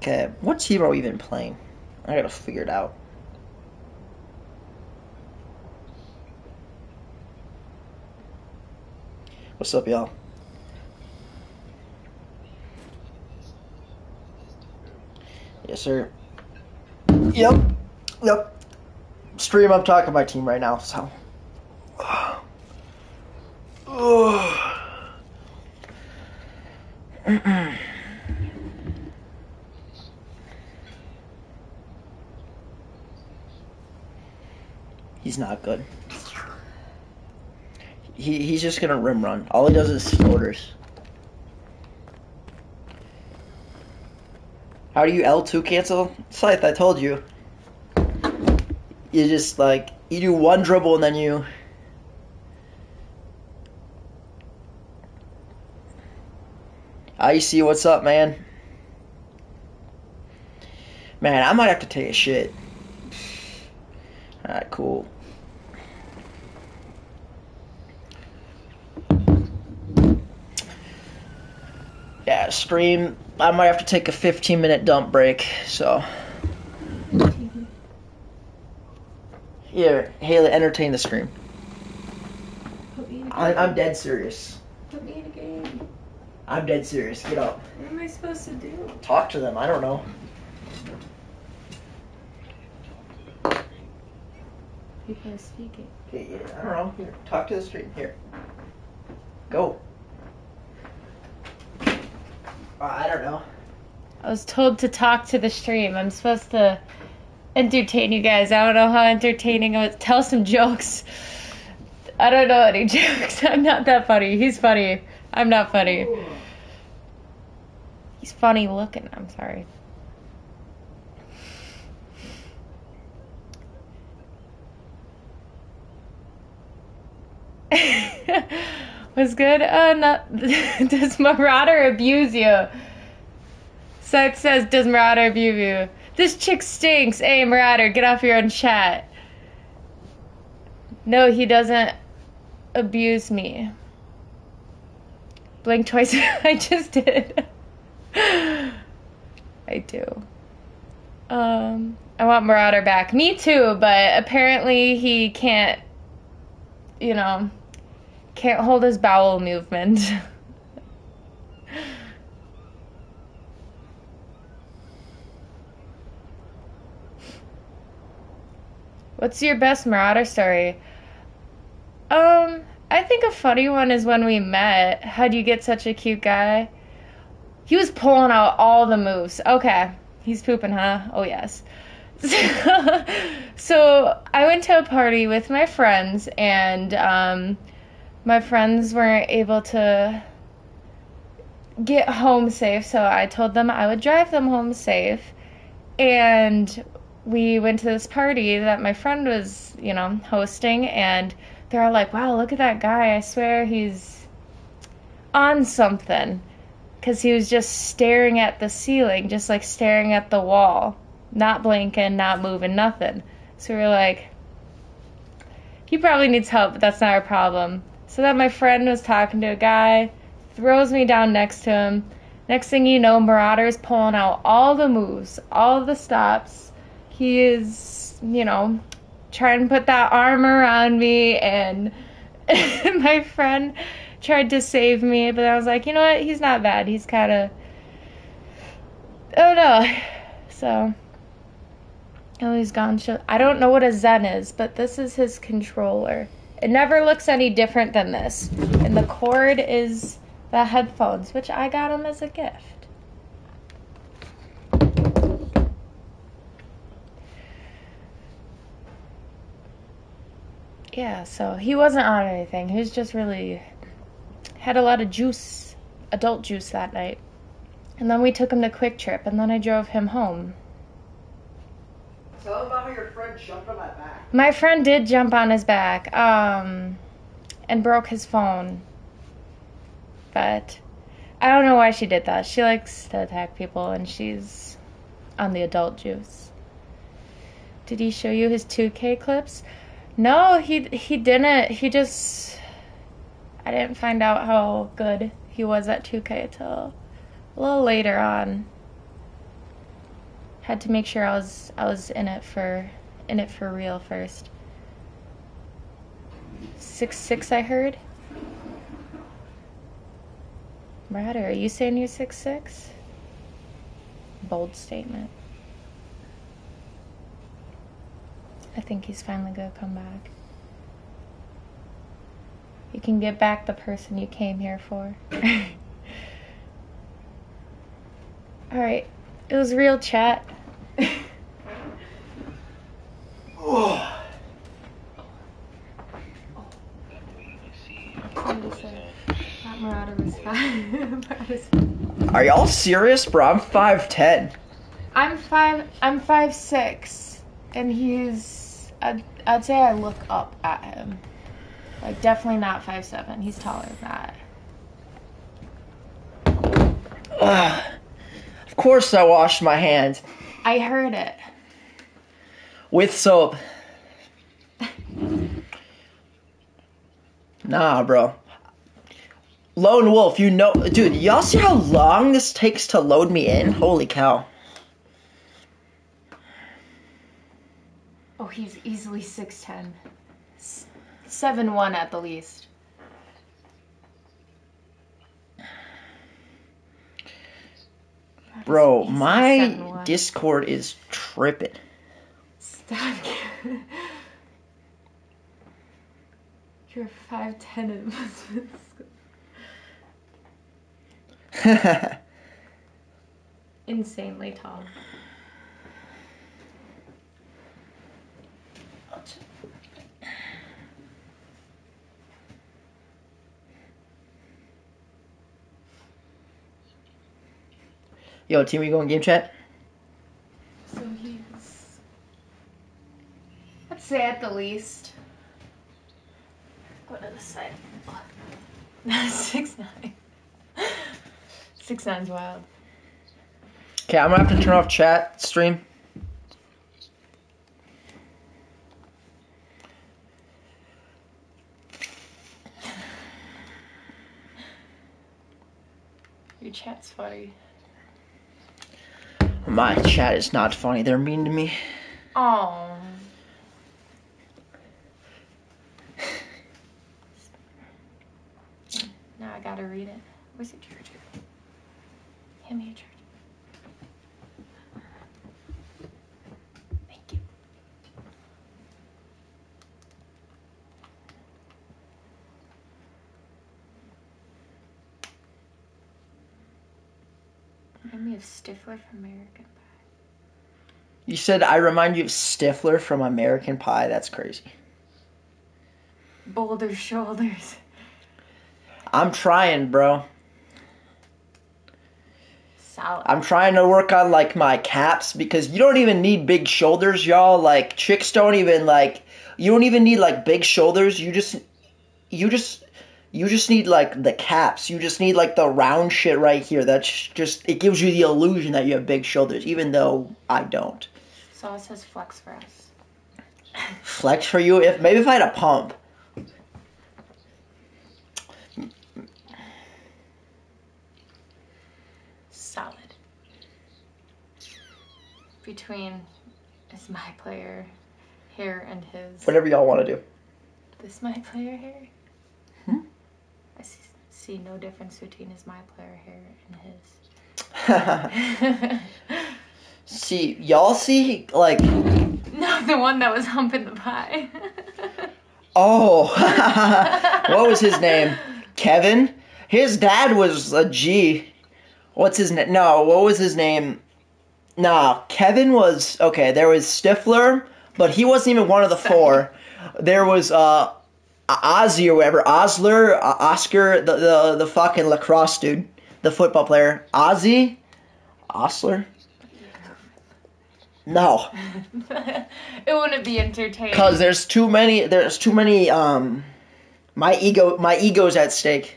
Okay, uh, what team are we even playing? I gotta figure it out. What's up, y'all? Yes, sir. Yep. Yep. Stream, I'm talking my team right now, so. He's not good. He, he's just gonna rim run. All he does is floaters. How do you L2 cancel? Scythe, I told you. You just like, you do one dribble and then you. Icy, what's up, man? Man, I might have to take a shit. Alright, cool. Yeah, that stream, I might have to take a 15 minute dump break. So. Here, Haley, entertain the stream. Put me in a I, I'm dead serious. Put me in a game. I'm dead serious. Get up. What am I supposed to do? Talk to them. I don't know. People are speaking. Okay, yeah, I don't know. Here, talk to the stream. Here. Go. Uh, I don't know. I was told to talk to the stream. I'm supposed to entertain you guys. I don't know how entertaining I was. Tell some jokes. I don't know any jokes. I'm not that funny. He's funny. I'm not funny. He's funny looking. I'm sorry. Was good? Uh, not. Does Marauder abuse you? Seth says, Does Marauder abuse you? This chick stinks. Hey, Marauder, get off your own chat. No, he doesn't abuse me. Blink twice. I just did. I do. Um, I want Marauder back. Me too, but apparently he can't, you know, can't hold his bowel movement. What's your best Marauder story? Um, I think a funny one is when we met. How'd you get such a cute guy? He was pulling out all the moves. Okay, he's pooping, huh? Oh, yes. so I went to a party with my friends, and um, my friends weren't able to get home safe, so I told them I would drive them home safe. And we went to this party that my friend was, you know, hosting, and they're all like, wow, look at that guy. I swear he's on something. Because he was just staring at the ceiling, just like staring at the wall, not blinking, not moving, nothing. So we were like, he probably needs help, but that's not our problem. So then my friend was talking to a guy, throws me down next to him. Next thing you know, Marauder's pulling out all the moves, all the stops. He is, you know, trying to put that arm around me, and my friend tried to save me, but I was like, you know what? He's not bad. He's kind of. Oh no. So. Oh, he's gone. I don't know what a Zen is, but this is his controller. It never looks any different than this. And the cord is the headphones, which I got him as a gift. Yeah, so he wasn't on anything. He was just really had a lot of juice, adult juice that night. And then we took him to QuikTrip, and then I drove him home. Tell about how your friend jumped on my back. My friend did jump on his back, um, and broke his phone. But I don't know why she did that. She likes to attack people, and she's on the adult juice. Did he show you his 2K clips? No, he he didn't. He just I didn't find out how good he was at 2K till a little later on. Had to make sure I was I was in it for in it for real first. Six six I heard. Marauder, are you saying you're six six? Bold statement. I think he's finally gonna come back. You can get back the person you came here for. Alright. It was real chat. Oh. That Marauder was fine. Are y'all serious, bro? I'm 5'10. I'm five. I'm five six, and he's. I'd, I'd say I look up at him. Like definitely not five seven. He's taller than that. Ugh. Of course I washed my hands I heard it. with soap. Nah, bro. Lone Wolf, you know, dude, y'all see how long this takes to load me in? Holy cow. Oh, he's easily 6'10. 7 1 at the least. Bro, my Discord is tripping. Stop. You're 5'10 and insanely tall. Yo, team, we going game chat? So he's. Let's say at the least. Go to the side. Six nine. Six nine's wild. Okay, I'm gonna have to turn off chat stream. Your chat's funny. My chat is not funny. They're mean to me. Oh. Now I gotta read it. Where's your charger? Hand me a charger. Thank you. Remind me of Stifler from American Pie. You said I remind you of Stifler from American Pie. That's crazy. Boulder shoulders. I'm trying, bro. Solid. I'm trying to work on like my caps because you don't even need big shoulders, y'all. Like chicks don't even like you don't even need like big shoulders. You just you just you just need like the caps. You just need like the round shit right here. That's just it gives you the illusion that you have big shoulders, even though I don't. So it says flex for us. Flex for you if maybe if I had a pump. Solid. Between is my player hair and his. Whatever y'all want to do. This my player hair? See no difference between his my player hair and his. see, y'all see like no, the one that was humping the pie. Oh, what was his name? Kevin. His dad was a G. What's his name? No, what was his name? Nah, Kevin was okay. There was Stifler, but he wasn't even one of the four. There was uh Ozzy or whatever, Osler, uh, Oscar, the, the the fucking lacrosse dude, the football player, Ozzy, Osler. No, it wouldn't be entertaining. because there's too many. There's too many. Um, my ego, my ego's at stake.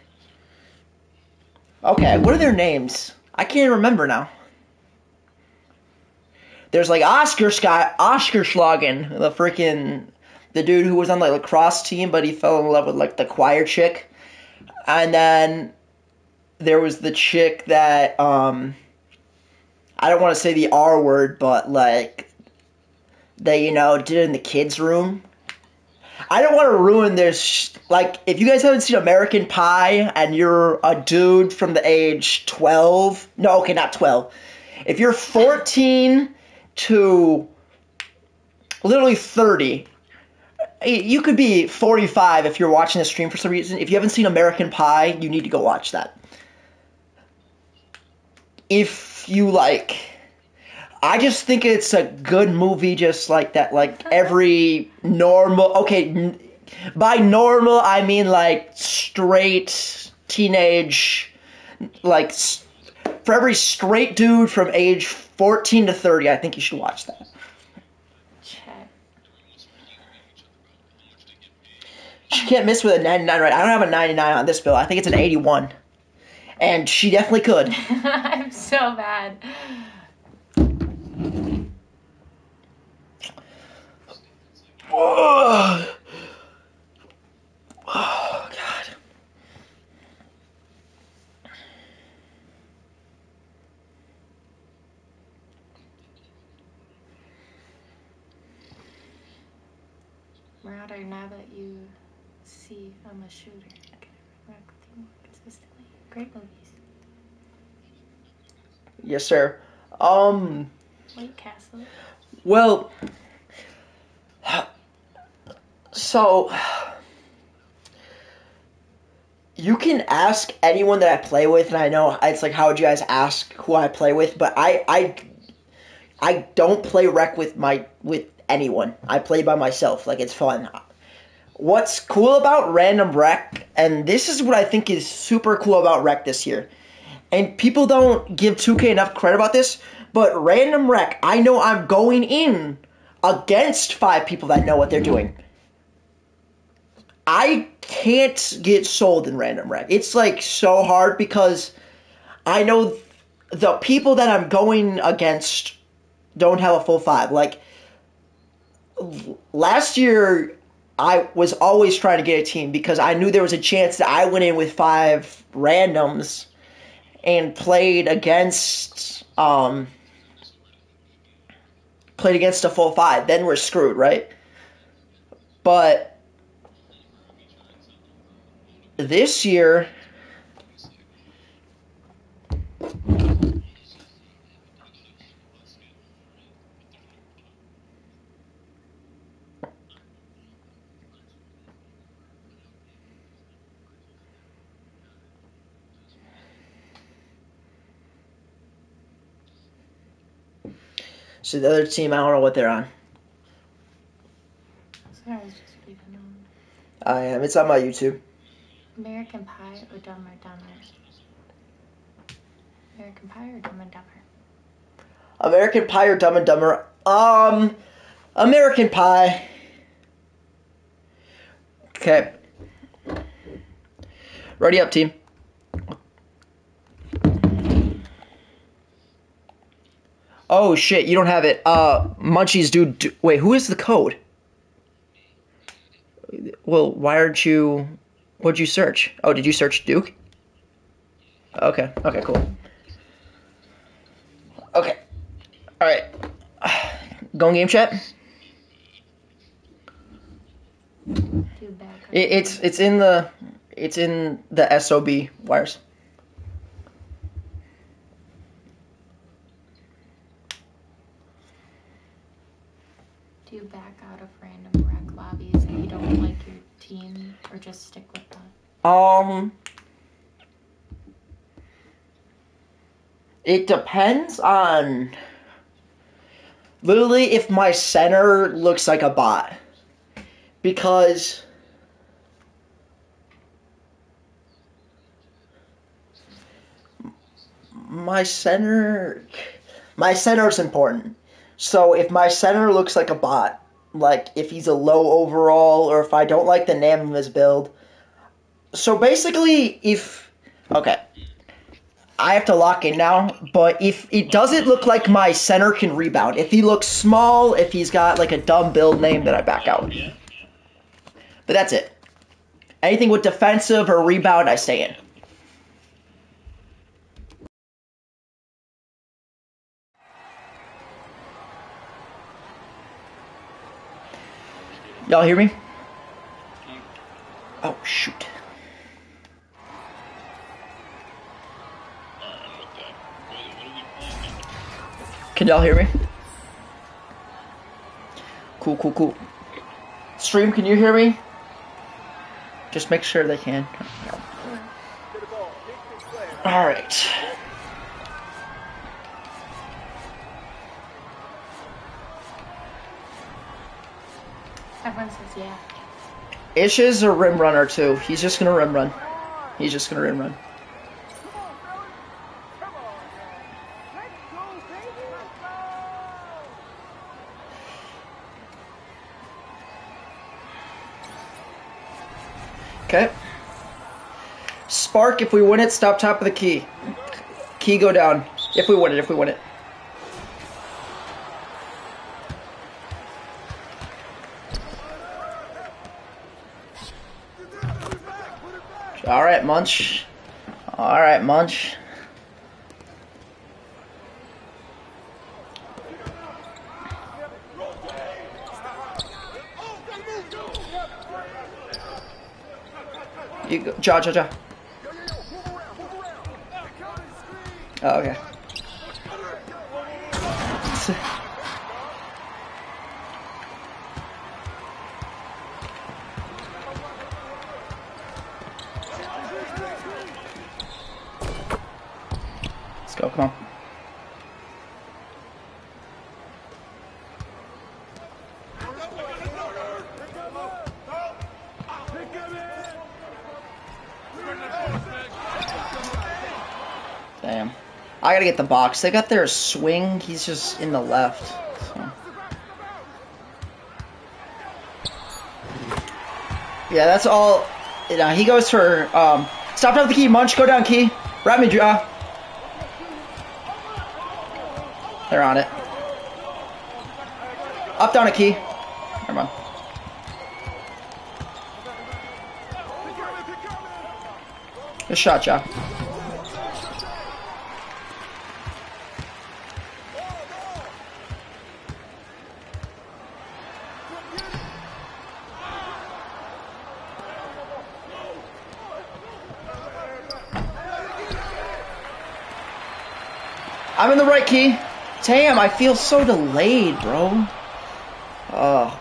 Okay, what are their names? I can't remember now. There's like Oscar Scott, Oscar Schlagen, the freaking the dude who was on the lacrosse team, but he fell in love with like the choir chick, and then there was the chick that um, I don't want to say the R word, but like they you know did it in the kids' room. I don't want to ruin this. Like, if you guys haven't seen American Pie and you're a dude from the age 12, no, okay, not 12. If you're 14 to literally 30, you could be 45 if you're watching the stream for some reason. If you haven't seen American Pie, you need to go watch that. If you like, I just think it's a good movie, just like that. Like uh-huh. every normal, okay, n- by normal I mean like straight teenage, like for every straight dude from age 14 to 30, I think you should watch that. she can't miss with a 99 right. I don't have a 99 on this bill. I think it's an 81. And she definitely could. I'm so bad. Oh, oh God. Murder, now that you see I'm a shooter, can I interact with you more consistently? Great movies. Yes, sir. Um. White Castle. Well. So. You can ask anyone that I play with, and I know it's like, how would you guys ask who I play with? But I, I, I don't play rec with my with anyone. I play by myself. Like it's fun. What's cool about random rec, and this is what I think is super cool about rec this year, and people don't give 2K enough credit about this, but random rec, I know I'm going in against five people that know what they're doing. I can't get sold in random rec. It's like so hard because I know the people that I'm going against don't have a full five. Like last year, I was always trying to get a team because I knew there was a chance that I went in with five randoms and played against um played against a full five. Then we're screwed, right? But this year So the other team, I don't know what they're on. Sorry, I was just reading on I am. It's on my YouTube. American Pie or Dumb or Dumber. American Pie or Dumb and Dumber. American Pie or Dumb and Dumber? Um, American Pie. Okay. Ready up, team. Oh shit, you don't have it. Uh, Munchies, dude. Do, wait, who is the code? Well, why aren't you? What'd you search? Oh, did you search Duke? Okay. Okay. Cool. Okay. All right. Going game chat. Do back up. It, it's it's in the it's in the sob wires. Do you back out of random rec lobbies if you don't like your team or just stick with them? Um. It depends on. Literally, if my center looks like a bot. Because. My center. My center is important. So if my center looks like a bot, like if he's a low overall, or if I don't like the name of his build, so basically, if okay, I have to lock in now. But if it doesn't look like my center can rebound, if he looks small, if he's got like a dumb build name, then I back out. But that's it. Anything with defensive or rebound, I stay in. Y'all hear me? Mm-hmm. Oh shoot. Can y'all hear me? Cool, cool, cool. Stream, can you hear me? Just make sure they can. Alright. Everyone says yeah. Ish is a rim runner too. He's just gonna rim run. He's just gonna rim run. Okay. Spark, if we win it, stop top of the key. Key go down. If we win it, if we win it. Alright, Munch. Alright, Munch. You go, jaw, jaw, jaw. Oh, okay. I gotta get the box. They got their swing. He's just in the left. So. Yeah, that's all. You he goes for. Um, stop down the key. Munch, go down key. Wrap me draw. They're on it. Up down a key. Never mind. Good shot, Jack. I'm in the right key. Damn, I feel so delayed, bro. Oh.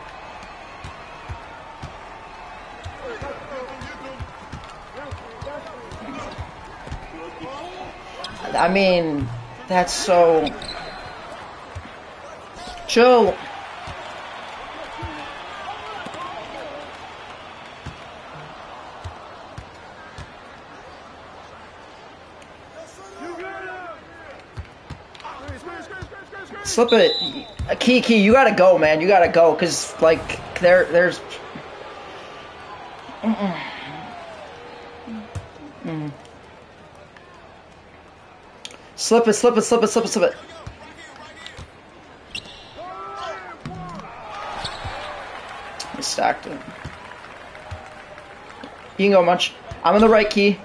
I mean, that's so. Chill. Slip it. Key, key, you gotta go, man. You gotta go, cause like there, there's. Mm-mm. Mm. Slip it, slip it, slip it, slip it, slip it. I stacked it. You can go, Munch. I'm on the right key.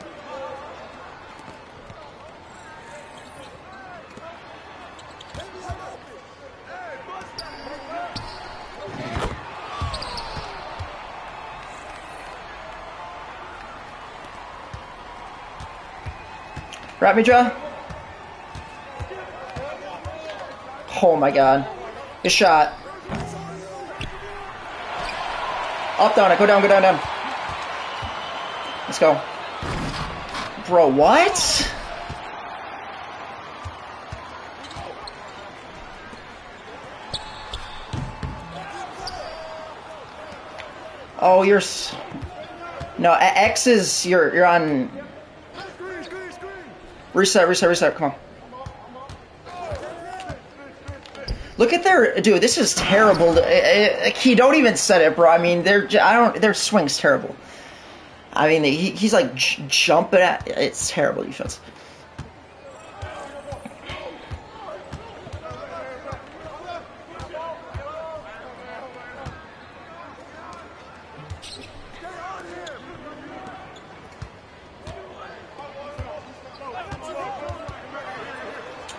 Draw. Oh my god. Good shot. Up, down, it. Go down, go down, down. Let's go. Bro, what? Oh, you're. No, X is you're you're on. Reset, reset, reset. Come on. Look at their dude. This is terrible. Uh, uh, He don't even set it, bro. I mean, they're I don't. Their swing's terrible. I mean, he, he's like jumping at. It's terrible defense.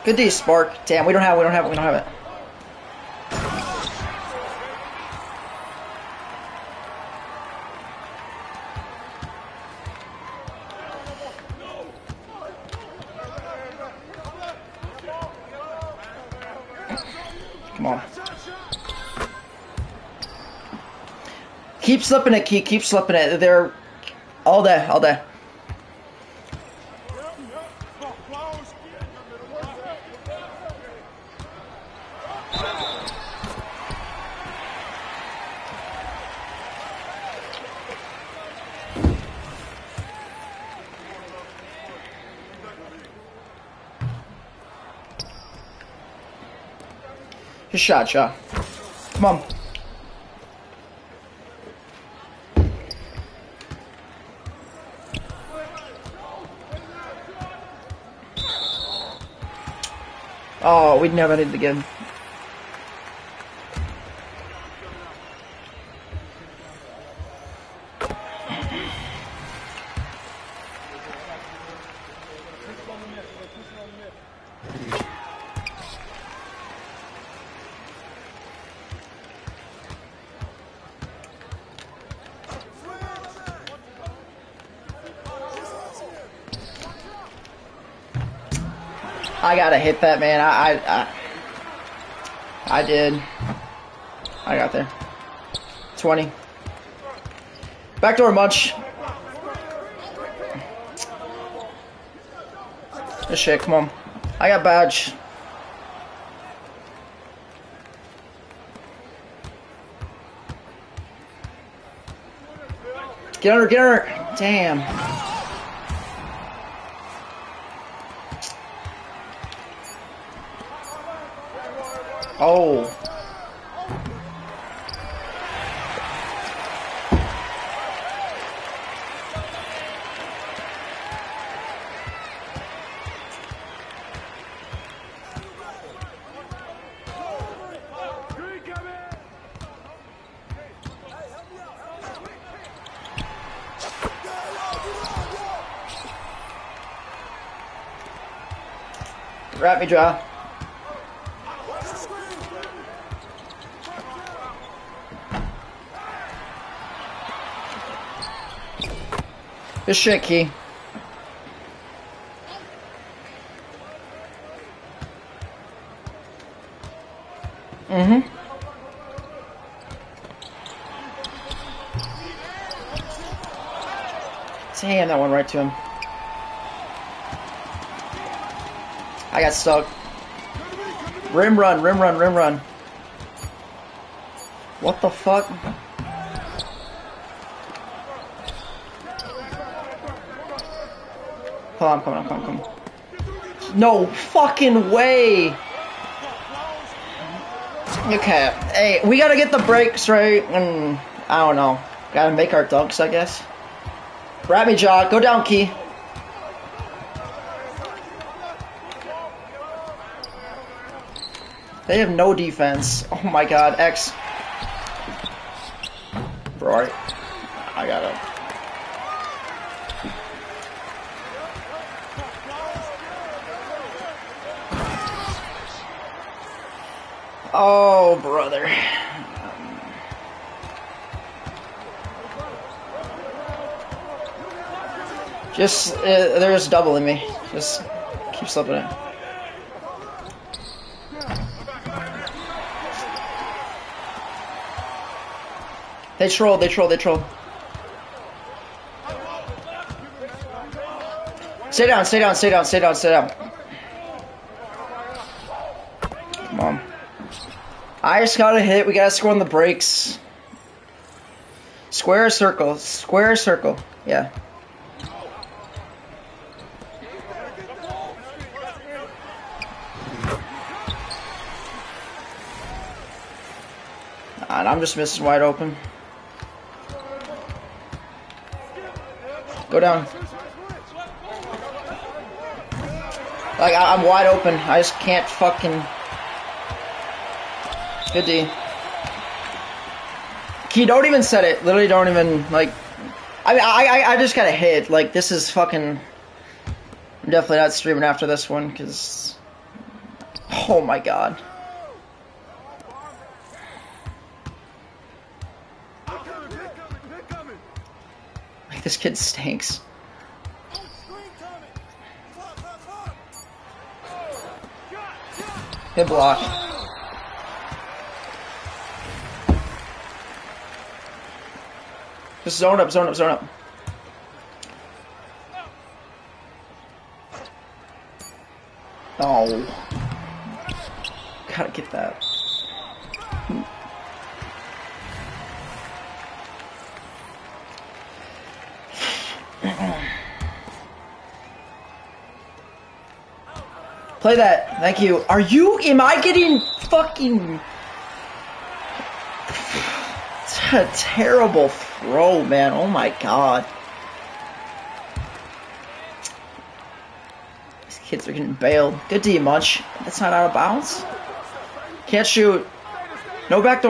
Good D, Spark. Damn, we don't have. We don't have. We don't have it. Come on. Keep slipping it, Key. Keep slipping it. They're all day, all day. Good shot, Shaw. Come on. Oh, we never did it again. I gotta hit that man. I, I, I, I did. I got there. 20. Backdoor munch. Good shit, come on. I got badge. Get under, get under. Damn. Wrap me draw. Shit, Key. Mm-hmm. Damn, that one right to him. I got stuck. Rim run, rim run, rim run. What the fuck? Come on, come on, come on, come on. No fucking way! Okay, hey, we gotta get the breaks right, and I don't know. Gotta make our dunks, I guess. Wrap me, jaw. Go down, Key. They have no defense. Oh my god, X. Bro, I got it. Oh, brother. Just, uh, they're just doubling me. Just keep slipping it. They troll, they troll, they troll. Stay down, stay down, stay down, stay down, stay down. Come on. I just got a hit. We gotta score on the breaks. Square circle. Square circle. Yeah. And I'm just missing wide open. Go down. Um, like, I- I'm wide open. I just can't fucking... Good D. Key, don't even set it. Literally don't even, like... I mean, I, I, I just got a hit. Like, this is fucking... I'm definitely not streaming after this one, because... Oh my god. This kid stinks. Hit block. Just zone up, zone up, zone up. Play that. Thank you. Are you? Am I getting fucking? A terrible throw, man. Oh my god. These kids are getting bailed. Good D, Munch. That's not out of bounds. Can't shoot. No back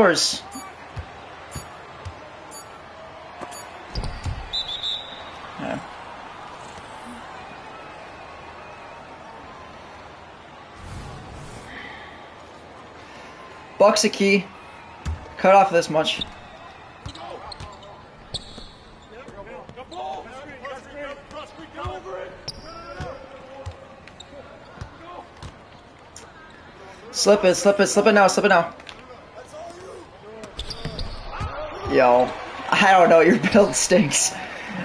Bucks a key. Cut off this much. Slip it, slip it, slip it now, slip it now. Yo, I don't know, your build stinks.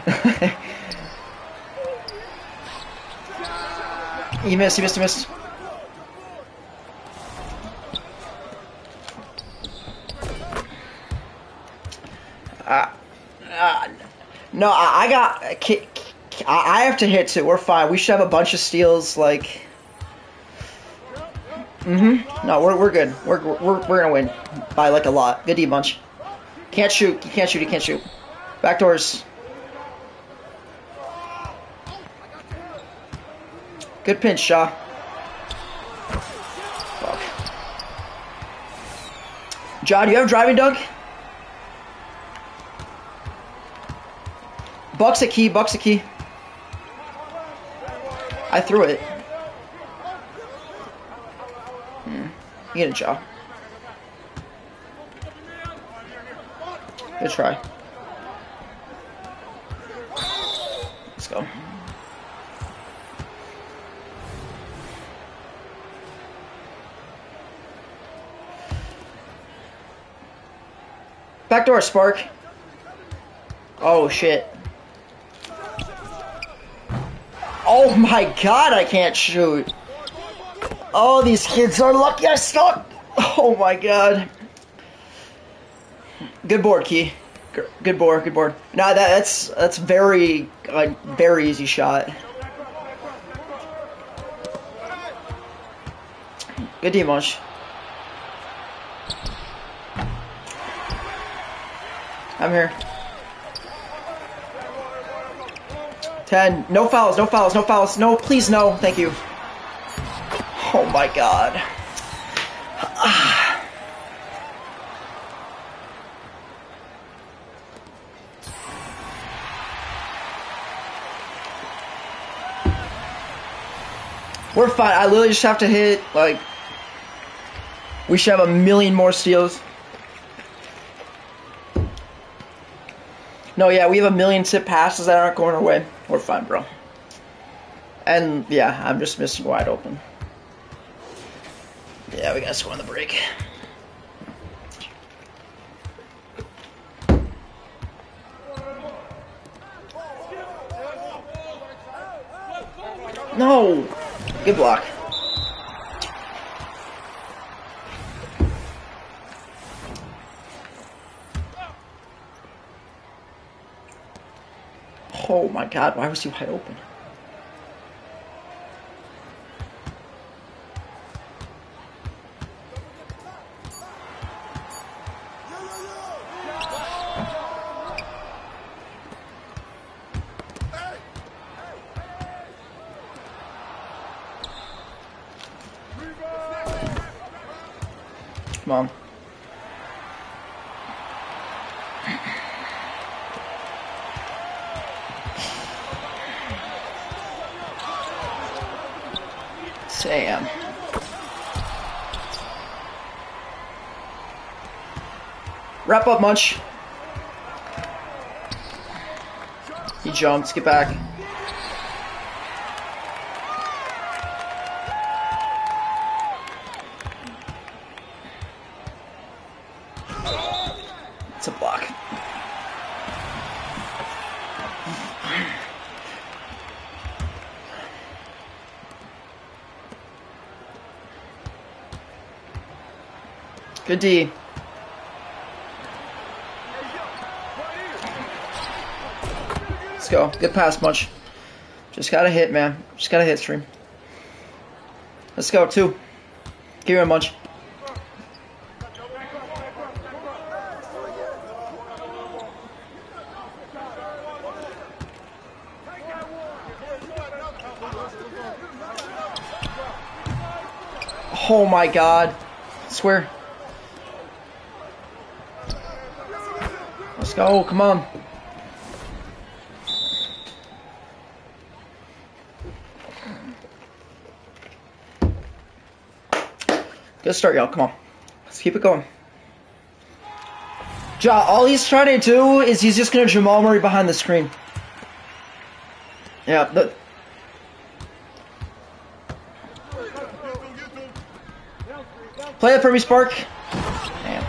you missed, you missed, you missed. I, got. I have to hit too. We're fine. We should have a bunch of steals. Like. Mm-hmm. No, we're, we're good. We're, we're, we're gonna win by like a lot. Good D bunch. Can't shoot. You can't shoot. You can't shoot. Back doors. Good pinch, Shaw. Fuck. John, you have driving dunk? Bucks a key. Bucks a key. I threw it. Hmm. You get a jaw. Good try. Let's go. Backdoor spark. Oh shit. My god, I can't shoot. Oh, these kids are lucky I stuck. Oh my god. Good board, Key. Good board, good board. No, that, that's that's very uh, very easy shot. Good D, Munch. I'm here. Ten. No fouls, no fouls, no fouls. No, please, no. Thank you. Oh my god. We're fine. I literally just have to hit, like, we should have a million more steals. No, yeah, we have a million tip passes that aren't going our way. We're fine, bro. And, yeah, I'm just missing wide open. Yeah, we gotta score on the break. No! Good block. Oh my god, why was he wide open? Come on. Sam. Wrap up, Munch. He jumped. Get back. It's a block. Good D. go. Good pass, Munch. Just gotta hit, man. Just gotta hit, stream. Let's go, two. Give him a munch. Oh my god. Square. Let's go, come on. Good start, y'all. Come on. Let's keep it going. Ja, all he's trying to do is he's just gonna Jamal Murray behind the screen. Yeah, the, Play it for me, Spark. Damn.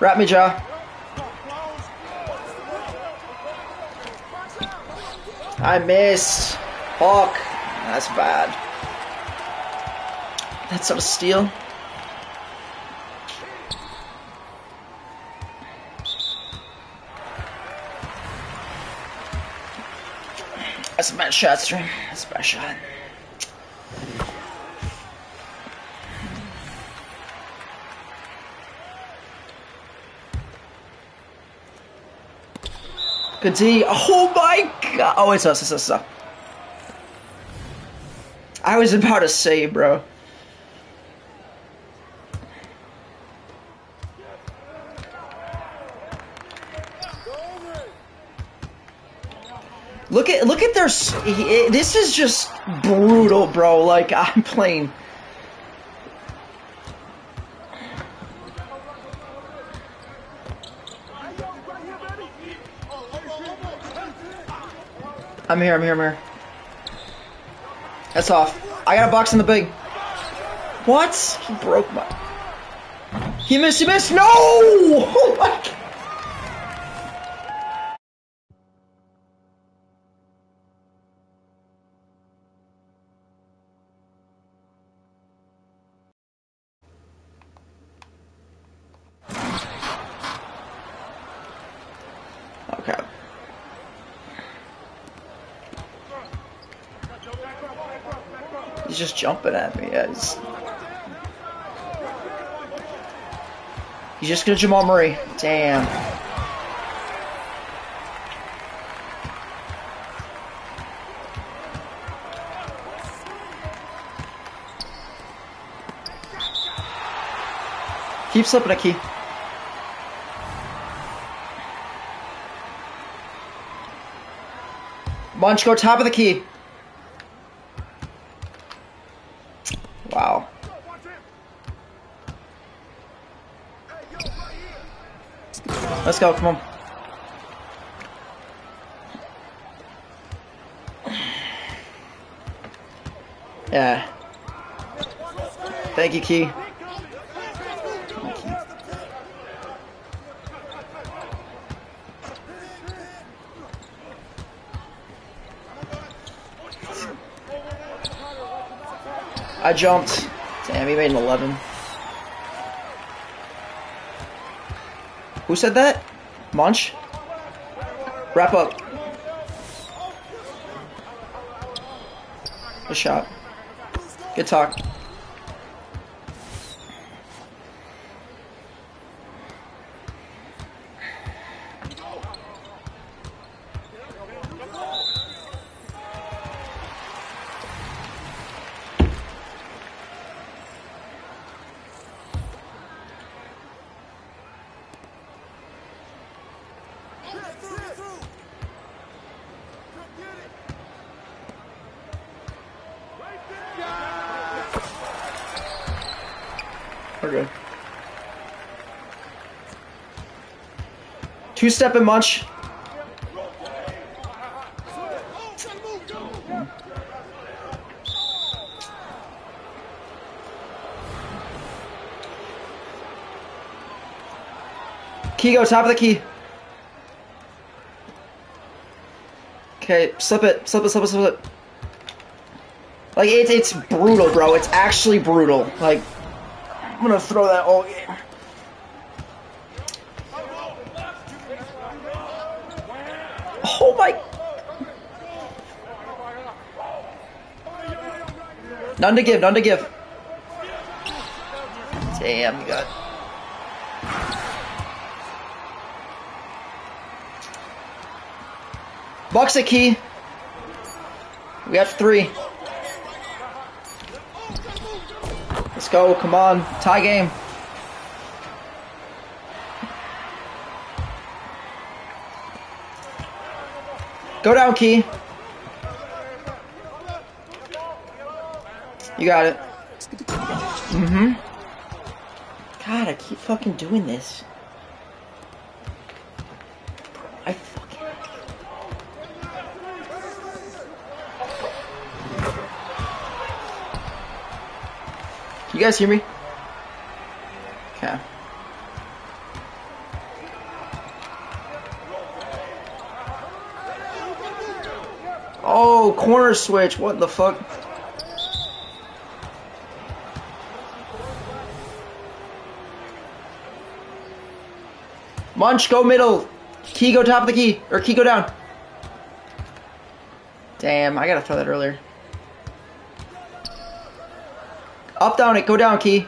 Wrap me, jaw. I missed. Fuck. That's bad. That's not a steal. That's a bad shot, stream. That's a bad shot. Good D. Oh my god. Oh, it's us. It's us. It's us. Was about to say, bro. Look at look at their. This is just brutal, bro. Like I'm playing. I'm here. I'm here. I'm here. That's off. I got a box in the big. What? He broke my. He missed. He missed. No! Oh my. God. Okay. He's just jumping at me. He's... he's just gonna Jamal Murray. Damn. Keep slipping a key. Munch, go top of the key. Go, come on. Yeah. Thank you, Key. Thank you. I jumped. Damn, he made an 11. Who said that? Munch? Wrap up. Good shot. Good talk. Two step and munch. Key go top of the key. Okay, slip it, slip it, slip it, slip it. Like it's it's brutal, bro. It's actually brutal. Like I'm gonna throw that all game. Oh my! None to give. None to give. Damn, good. Bucks a key. We have three. Let's go, come on. Tie game. Go down, Key. You got it. Mm-hmm. God, I keep fucking doing this. I fucking... You guys hear me? Okay. Oh, corner switch. What the fuck? Munch, go middle. Key, go top of the key. Or key, go down. Damn, I gotta throw that earlier. Up, down it. Go down, key.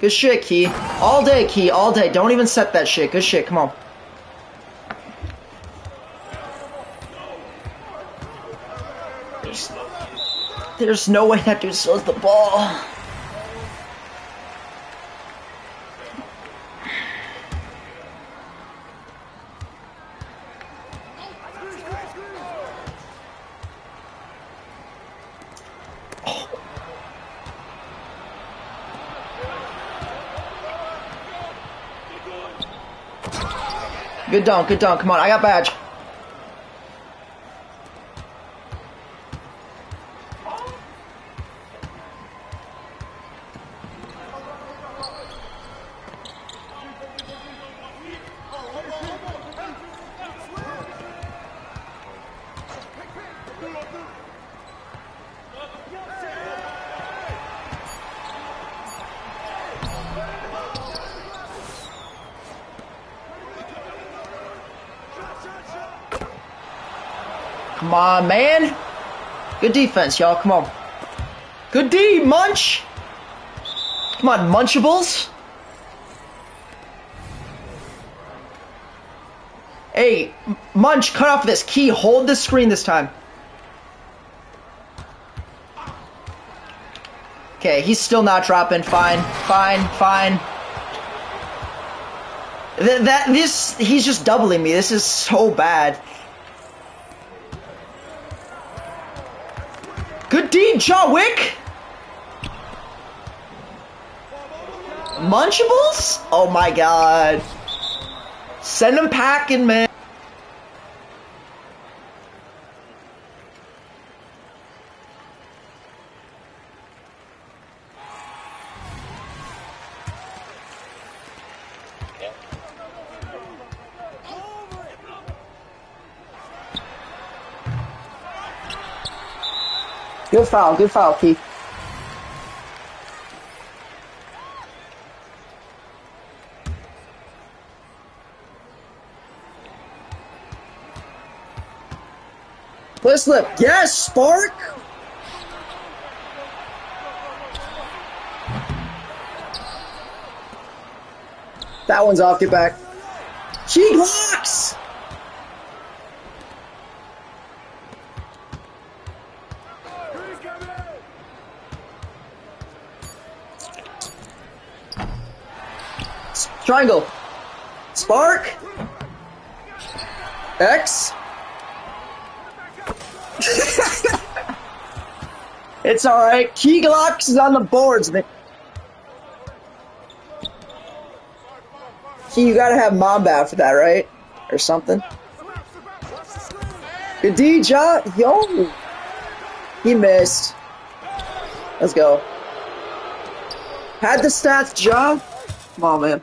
Good shit, Key. All day, Key. All day. Don't even set that shit. Good shit. Come on. There's no way that dude steals the ball. Good dunk, good dunk. Come on, I got badge. Come on, man. Good defense, y'all. Come on. Good D, Munch. Come on, Munchables. Hey, Munch, cut off this key. Hold the screen this time. Okay, he's still not dropping. Fine, fine, fine. Th- that this he's just doubling me. This is so bad. John Wick. Munchables? Oh my god. Send them packing, man. Good foul, good foul, Keith. Play slip. Yes, Spark. That one's off. Get back. She blocks. Triangle. Spark. X. it's alright. Key Glocks is on the boards. Key, you gotta have Mombat for that, right? Or something. D, Yo. He missed. Let's go. Had the stats, Ja. Come on, man.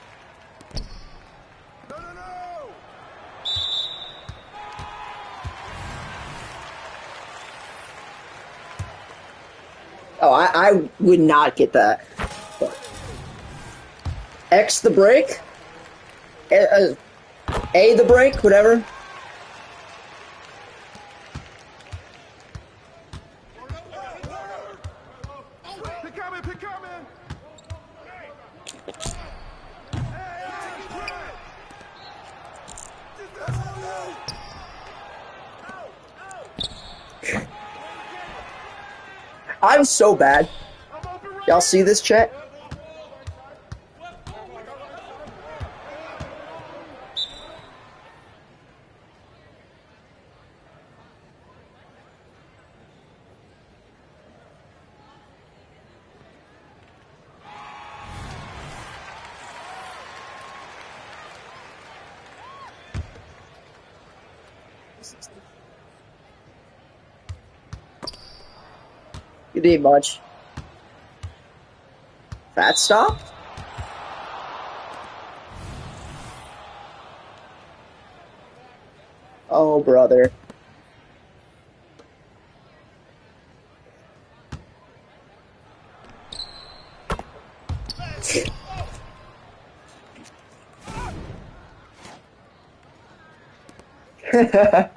would not get that. X the break, A, A the break, whatever. I'm so bad. Y'all see this chat? Need much. Stop? Oh, brother.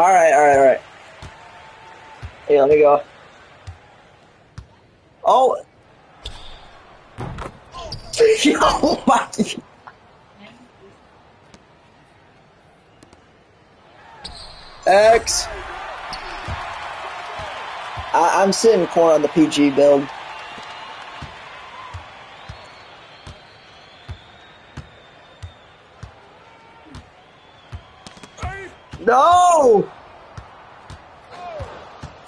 All right, all right, all right. Hey, let me go. Oh. oh my. X. I, I'm sitting corner on the PG build.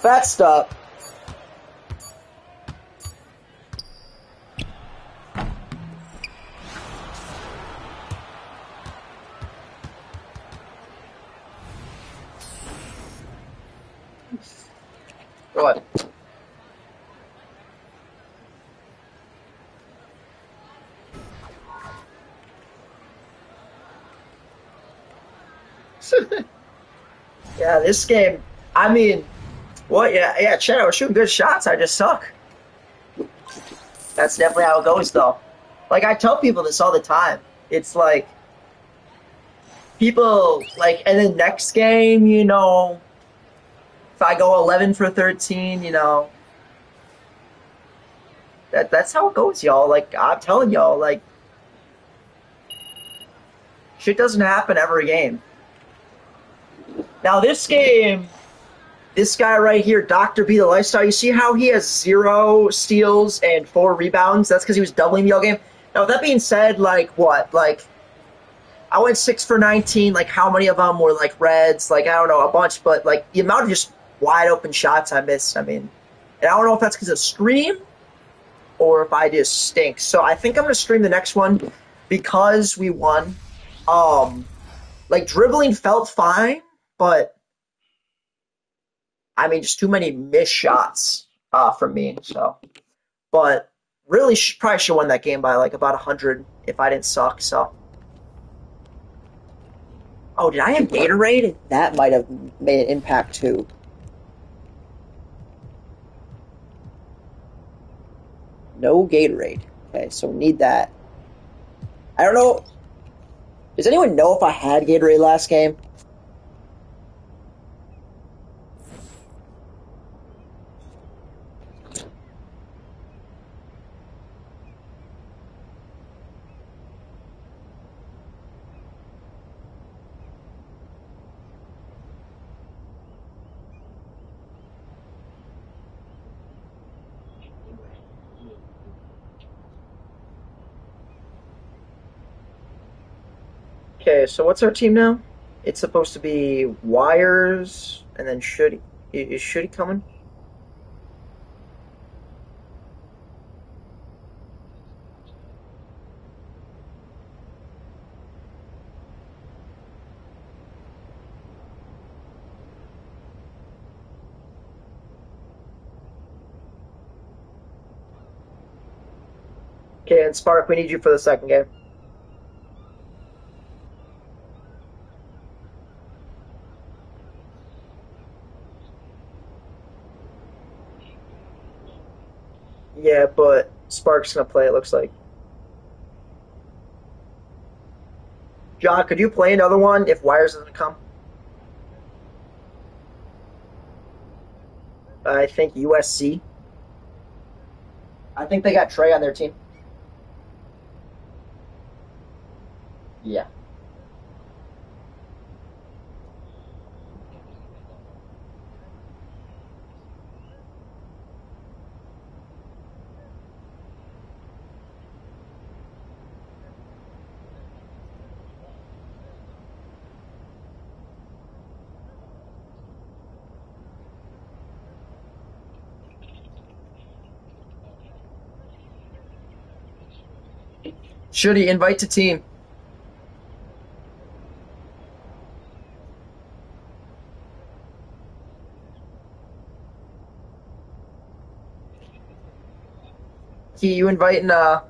Fat stop. What? yeah, this game. I mean, what? Yeah, yeah. Chad, I was shooting good shots. I just suck. That's definitely how it goes, though. Like I tell people this all the time. It's like people like, and then next game, you know, if I go 11 for 13, you know, that that's how it goes, y'all. Like I'm telling y'all, like shit doesn't happen every game. Now this game, this guy right here, Doctor B, the lifestyle. You see how he has zero steals and four rebounds? That's because he was doubling the all game. Now that being said, like what, like. I went six for 19. Like, how many of them were like reds? Like, I don't know, a bunch, but like the amount of just wide open shots I missed. I mean, and I don't know if that's because of stream or if I just stink. So I think I'm gonna stream the next one because we won. Um, like dribbling felt fine, but I mean, just too many missed shots uh, from me. So, but really, probably should have won that game by like about hundred if I didn't suck. So. Oh, did I have Gatorade? That might have made an impact too. No Gatorade. Okay, so need that. I don't know. Does anyone know if I had Gatorade last game? Okay, so what's our team now? It's supposed to be Wires, and then should is should he coming? Okay, and Spark, we need you for the second game. Yeah, but Spark's gonna play. It looks like. John, could you play another one if Wires doesn't come? I think USC. I think they got Trey on their team. Yeah. Shooty, invite to team. Key, you inviting uh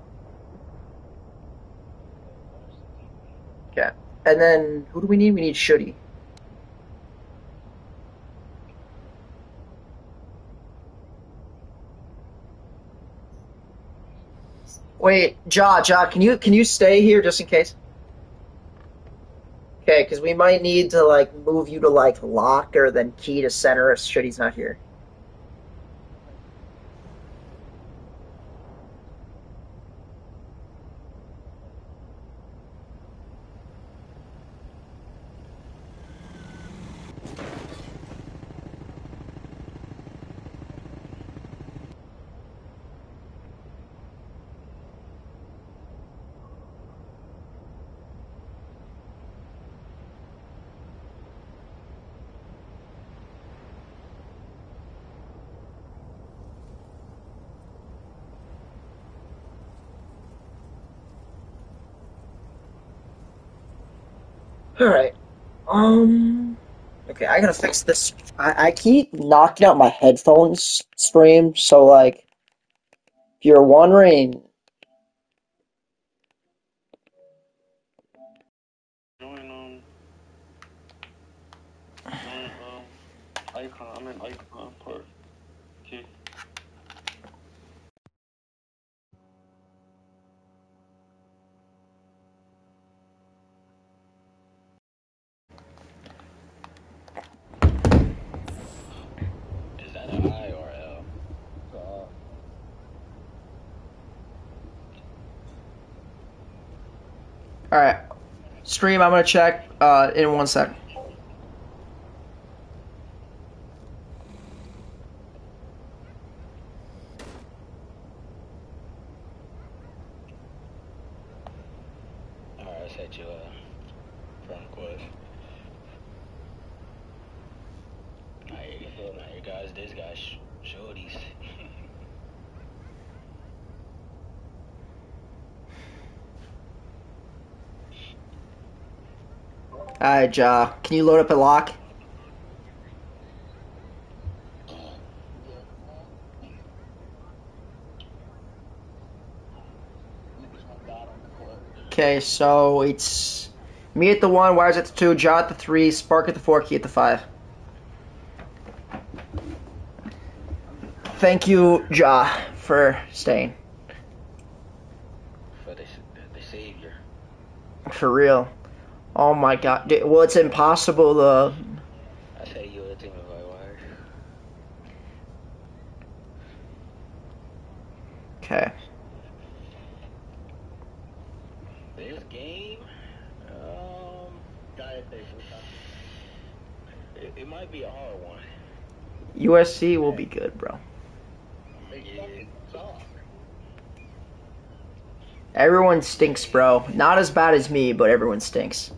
Okay. And then who do we need? We need Shooty. Wait, Ja, Ja, can you can you stay here just in case? Okay, because we might need to like move you to like locker, then key to center if Shooty's not here. All right. Um. Okay, I gotta fix this. I, I keep knocking out my headphones stream, so like, if you're wondering, Join um join um icon. I'm in icon part. Okay. Is that an I or L? Uh, all right, stream. I'm gonna check uh in one sec. Alright, I set you a friend request. Now you, now you guys, this guy, sh- shorties. Right, uh, Ja, can you load up a lock? Okay, so it's me at the one, Wires at the two, Ja at the three, Spark at the four, Key at the five. Thank you, Ja, for staying. For the, the savior. For real. Oh my god. Dude, Well, it's impossible to. I say you a team of my wife. Okay. This game, um, it, it might be a hard one. USC will be good, bro. Everyone stinks, bro. Not as bad as me, but everyone stinks.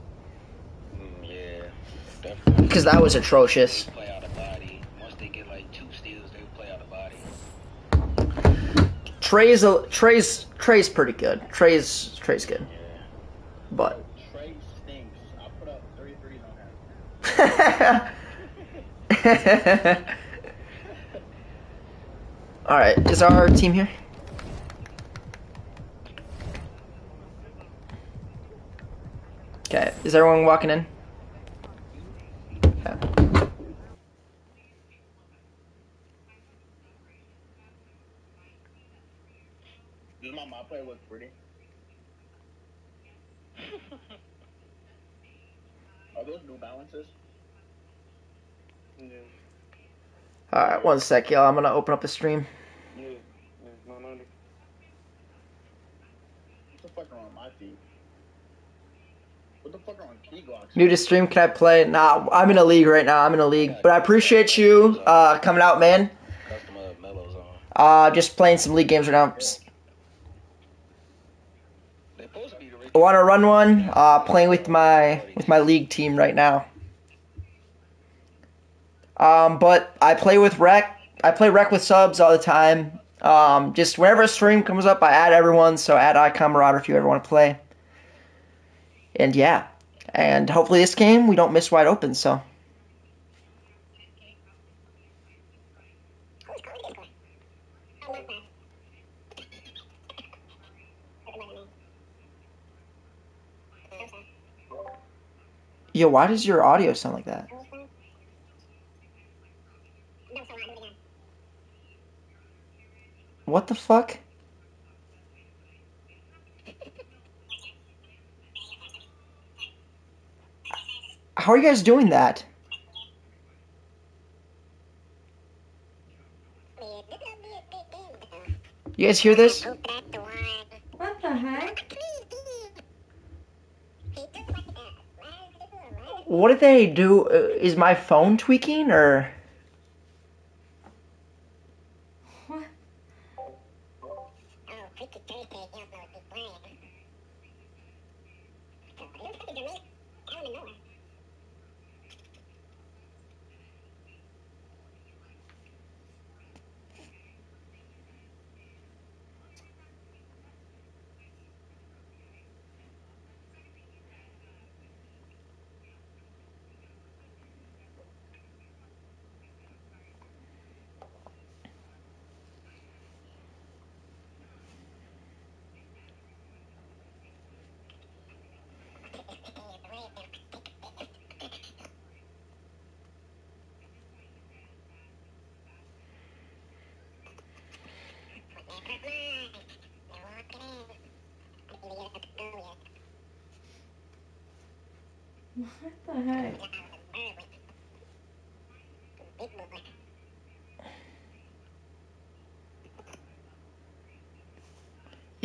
Because that was atrocious. Play out of body. Once they get like two steals, they play out of body. Trey's a, Trey's Trey's pretty good. Trey's Trey's good, but. Trey stinks. I'll put up three threes on him. All right, is our team here? Okay, is everyone walking in? Okay. Does my my play look pretty? Are those New Balances? Yeah. All right, one sec, y'all. I'm gonna open up the stream. Yeah. yeah. No, no, no. What the fuck are on my feet? What the fuck are on key glocks? New to stream, can I play? Nah, I'm in a league right now. I'm in a league, but I appreciate you uh, coming out, man. Customer mellows on. Uh, just playing some league games right now. They're supposed to be the I want to run one. Uh, playing with my with my league team right now. Um, but I play with rec. I play rec with subs all the time. Um, just whenever a stream comes up, I add everyone. So add Icon Marauder if you ever want to play. And yeah, and hopefully this game we don't miss wide open. So yo, why does your audio sound like that? What the fuck? How are you guys doing that? You guys hear this? What the heck? What did they do? Uh, Is my phone tweaking or?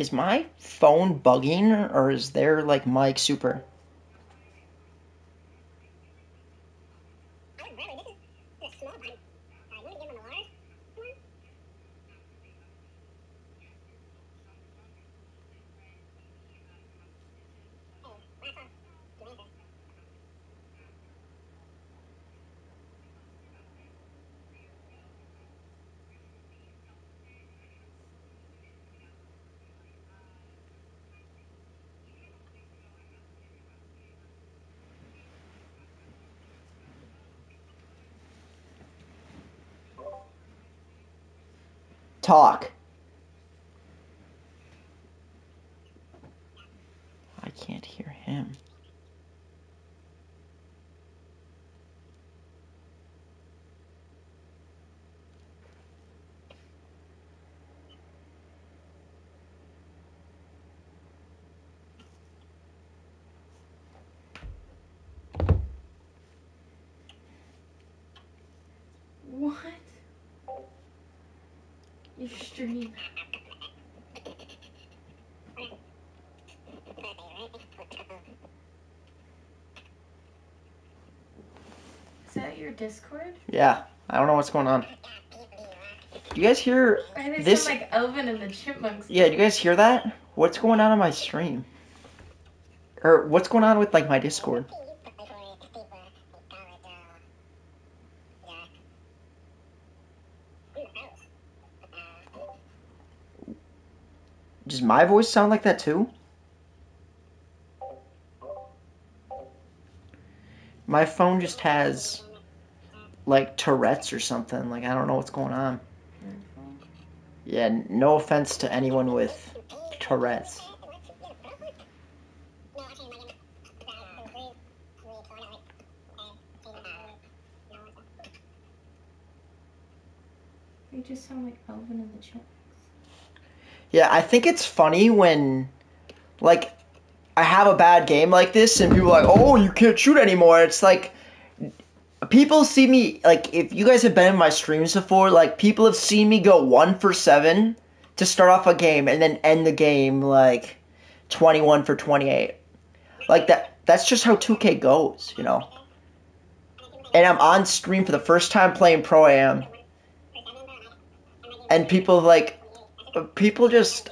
Is my phone bugging or is there like mic super? Talk. I can't hear him. What? Your stream. Is that your Discord? Yeah, I don't know what's going on. Do you guys hear? This- like Alvin and the Chipmunks? Yeah, do you guys hear that? What's going on on my stream? Or what's going on with like my Discord? Does my voice sound like that too? My phone just has like Tourette's or something. Like I don't know what's going on. Yeah, no offense to anyone with Tourette's. You just sound like Alvin in the Chipmunks. Yeah, I think it's funny when, like, I have a bad game like this and people are like, oh, you can't shoot anymore. It's like, people see me, like, if you guys have been in my streams before, like, people have seen me go one for seven to start off a game and then end the game, like, 21 for 28. Like, that, that's just how 2K goes, you know? And I'm on stream for the first time playing Pro Am, and people, like, people just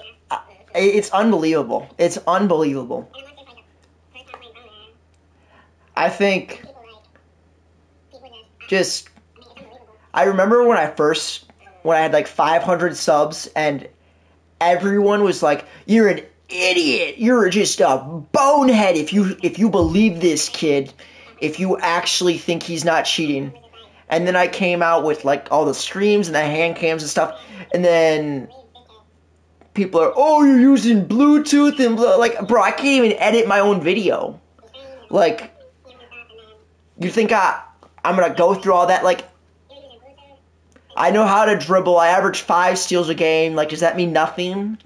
it's unbelievable it's unbelievable i think just i remember when i first when I had like 500 subs and everyone was like, "You're an idiot. You're just a bonehead if you if you believe this kid, if you actually think he's not cheating." And then I came out with like all the streams and the hand cams and stuff, and then people are, "Oh, you're using Bluetooth and blah. like, bro, I can't even edit my own video." Like, you think I I'm gonna go through all that? Like, I know how to dribble. I average five steals a game. Like, does that mean nothing?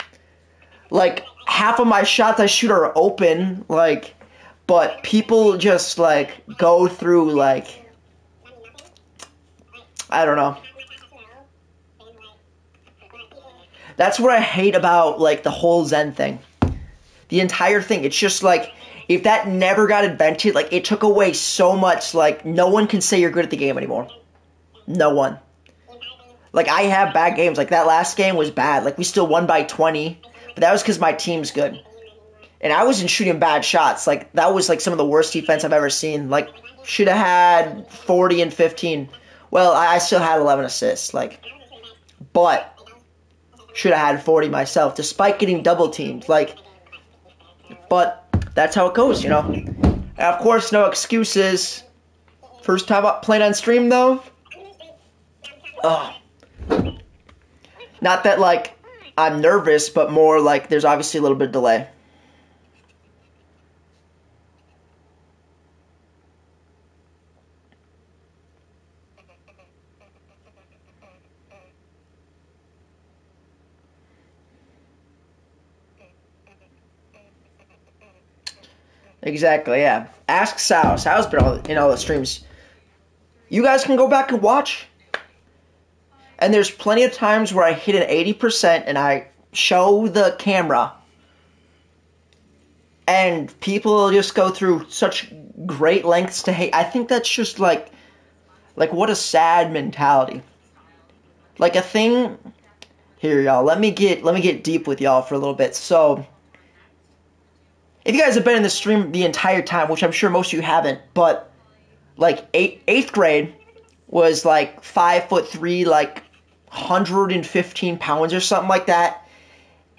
Like, half of my shots I shoot are open. Like, but people just like go through like I don't know. That's what I hate about like the whole Zen thing. The entire thing. It's just like if that never got invented, like it took away so much. Like no one can say you're good at the game anymore. No one. Like I have bad games. Like that last game was bad. Like we still won by 20, but that was because my team's good. And I wasn't shooting bad shots. Like that was like some of the worst defense I've ever seen. Like should have had 40 and 15. Well, I, still had 11 assists. Like, but should have had 40 myself, despite getting double teamed. Like, but that's how it goes, you know. And of course, no excuses. First time I played on stream though. Oh. Not that like I'm nervous, but more like there's obviously a little bit of delay. Exactly, yeah. Ask Sal. Sal's been all, in all the streams. You guys can go back and watch. And there's plenty of times where I hit an 80% and I show the camera. And people just go through such great lengths to hate. I think that's just like, like what a sad mentality. Like a thing. Here, y'all. Let me get let me get deep with y'all for a little bit. So, if you guys have been in the stream the entire time, which I'm sure most of you haven't, but like eight, eighth grade was like five foot three, like 115 pounds or something like that.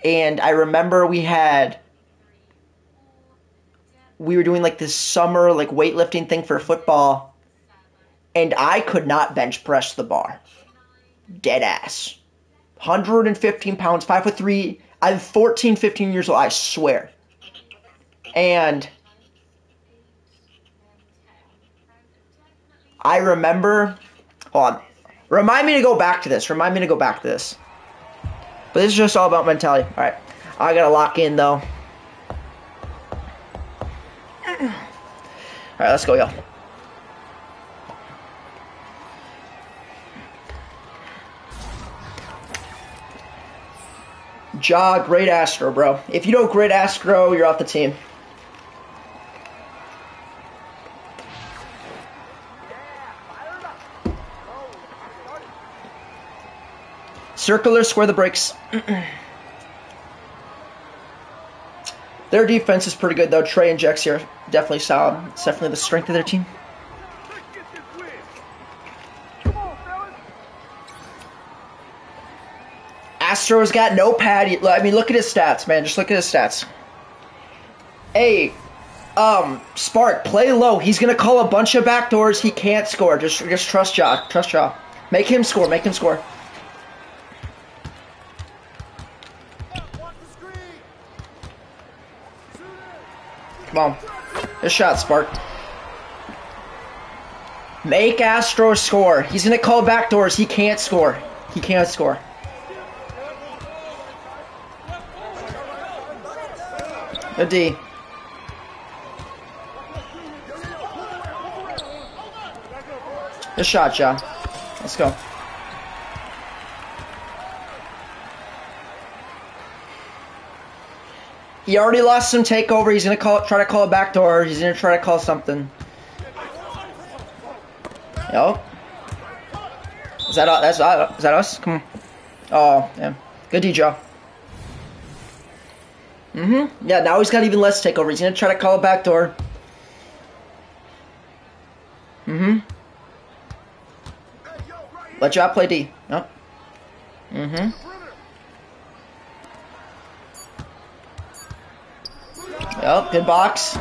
And I remember we had we were doing like this summer like weightlifting thing for football, and I could not bench press the bar. Dead ass. 115 pounds, five foot three. I'm 14, 15 years old. I swear. And I remember, hold on, remind me to go back to this. Remind me to go back to this. But this is just all about mentality. All right, I gotta lock in though. All right, let's go, y'all. Ja, great Astro, bro. If you don't great Astro, you're off the team. Circular, square the breaks. their defense is pretty good, though. Trey and Jex here, definitely solid. It's definitely the strength of their team. Astro's got no pad. I mean, look at his stats, man. Just look at his stats. Hey, um, Spark, play low. He's gonna call a bunch of backdoors. He can't score. Just, just trust Ja. Trust Ja. Make him score. Make him score. On. Good shot, Spark. Make Astro score. He's gonna call backdoors. He can't score. He can't score. A D. Good shot, John. Let's go. He already lost some takeover. He's gonna call, try to call a backdoor. He's gonna try to call something. Yo. Is that that's is that us? Come on. Oh, yeah. Good D, Joe. Mm-hmm. Yeah, now he's got even less takeover. He's gonna try to call a backdoor. Mm-hmm. Let Job play D. No. Mm-hmm. Yep, good box.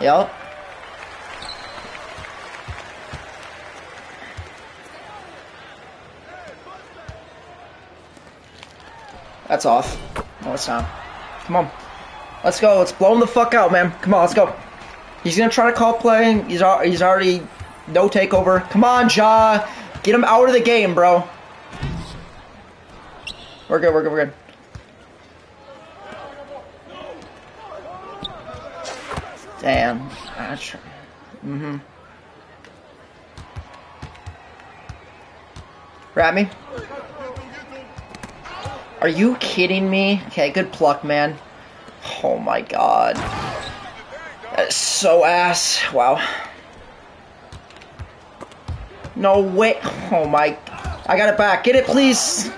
Yep. That's off. No, it's not. Come on. Let's go. Let's blow him the fuck out, man. Come on, let's go. He's gonna try to call play. He's he's already no takeover. Come on, Ja. Get him out of the game, bro. We're good. We're good. We're good. Damn. that's Mm-hmm. Grab me. Are you kidding me? Okay, good pluck, man. Oh my god. That is so ass. Wow. No way. Oh my. I got it back. Get it, please.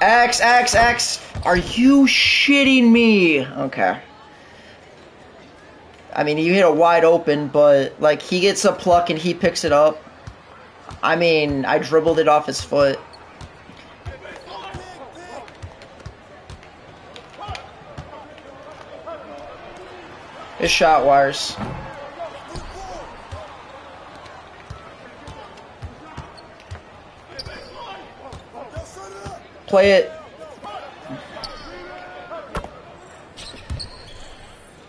X, X, X. Are you shitting me? Okay. I mean, you hit a wide open, but, like, he gets a pluck and he picks it up. I mean, I dribbled it off his foot. His shot wires. Play it.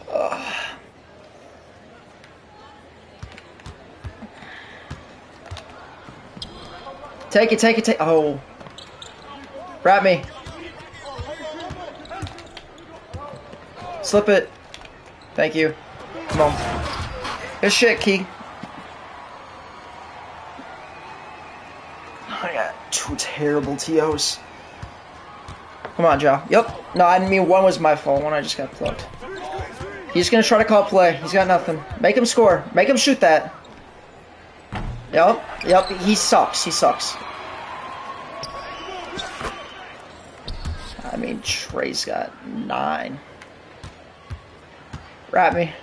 Ugh. Take it, take it, take Oh. Grab me. Slip it. Thank you. Come on. Good shit, Key. I got two terrible TOs. Come on, Joe. Yep. No, I mean one was my fault. One I just got plugged. He's gonna try to call play. He's got nothing. Make him score. Make him shoot that. Yep. Yep. He sucks. He sucks. I mean, Trey's got nine. Wrap me.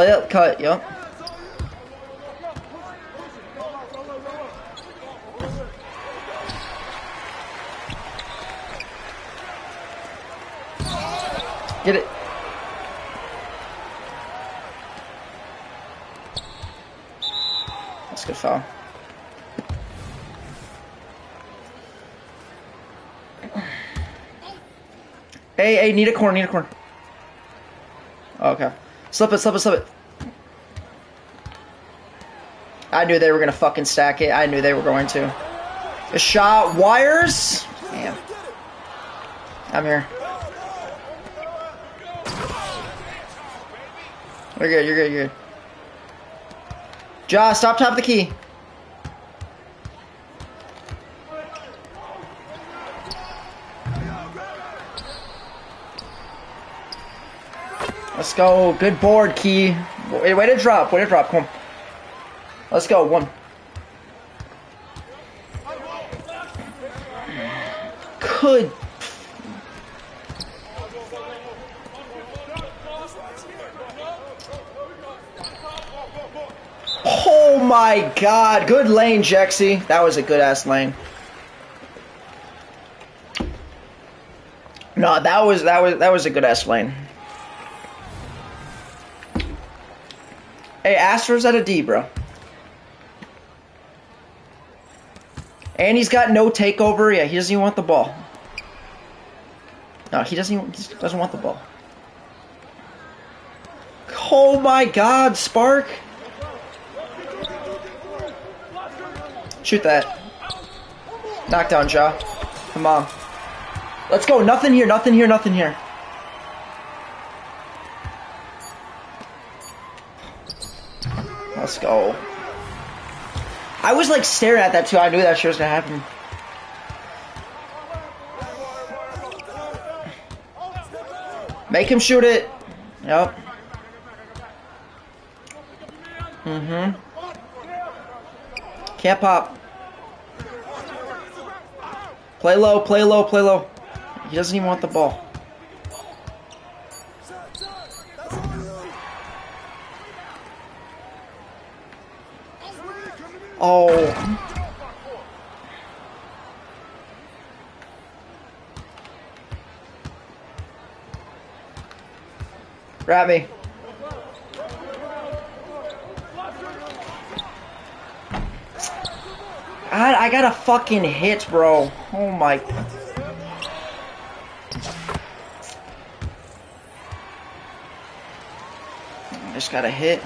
Play up, cut, yep. Get it. That's a good foul. Hey, hey, need a corner, need a corner. Oh, okay. Slip it, slip it, slip it. I knew they were gonna fucking stack it. I knew they were going to. A shot, wires. Damn. I'm here. You're good, you're good, you're good. Ja, stop top of the key. Go. Good board, Key. Wait, way to drop. Way to drop. Come on. Let's go. One. Could. Oh my god. Good lane, Jexy. That was a good ass lane. No, that was that was that was a good ass lane. Astro's at a D, bro. And he's got no takeover. Yeah, he doesn't even want the ball. No, he doesn't even he doesn't want the ball. Oh my god, Spark. Shoot that. Knockdown, Ja. Come on. Let's go. Nothing here, nothing here, nothing here. Let's. I was like staring at that too. I knew that shit was gonna happen. Make him shoot it. Yep. Mm-hmm. Can't pop. Play low, play low, play low. He doesn't even want the ball. I got a fucking hit, bro. Oh my. I just got a hit.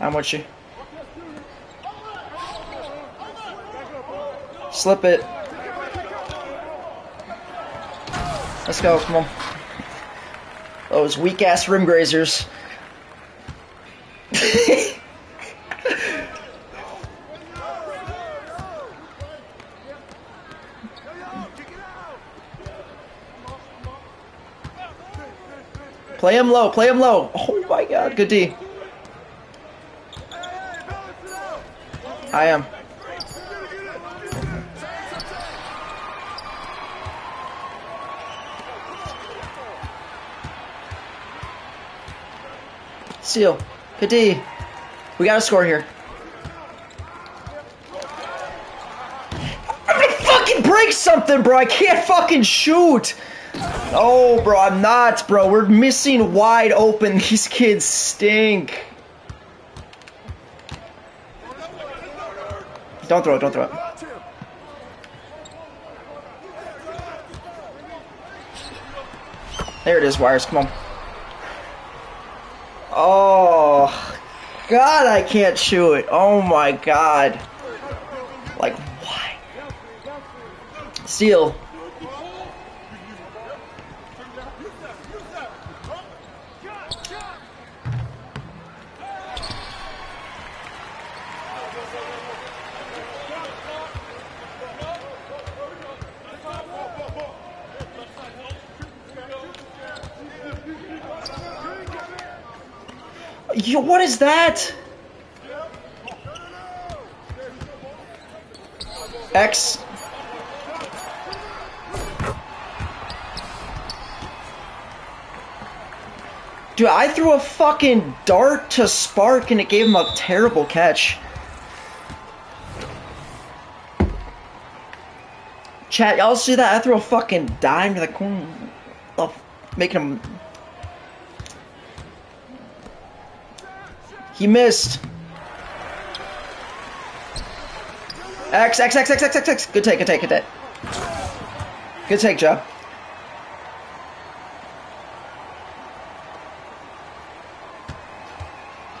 I'm with you. Slip it. Let's go, come on. Those weak ass rim grazers. play him low, play him low. Oh my god, good D. I am. Good D. We gotta score here. I'm gonna fucking break something, bro. I can't fucking shoot. Oh, bro, I'm not, bro. We're missing wide open. These kids stink. Don't throw it, don't throw it. There it is, Wires. Come on. Oh, God, I can't shoot. It. Oh my God. Like, why? Seal. Yo, what is that? X. Dude, I threw a fucking dart to Spark and it gave him a terrible catch. Chat, y'all see that? I threw a fucking dime to the corner, of making him. He missed. X, X, X, X, X, X, X. Good take, good take, good take. Good take, Joe.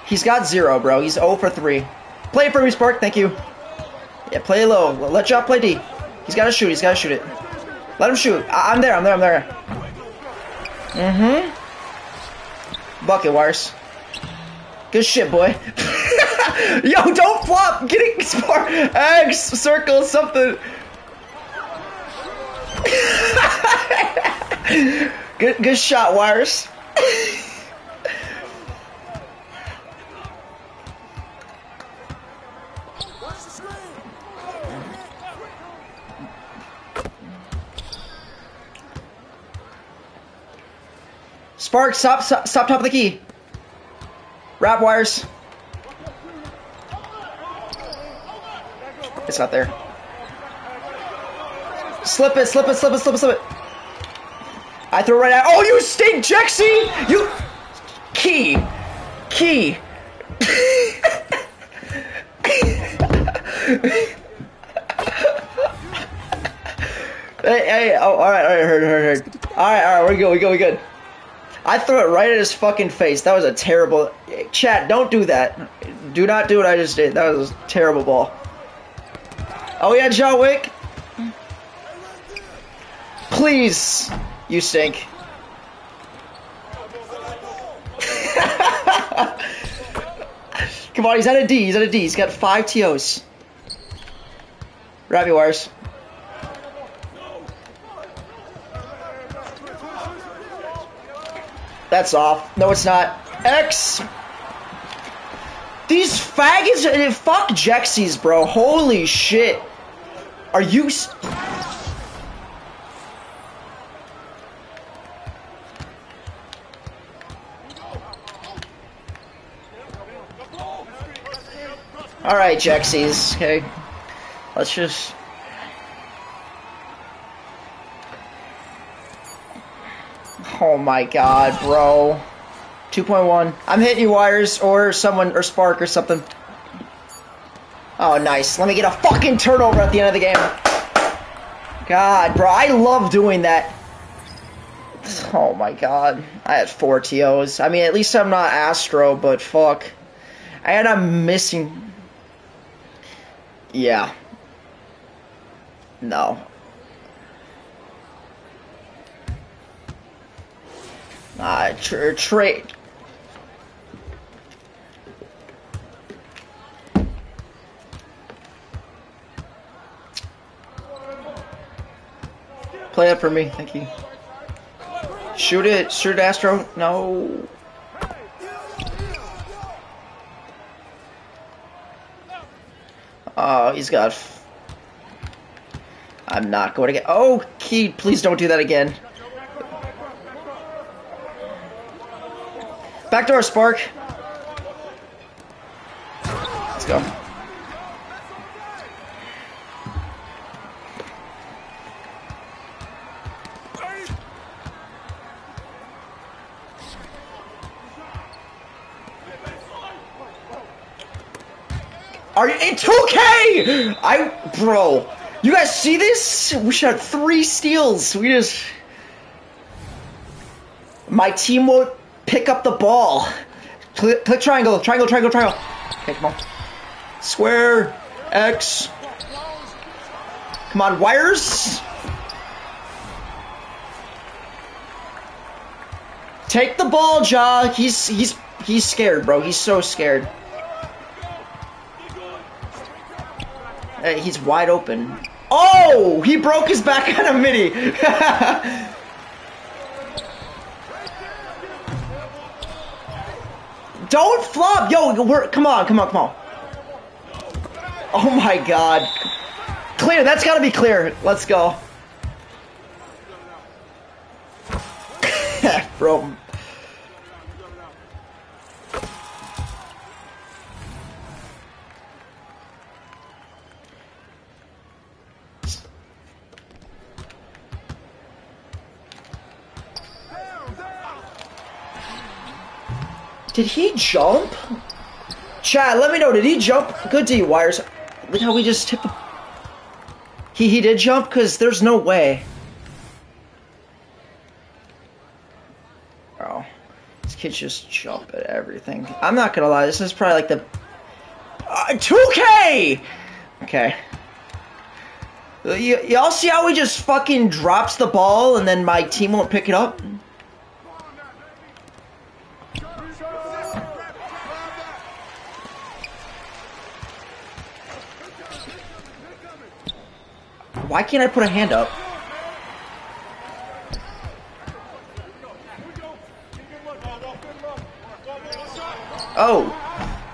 He's got zero, bro. He's 0 for 3. Play for me, Spark. Thank you. Yeah, play low. Let Job play D. He's got to shoot. He's got to shoot it. Let him shoot. I- am there. I'm there. I'm there. Mm-hmm. Bucket wires. Good shit, boy. Yo, don't flop. Getting Spark. X, circle, something. good, good shot, wires. Spark, stop, stop, stop top of the key. Wrap wires. It's not there. Slip it, slip it, slip it, slip it, slip it. I throw right out. Oh, you stink, Jexy! You. Key. Key. hey, hey, oh, alright, alright, heard, heard, heard. Alright, alright, we're good, we're good, we're good. I threw it right at his fucking face. That was a terrible. Chat, don't do that. Do not do what I just did. That was a terrible ball. Oh yeah, John Wick. Please, you stink. Come on, he's at a D. He's at a D. He's got five TOs. Rabbit wires. That's off. No, it's not. X. These faggots. eh, Fuck Jexies, bro. Holy shit. Are you. Alright, Jexies. Okay. Let's just. Oh my god, bro. 2.1. I'm hitting you, Wires, or someone, or Spark, or something. Oh, nice. Let me get a fucking turnover at the end of the game. God, bro, I love doing that. Oh my god. I had four TOs. I mean, at least I'm not Astro, but fuck. And I'm missing. Yeah. No. Uh, tr- trade. Play it for me, thank you. Shoot it, shoot Astro. No. Oh, he's got. I'm not going to get. Oh, Key, please don't do that again. Backdoor Spark. Let's go. Are you in 2K? I bro, you guys see this? We shot three steals. We just my team won't pick up the ball. Click, click triangle, triangle, triangle, triangle. Okay, come on. Square, X. Come on, wires. Take the ball, Ja. He's he's he's scared, bro. He's so scared. Hey, he's wide open. Oh, he broke his back on a mini. Don't flop, yo. We're come on, come on, come on. Oh my God. Clear. That's got to be clear. Let's go. Bro. Did he jump? Chad, let me know. Did he jump? Good D, Wires. Look how we just the. He he did jump because there's no way. Bro, these kids just jump at everything. I'm not gonna lie. This is probably like the. Uh, 2K. Okay. Y'all see how he just fucking drops the ball and then my team won't pick it up? Why can't I put a hand up? Oh.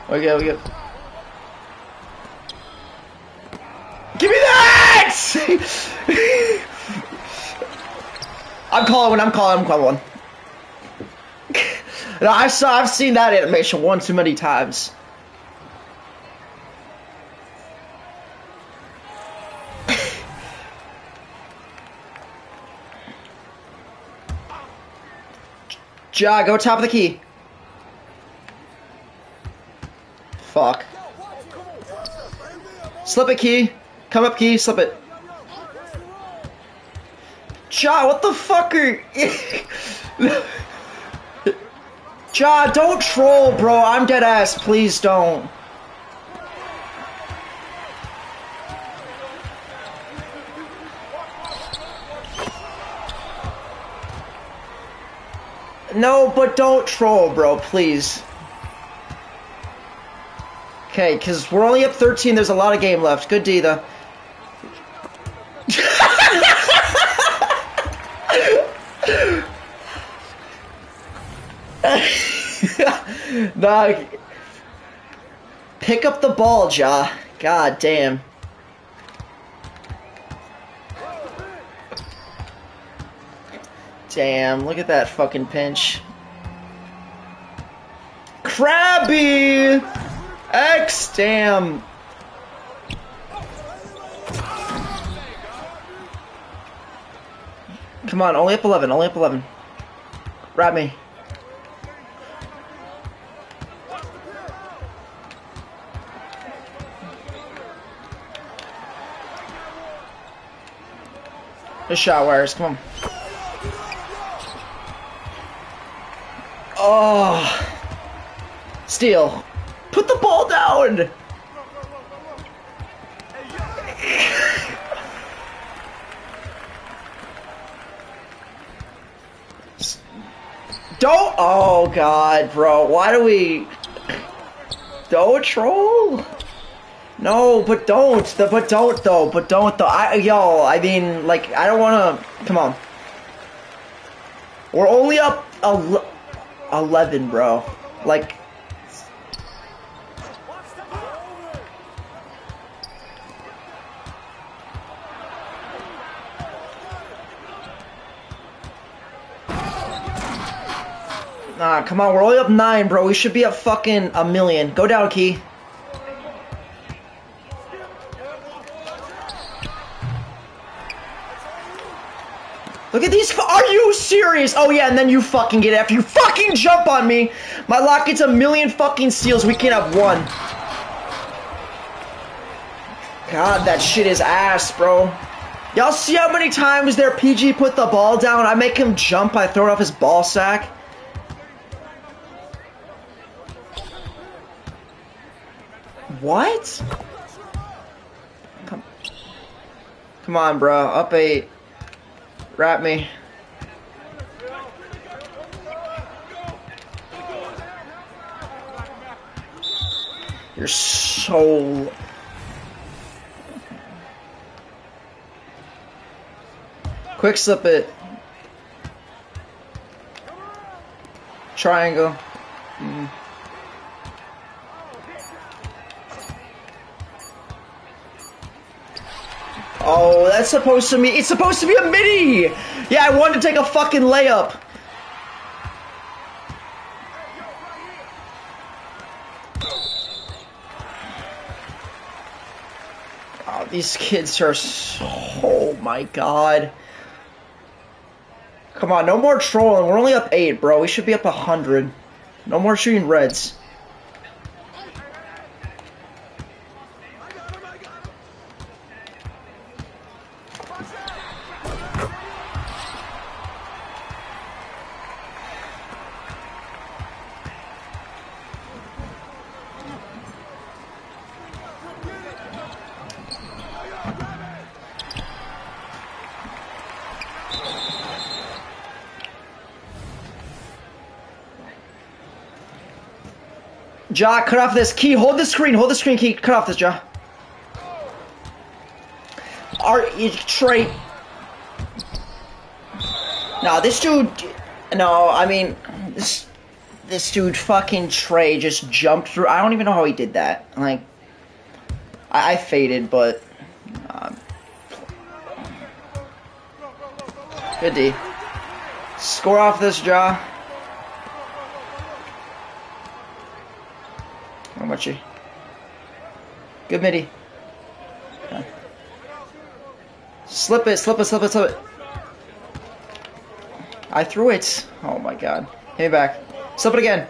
Okay, okay. Give me that! I'm calling one, I'm calling, I'm calling one. no, I saw, I've seen that animation one too many times. Ja, go top of the key. Fuck. Slip it, key. Come up, key. Slip it. Ja, what the fuck are Ja, don't troll, bro. I'm dead ass. Please don't. No, but don't troll, bro, please. Okay, because we're only up 13. There's a lot of game left. Good D, though. nah, pick up the ball, Ja. God damn. Damn, look at that fucking pinch. Krabby! X, damn. Come on, only up 11, only up 11. Grab me. The shot wires, come on. Oh. Steal. put the ball down! Don't. Oh God, bro. Why do we? Don't troll. No, but don't. The, but don't though. But don't though. I yo. I mean, like, I don't want to. Come on. We're only up a. 11, bro. Like, Nah, come on, we're only up nine, bro. We should be at fucking a million. Go down, Key. Look at these. Are you serious? Oh yeah, and then you fucking get after you fucking jump on me. My lock gets a million fucking steals. We can't have one. God, that shit is ass, bro. Y'all see how many times their PG put the ball down? I make him jump. I throw it off his ball sack. What? Come, come on, bro. Up eight. Wrap me. You're so. Quick slip it. Triangle. Mm. Oh, that's supposed to be. It's supposed to be a mini! Yeah, I wanted to take a fucking layup. Oh, these kids are so. Oh my god. Come on, no more trolling. We're only up eight, bro. We should be up a hundred. No more shooting reds. Ja, cut off this key. Hold the screen. Hold the screen key. Cut off this, Ja. You Trey. No, this dude. No, I mean, this this dude fucking Trey just jumped through. I don't even know how he did that. Like, I, I faded, but. Um, good D. Score off this, Ja. Good midi. Slip it, slip it, slip it, slip it. I threw it. Oh my god. Hit me back. Slip it again.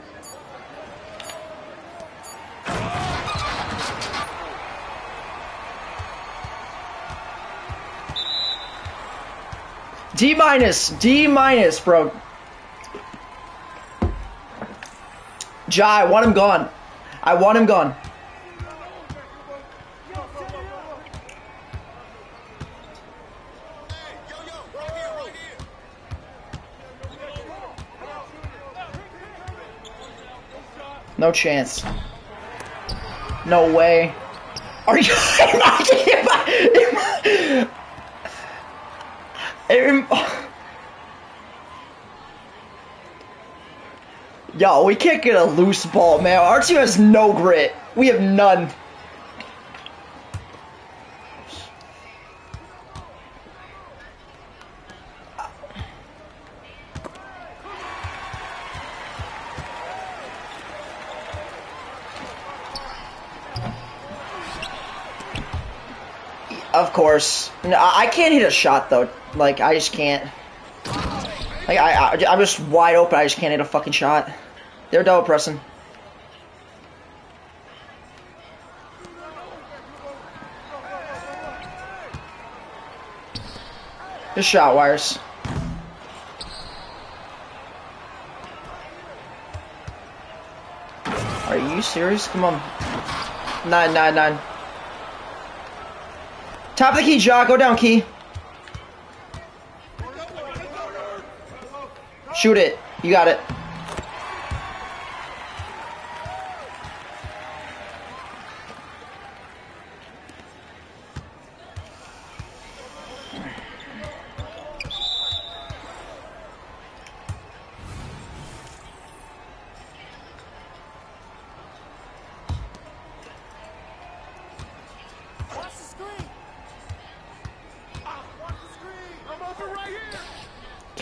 D minus, D minus, bro. Ja, I want him gone. I want him gone. No chance. No way. Are you? Am I, Yo, we can't get a loose ball, man. Our team has no grit. We have none. Of course. No, I can't hit a shot though. Like I just can't. Like I, I, I'm just wide open. I just can't hit a fucking shot. They're double pressing. Just shot wires. Are you serious? Come on. Nine, nine, nine. Top of the key, Ja. Go down, key. Shoot it. You got it.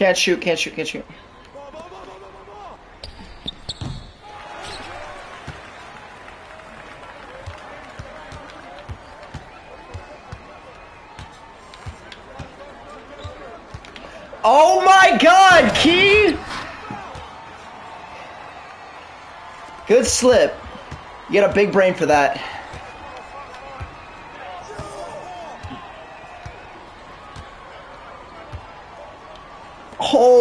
Can't shoot, can't shoot, can't shoot. Oh my god, Key! Good slip. You got a big brain for that.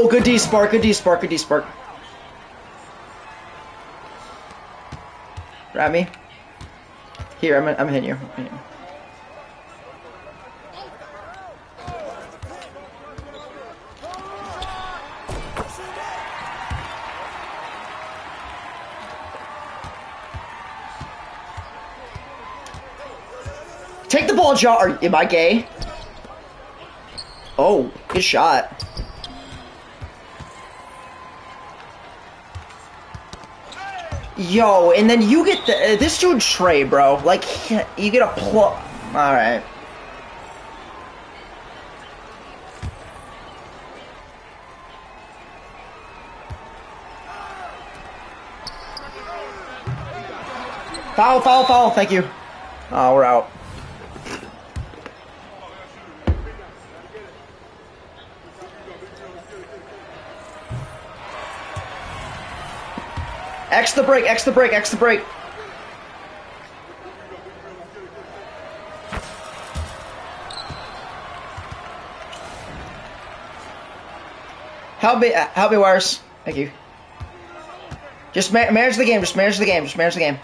Oh, good D spark, good D spark, good D spark. Grab me. Here, I'm, I'm hitting you. I'm hitting you. Take the ball, Ja. Am I gay? Oh, good shot. Yo, and then you get the uh, this dude Trey, bro. Like you get a plug. All right. Foul, foul, foul. Thank you. Oh, we're out. X the break, X the break, X the break. Help me, uh, help me, Wires. Thank you. Just ma- manage the game, just manage the game, just manage the game.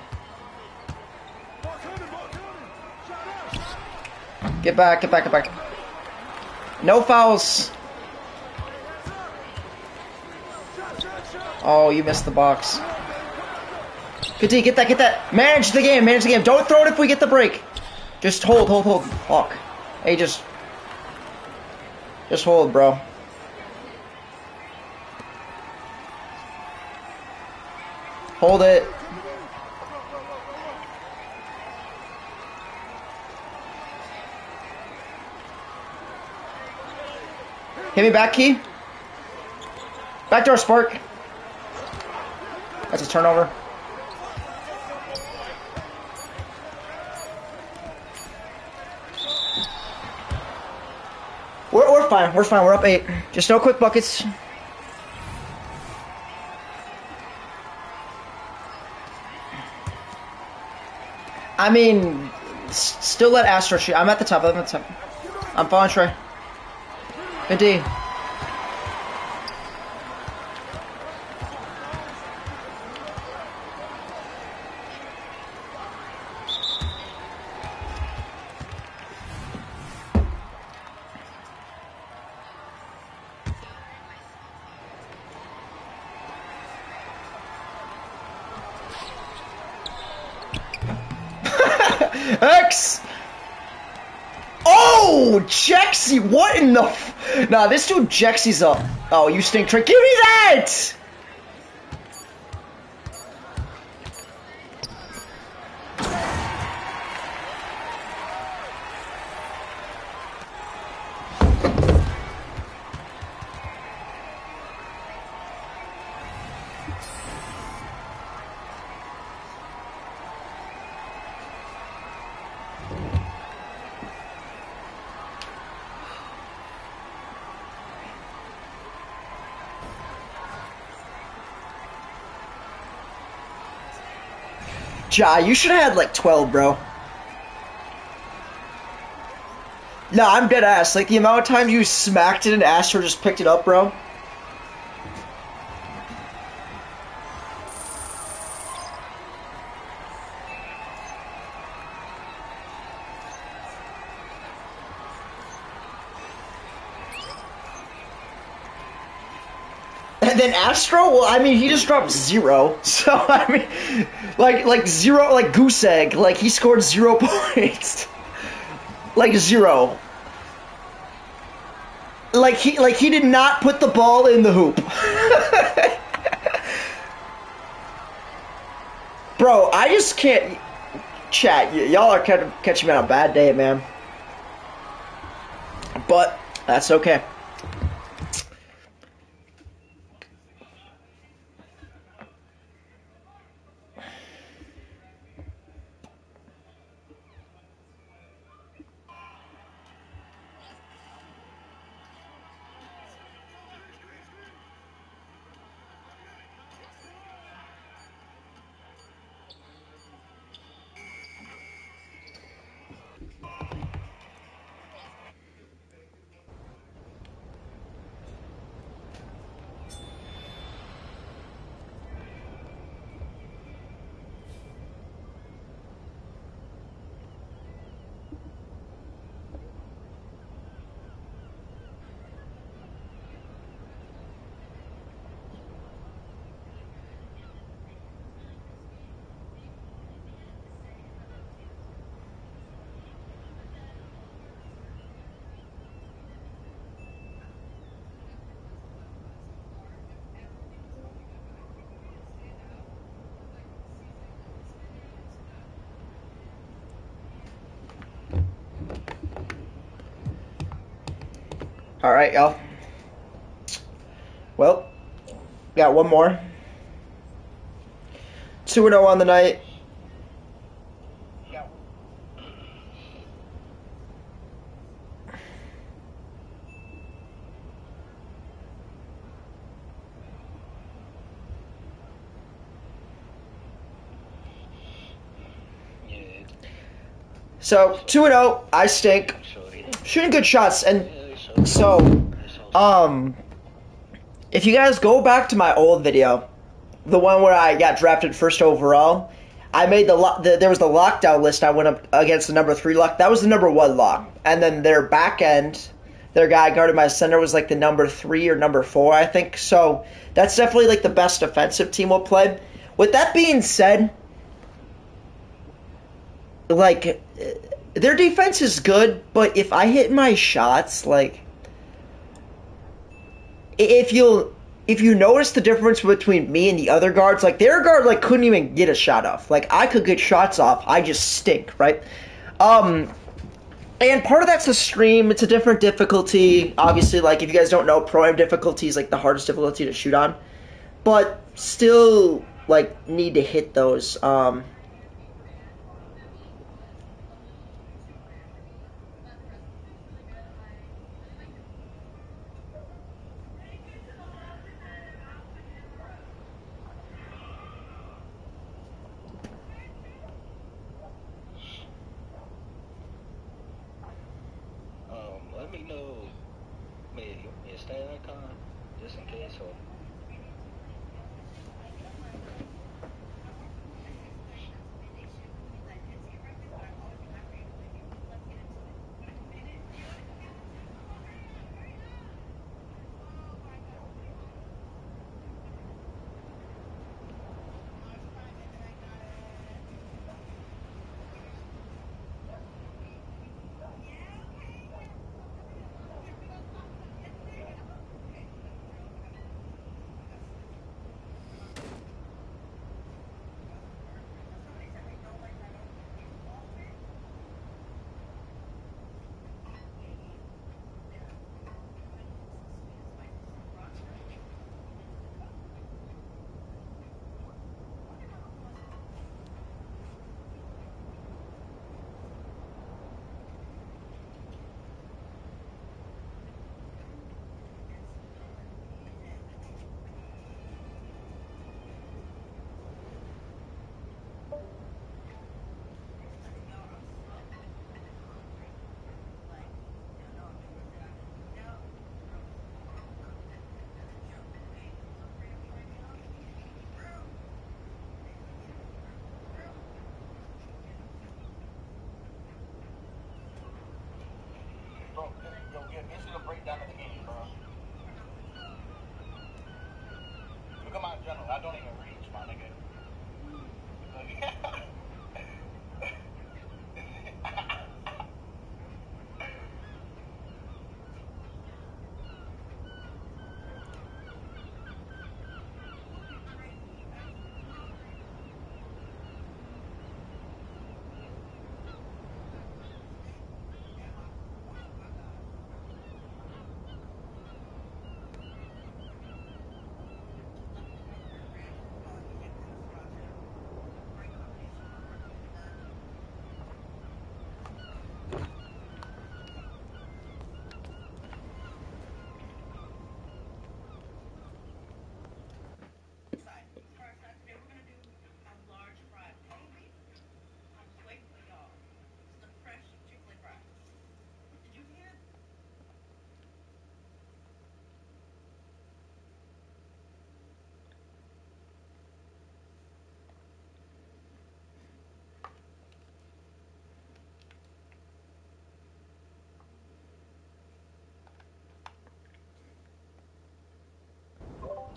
Get back, get back, get back. No fouls. Oh, you missed the box. Good D, get that, get that. Manage the game, manage the game. Don't throw it if we get the break. Just hold, hold, hold. Fuck. Hey, just. Just hold, bro. Hold it. Hit me back, Key. Backdoor spark. That's a turnover. Fine. We're fine. We're up eight. Just no quick buckets. I mean, still let Astro shoot. I'm at the top. I'm at the top. I'm following Trey. Good D. nah, this dude Jexy's up. Oh, you stink, trick. Give me that! Ja, you should have had like 12, bro. No, I'm dead ass. Like the amount of times you smacked it and Astro just picked it up, bro. And then Astro, well, I mean, he just dropped zero. So I mean, like, like zero, like goose egg. Like he scored zero points. like zero. Like he, like he did not put the ball in the hoop. Bro, I just can't. Chat, y'all are catch- catching me on a bad day, man. But that's okay. All right, y'all. Well, got one more. 2 0 on the night. So, 2 0, I stink. Shooting good shots. And so- um, if you guys go back to my old video, the one where I got drafted first overall, I made the, lo- the there was the lockdown list. I went up against the number three lock. That was the number one lock, and then their back end, their guy guarded my center was like the number three or number four, I think. So that's definitely like the best defensive team will play. With that being said, like their defense is good, but if I hit my shots, like if you'll if you notice the difference between me and the other guards, like their guard like couldn't even get a shot off. Like I could get shots off, I just stink, right? Um and part of that's the stream. It's a different difficulty. Obviously, like if you guys don't know, pro am difficulty is like the hardest difficulty to shoot on. But still like need to hit those. Um I don't even reach, my nigga. Hmm.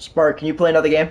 Spark, can you play another game?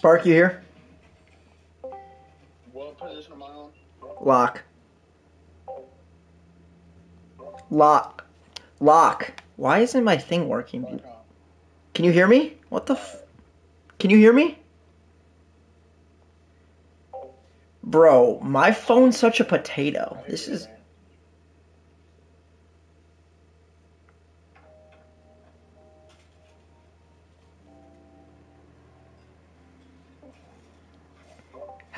Spark, you here? What position am I on? Lock. Lock. Lock. Why isn't my thing working? Can you hear me? What the f- Can you hear me? Bro, my phone's such a potato. This is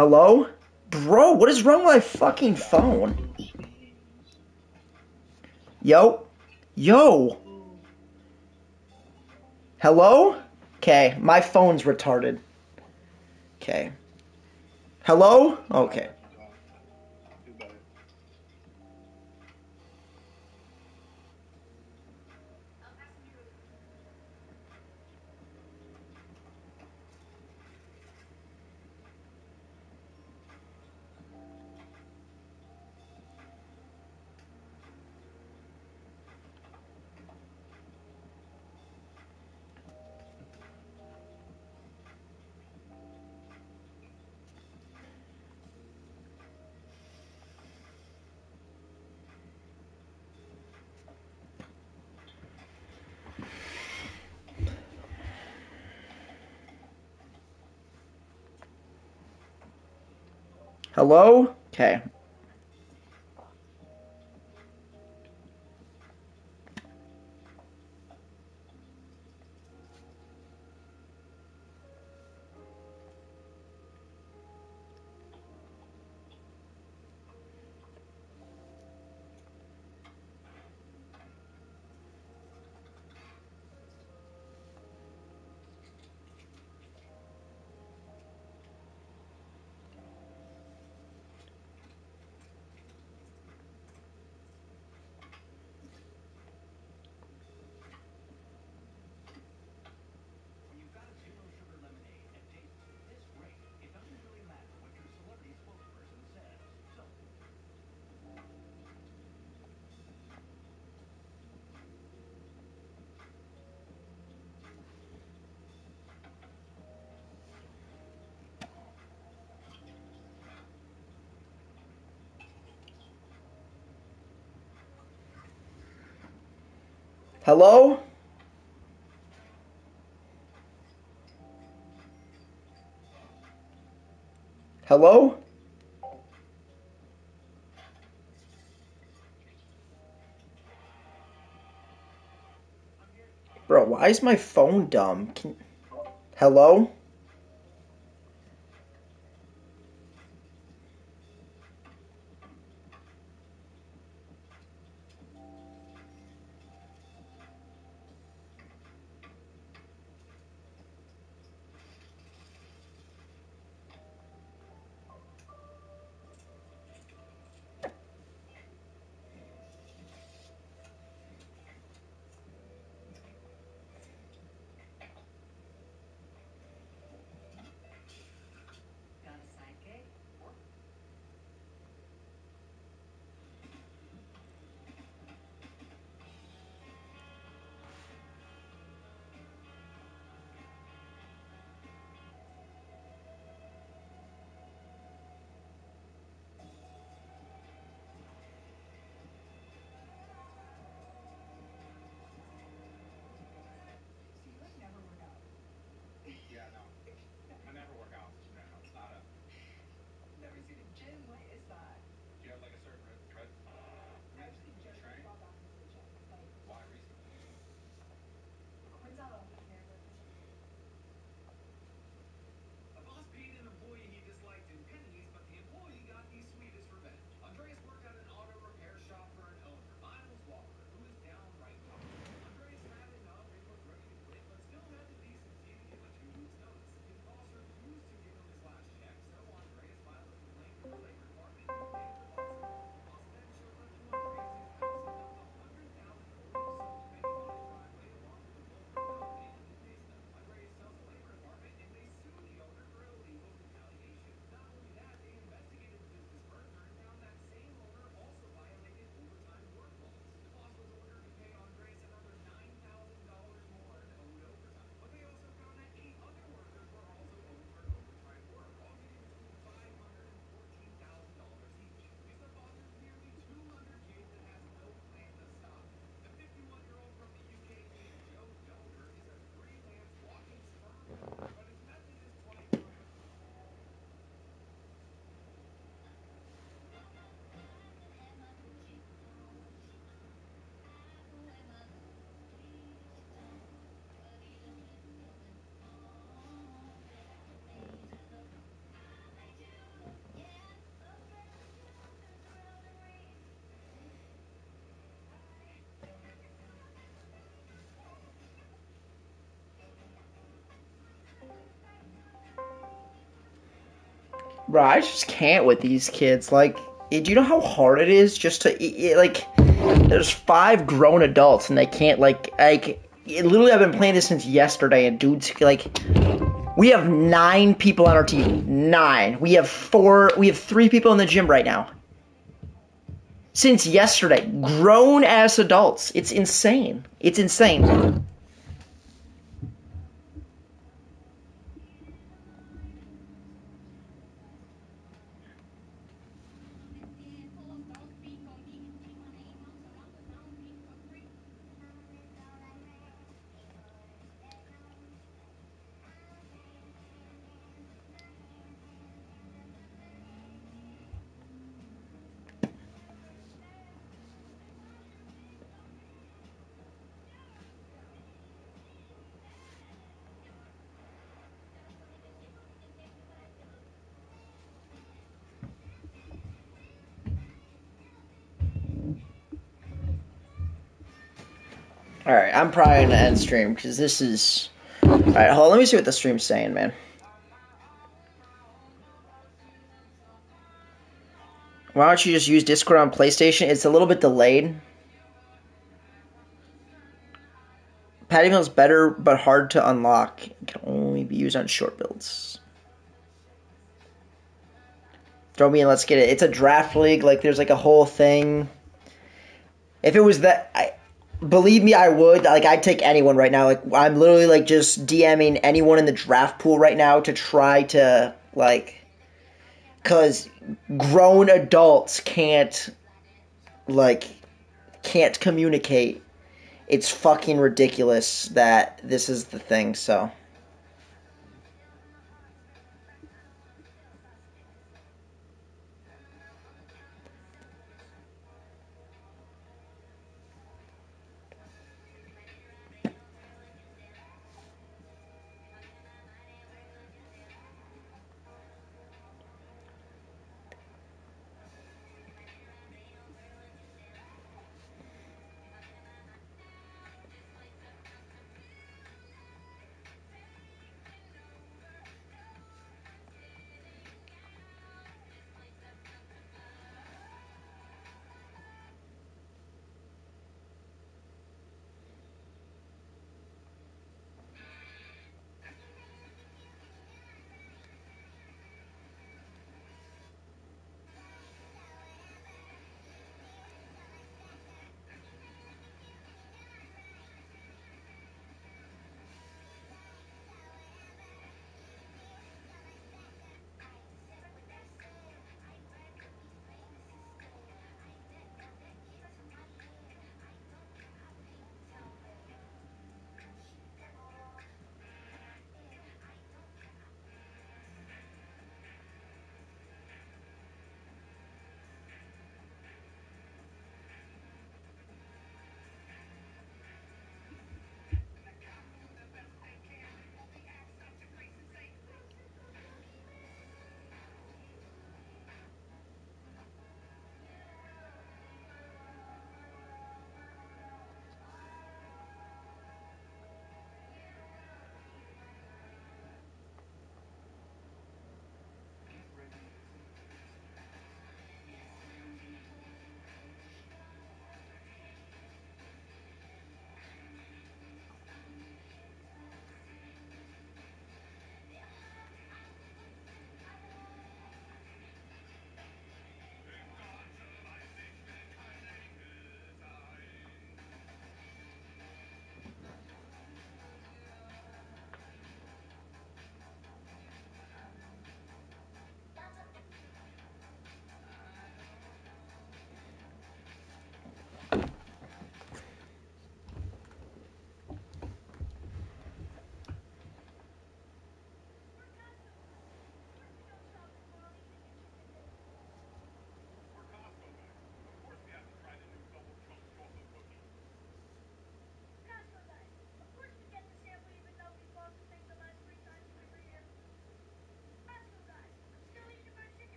Hello? Bro, what is wrong with my fucking phone? Yo? Yo? Hello? Okay, my phone's retarded. Okay. Hello? Okay. Hello? Okay. Hello? Hello? Bro, why is my phone dumb? Can... Hello? Bro, I just can't with these kids. Like, do you know how hard it is just to like? There's five grown adults and they can't like like. it- Literally, I've been playing this since yesterday, and dudes like. We have nine people on our team. Nine. We have four. We have three people in the gym right now. Since yesterday, grown ass adults. It's insane. It's insane. All right, I'm probably gonna end stream because this is. All right, hold. on, Let me see what the stream's saying, man. Why don't you just use Discord on PlayStation? It's a little bit delayed. Patty Mills better, but hard to unlock. It can only be used on short builds. Throw me in, let's get it. It's a draft league. Like, there's like a whole thing. If it was that, believe me, I would. Like, I'd take anyone right now. Like, I'm literally like just DMing anyone in the draft pool right now to try to like, cause grown adults can't, like, can't communicate. It's fucking ridiculous that this is the thing. So.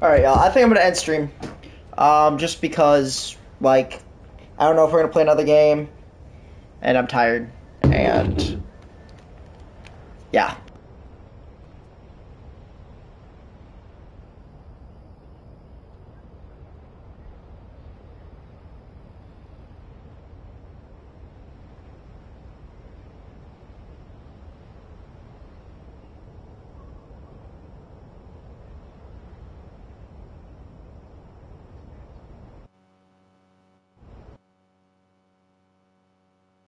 All right, y'all. I think I'm gonna end stream. Um, just because, like, I don't know if we're gonna play another game, and I'm tired, and.